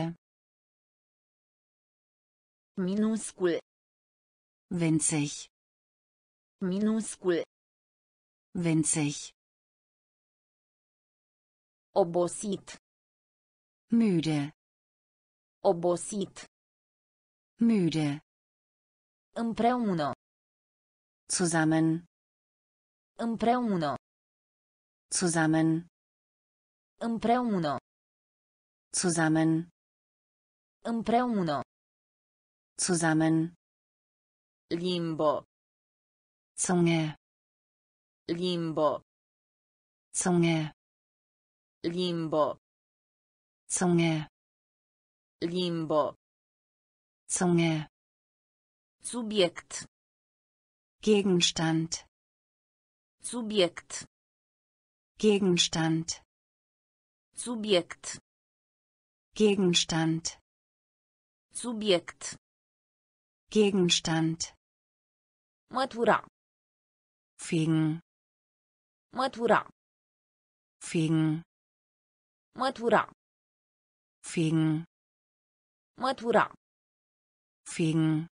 Minuscul. winzig, Minuscul. winzig, Obosit. müde, Obosit. müde, Împreună. zusammen, Împreună. zusammen, Împreună. zusammen, Împreună. zusammen, Limbă. Zunge, Limbă. Zunge, Limbă. Zunge, Limbă. Zunge, Subiect. Gegenstand, Subiect. Gegenstand, Subiect. Gegenstand, Subiect. Gegenstand, Mătura. fegen, Mătura. fegen, Mătura. fegen, Mătura. fegen,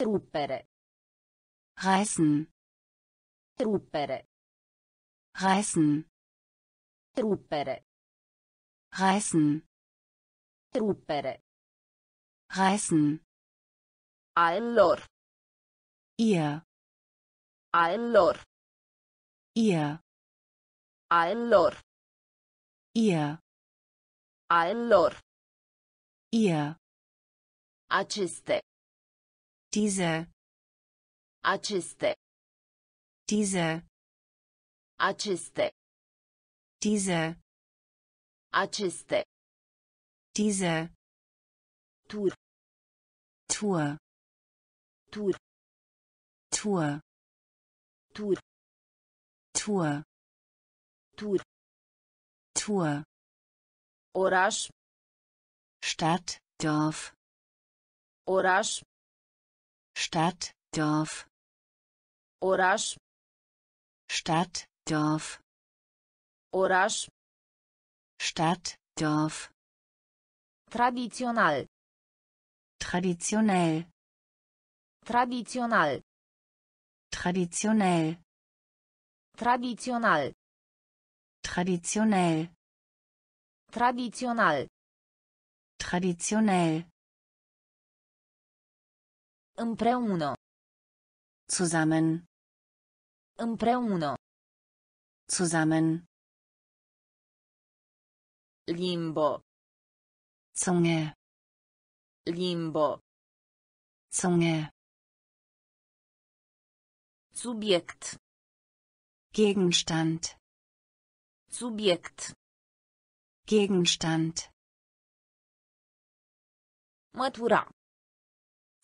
Rupere. reißen, Rupere. reißen Rupere. reißen Rupere. reißen A lor. ihr A lor. ihr A lor. ihr A lor. ihr Aceste. Diese Aceste. diese Aceste. diese Aceste. diese Tur. Tour Tur. Tour Tur. Tour Tur. Tour Oraș. Stadt Dorf Oraș. Stadt Dorf Oraș. Stadt Dorf Oraș. Stadt Dorf Tradițional. traditionell Tradițional. traditionell Tradițional. traditionell Tradițional. traditionell Împreună. zusammen Împreună. zusammen Limbo. Zunge Limbo. Zunge Subiect. Gegenstand Subiect. Gegenstand Mătura.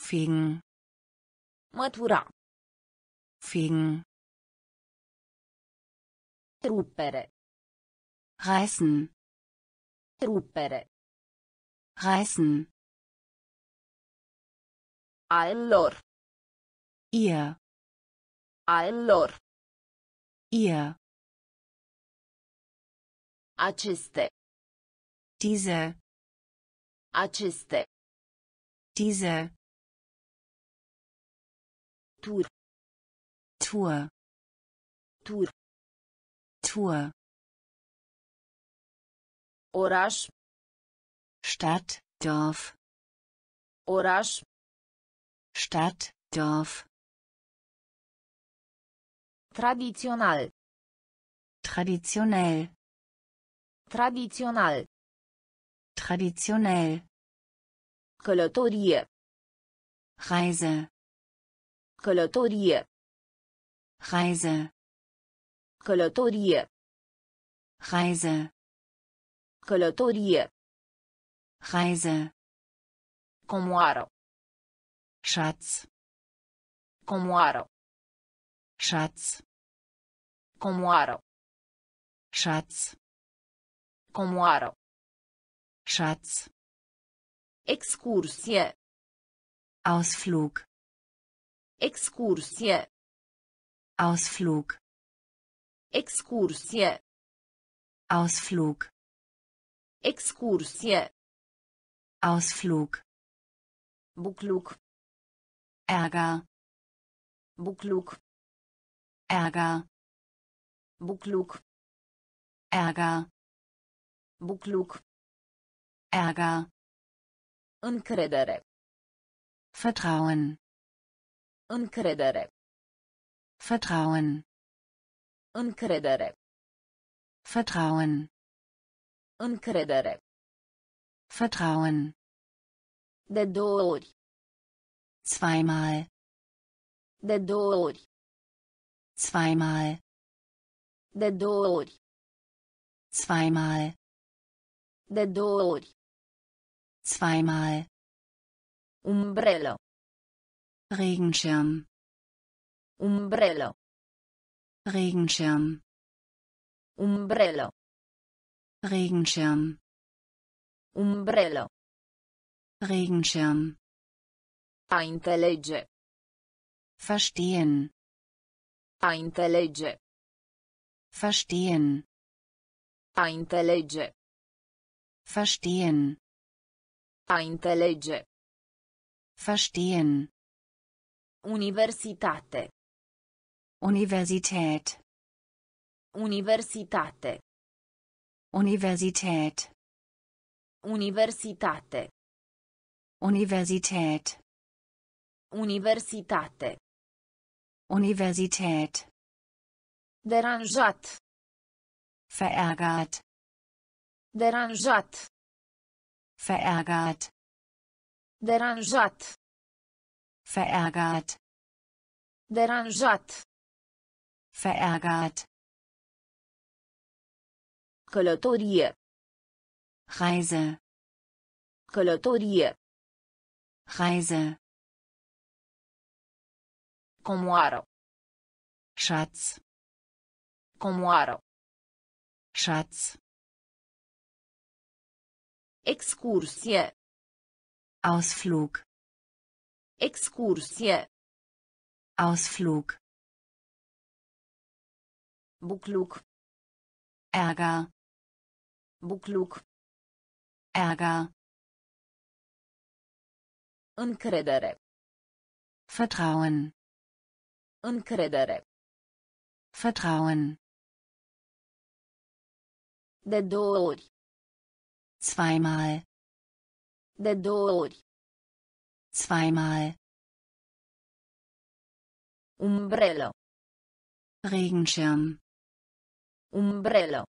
fegen Mătura. fegen Rupere. reißen Rupere. reißen A lor. ihr A lor. ihr Aceste. diese Aceste. diese Tur. Tour Tur. Tour Oraș. Stadt Dorf Oraș. Stadt Dorf Tradițional. traditionell Tradițional. traditionell Călătorie. Reise Călătorie. Reise Călătorie. Reise Călătorie. Reise Comoară. Schatz Comoară. Schatz Comoară. Schatz Comoară. Schatz Excursie. Ausflug Excursie. Ausflug Excursie. Ausflug Excursie. Ausflug Bucluc. Ärger Bucluc. Ärger Bucluc. Ärger Bucluc. Ärger Încredere. Vertrauen Încredere. Vertrauen Încredere. Vertrauen Încredere. Vertrauen De două ori. zweimal De două ori. zweimal De două ori. zweimal De două ori. zweimal Umbrelă. Regenschirm Umbrelă. Regenschirm Umbrelă. Regenschirm Umbrelă. Regenschirm A înțelege. verstehen A înțelege. verstehen A înțelege. verstehen A înțelege. verstehen Universitate. Universität. Universitate. Universität. Universitate. Universität. Universitate. Universität. Deranjat. Verärgert. Deranjat. Verärgert. Deranjat. Verärgert. Deranjat. Verärgert. Călătorie. Reise. Călătorie. Reise. Comoară. Schatz. Comoară. Schatz. Excursie. Ausflug. Excursie. Ausflug. Bucluc. Ärger. Bucluc. Ärger. Încredere. Vertrauen. Încredere. Vertrauen. De două ori. Zweimal. De două ori. Zweimal. Umbrelă. Regenschirm. Umbrelă.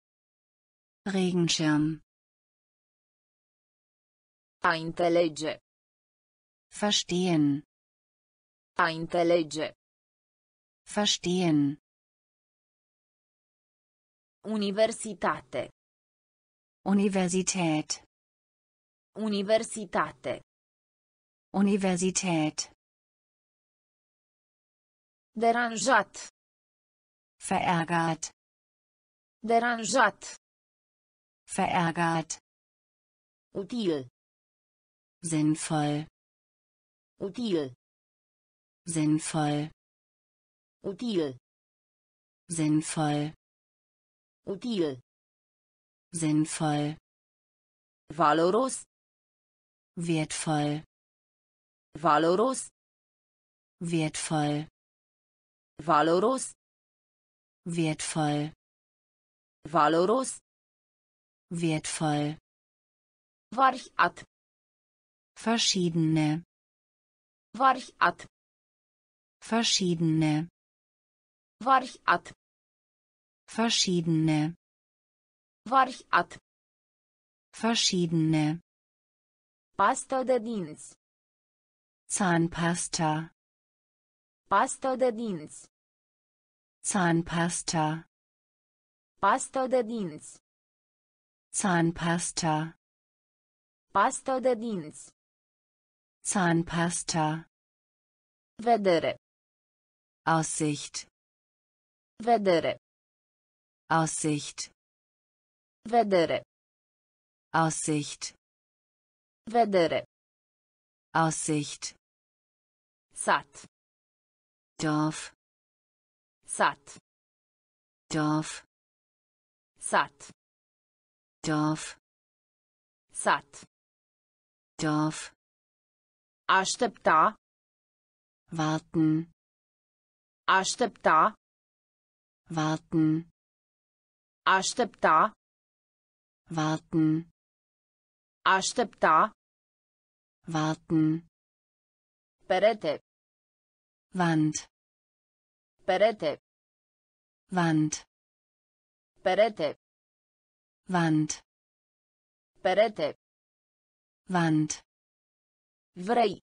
Regenschirm. A înțelege. Verstehen. A înțelege. Verstehen. Universitate. Universität. Universitate. Universität. Deranjat. Verärgert. Deranjat. Verärgert. Util. Sinnvoll. Util. Sinnvoll. Util. Sinnvoll. Util. Sinnvoll. Valoros. Wertvoll. Valoros. Wertvoll. Valoros. Wertvoll. Valoros. Wertvoll. Variat. Verschiedene. Variat. Verschiedene. Variat. Verschiedene. Variat. Verschiedene. Pastă de dinți. Zahnpasta. Pastă de dinți. Zahnpasta. Pastă de dinți. Zahnpasta. Pastă de dinți. Zahnpasta. Vedere. Aussicht. Vedere. Aussicht. Vedere. Aussicht. Vedere. Aussicht. Sat. Dorf. Sat. Dorf. Sat. Dorf. Sat. Dorf. Aștepta. Warten. Aștepta. Warten. Aștepta. Warten. Aștepta. Warten. Perete. Wand. Perete. Wand. Perete. Wand. Perete. Wand. Vrei.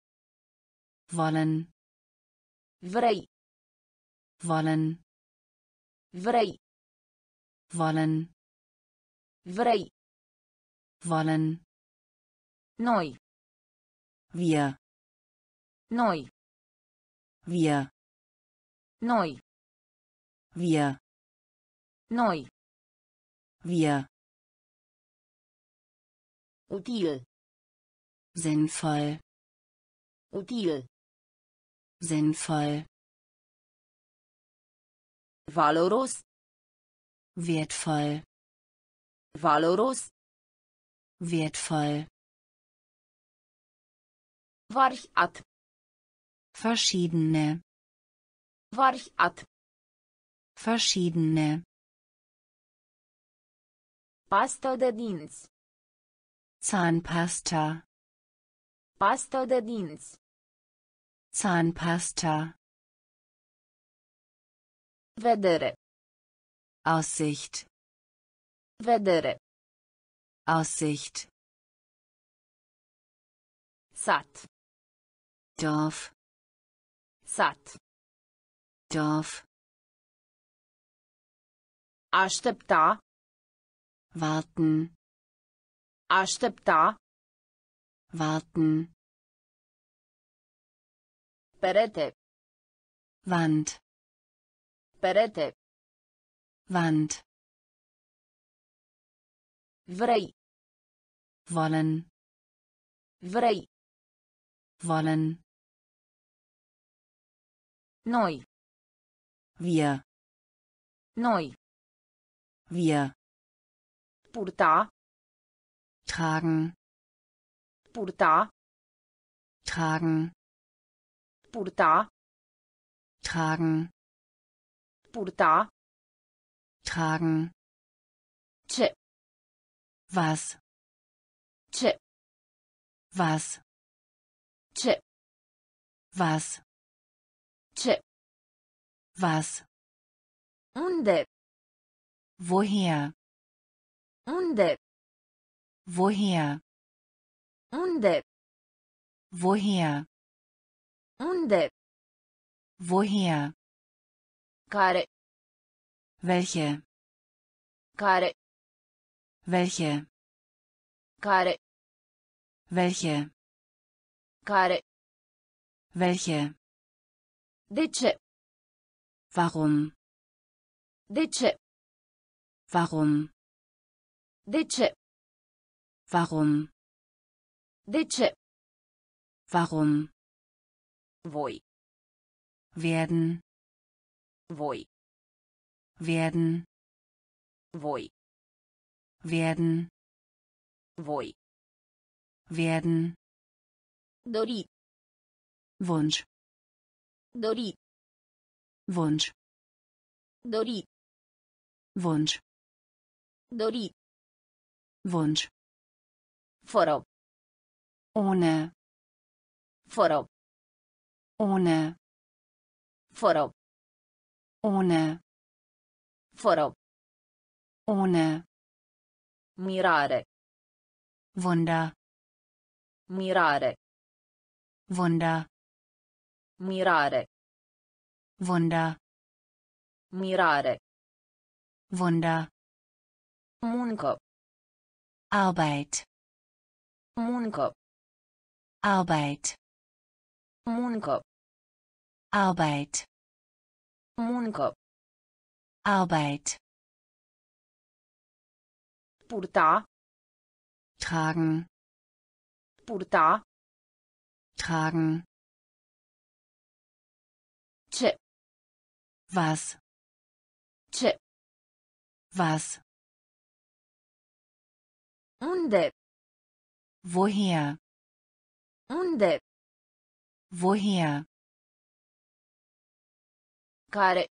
Wollen. Vrei. Wollen. Vrei. Wollen. Vrei. Wollen. Noi. Wir. Noi. Wir. Noi. Wir. Noi. Wir. Util. Sinnvoll. Util. Sinnvoll. Valoros. Wertvoll. Valoros. Wertvoll. Variat. Verschiedene. Variat. Verschiedene. Pastă de dinți. Zahnpasta. Pastă de dinți. Zahnpasta. Vedere. Aussicht. Vedere. Aussicht. Sat. Dorf. Sat. Dorf. Aștepta. Warten. Aștepta. Warten. Perete. Wand. Perete. Wand. Vrei. Wollen. Vrei. Wollen. Noi. Wir. Noi. Wir. Purta. Tragen. Purta. Tragen. Purta. Tragen. Purta. Tragen. Ce. Was. Ce. Was. Ce. Was. Was. Unde. Woher? Unde. Woher? Unde. Woher? Unde. Woher? Care. Welche? Care. Welche? Care. Welche? Care. Welche? De ce. Warum? De ce. Warum? De ce. Warum? De ce. Warum? Voi. Werden. Voi. Werden. Voi. Werden. Voi. Werden. Dori. Wunsch. Dori. Wunsch. Dori. Wunsch. Dori. Wunsch. Fără. Ohne. Fără. Ohne. Fără. Ohne. Fără. Ohne. Mirare. Wunder. Mirare. Wunder. Mirare. Wunder. Mirare. Wunder. Muncă. Arbeit. Muncă. Arbeit. Muncă. Arbeit. Muncă. Arbeit. Purta. Tragen. Purta. Tragen. Was. Ce. Was. Unde. Woher? Unde. Woher? Care.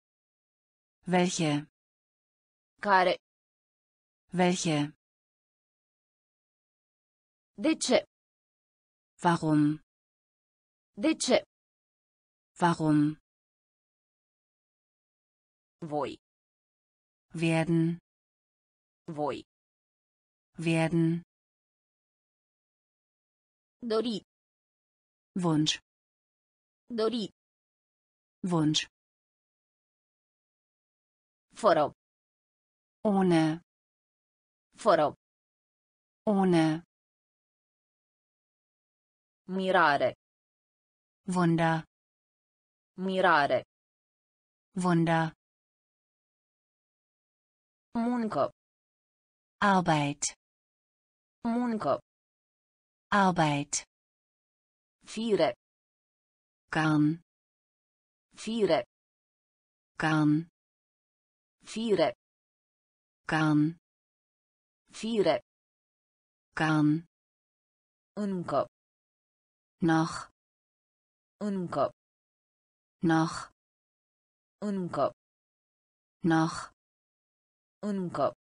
Welche? Care. Welche? De ce. Warum? De ce. Warum? Voi. Werden. Voi. Werden. Dori. Wunsch. Dori. Wunsch. Fără. Ohne. Fără. Ohne. Mirare. Wunder. Mirare. Wunder. Muncă. Arbeit. Muncă. Arbeit. Fire. Garn. Fire. Garn. Fire. Garn. Fire. Garn. Încă. Noch. Încă. Noch. Încă. noch, Încă.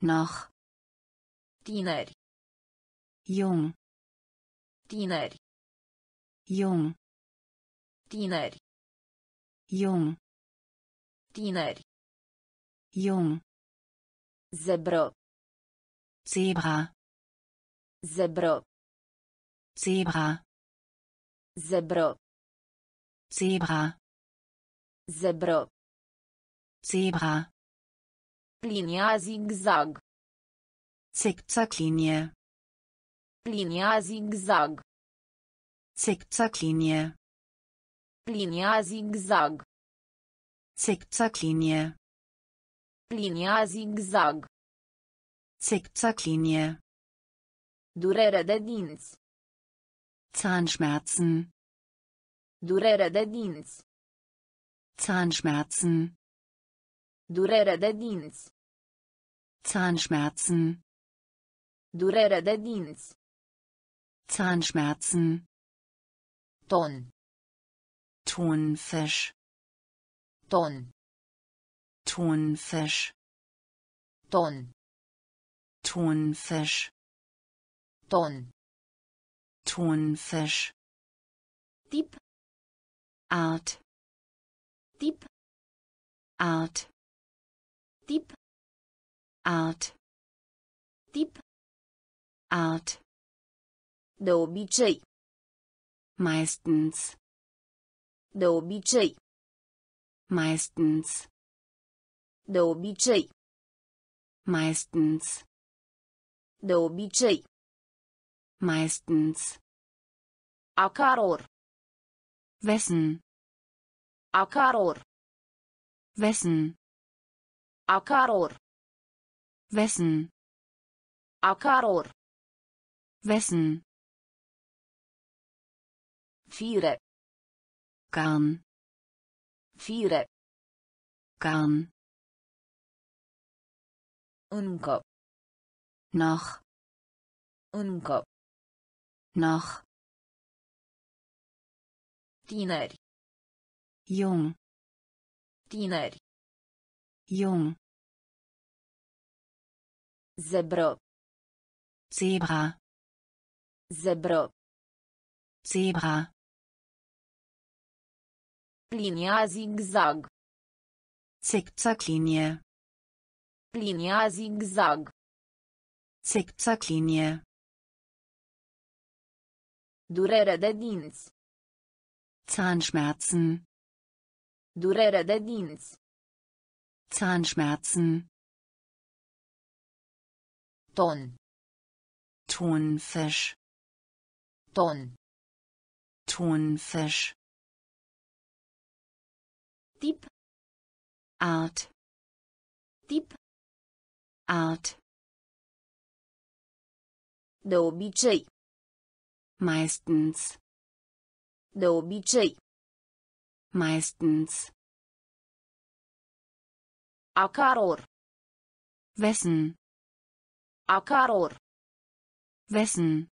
noch, Tineri. jung, Tineri. jung, Tineri. jung, Tineri. jung, Zebră. Zebra, Zebră. Zebra, Zebră. Zebra, Zebră. Zebra, Linia zigzag. Zickzacklinie, Linia zigzag. Zickzacklinie, Linia zigzag. Zickzacklinie, Linia zigzag. Zickzacklinie, Durere de dinți. Zahnschmerzen, Durere de dinți. Zahnschmerzen, Durere de dinți. Zahnschmerzen, Durere de dinți. Zahnschmerzen, Ton. Thunfisch, Ton. Thunfisch, Ton. Thunfisch, Ton. Thunfisch, Tip. Art, Tip. Art, Tip. Art, Tip. Art, De obicei. meistens, De obicei. meistens, De obicei. meistens, De obicei. meistens, A caror. wessen, A caror. wessen, A caror. Wessen, A caror. wessen, Fire. Garn, Fire. Garn, Încă. noch, Încă. noch, Tineri. jung, Tineri. jung, Zebră. Zebra, Zebră. Zebra, Linia zigzag. Zickzacklinie, Linia zigzag. Zickzacklinie, Durere de dinți. Zahnschmerzen, Durere de dinți. Zahnschmerzen, Ton. Thunfisch, Ton. Thunfisch, Tip. Art, Tip. Art, De obicei. meistens, De obicei. meistens, A caror. wessen, A caror. wessen,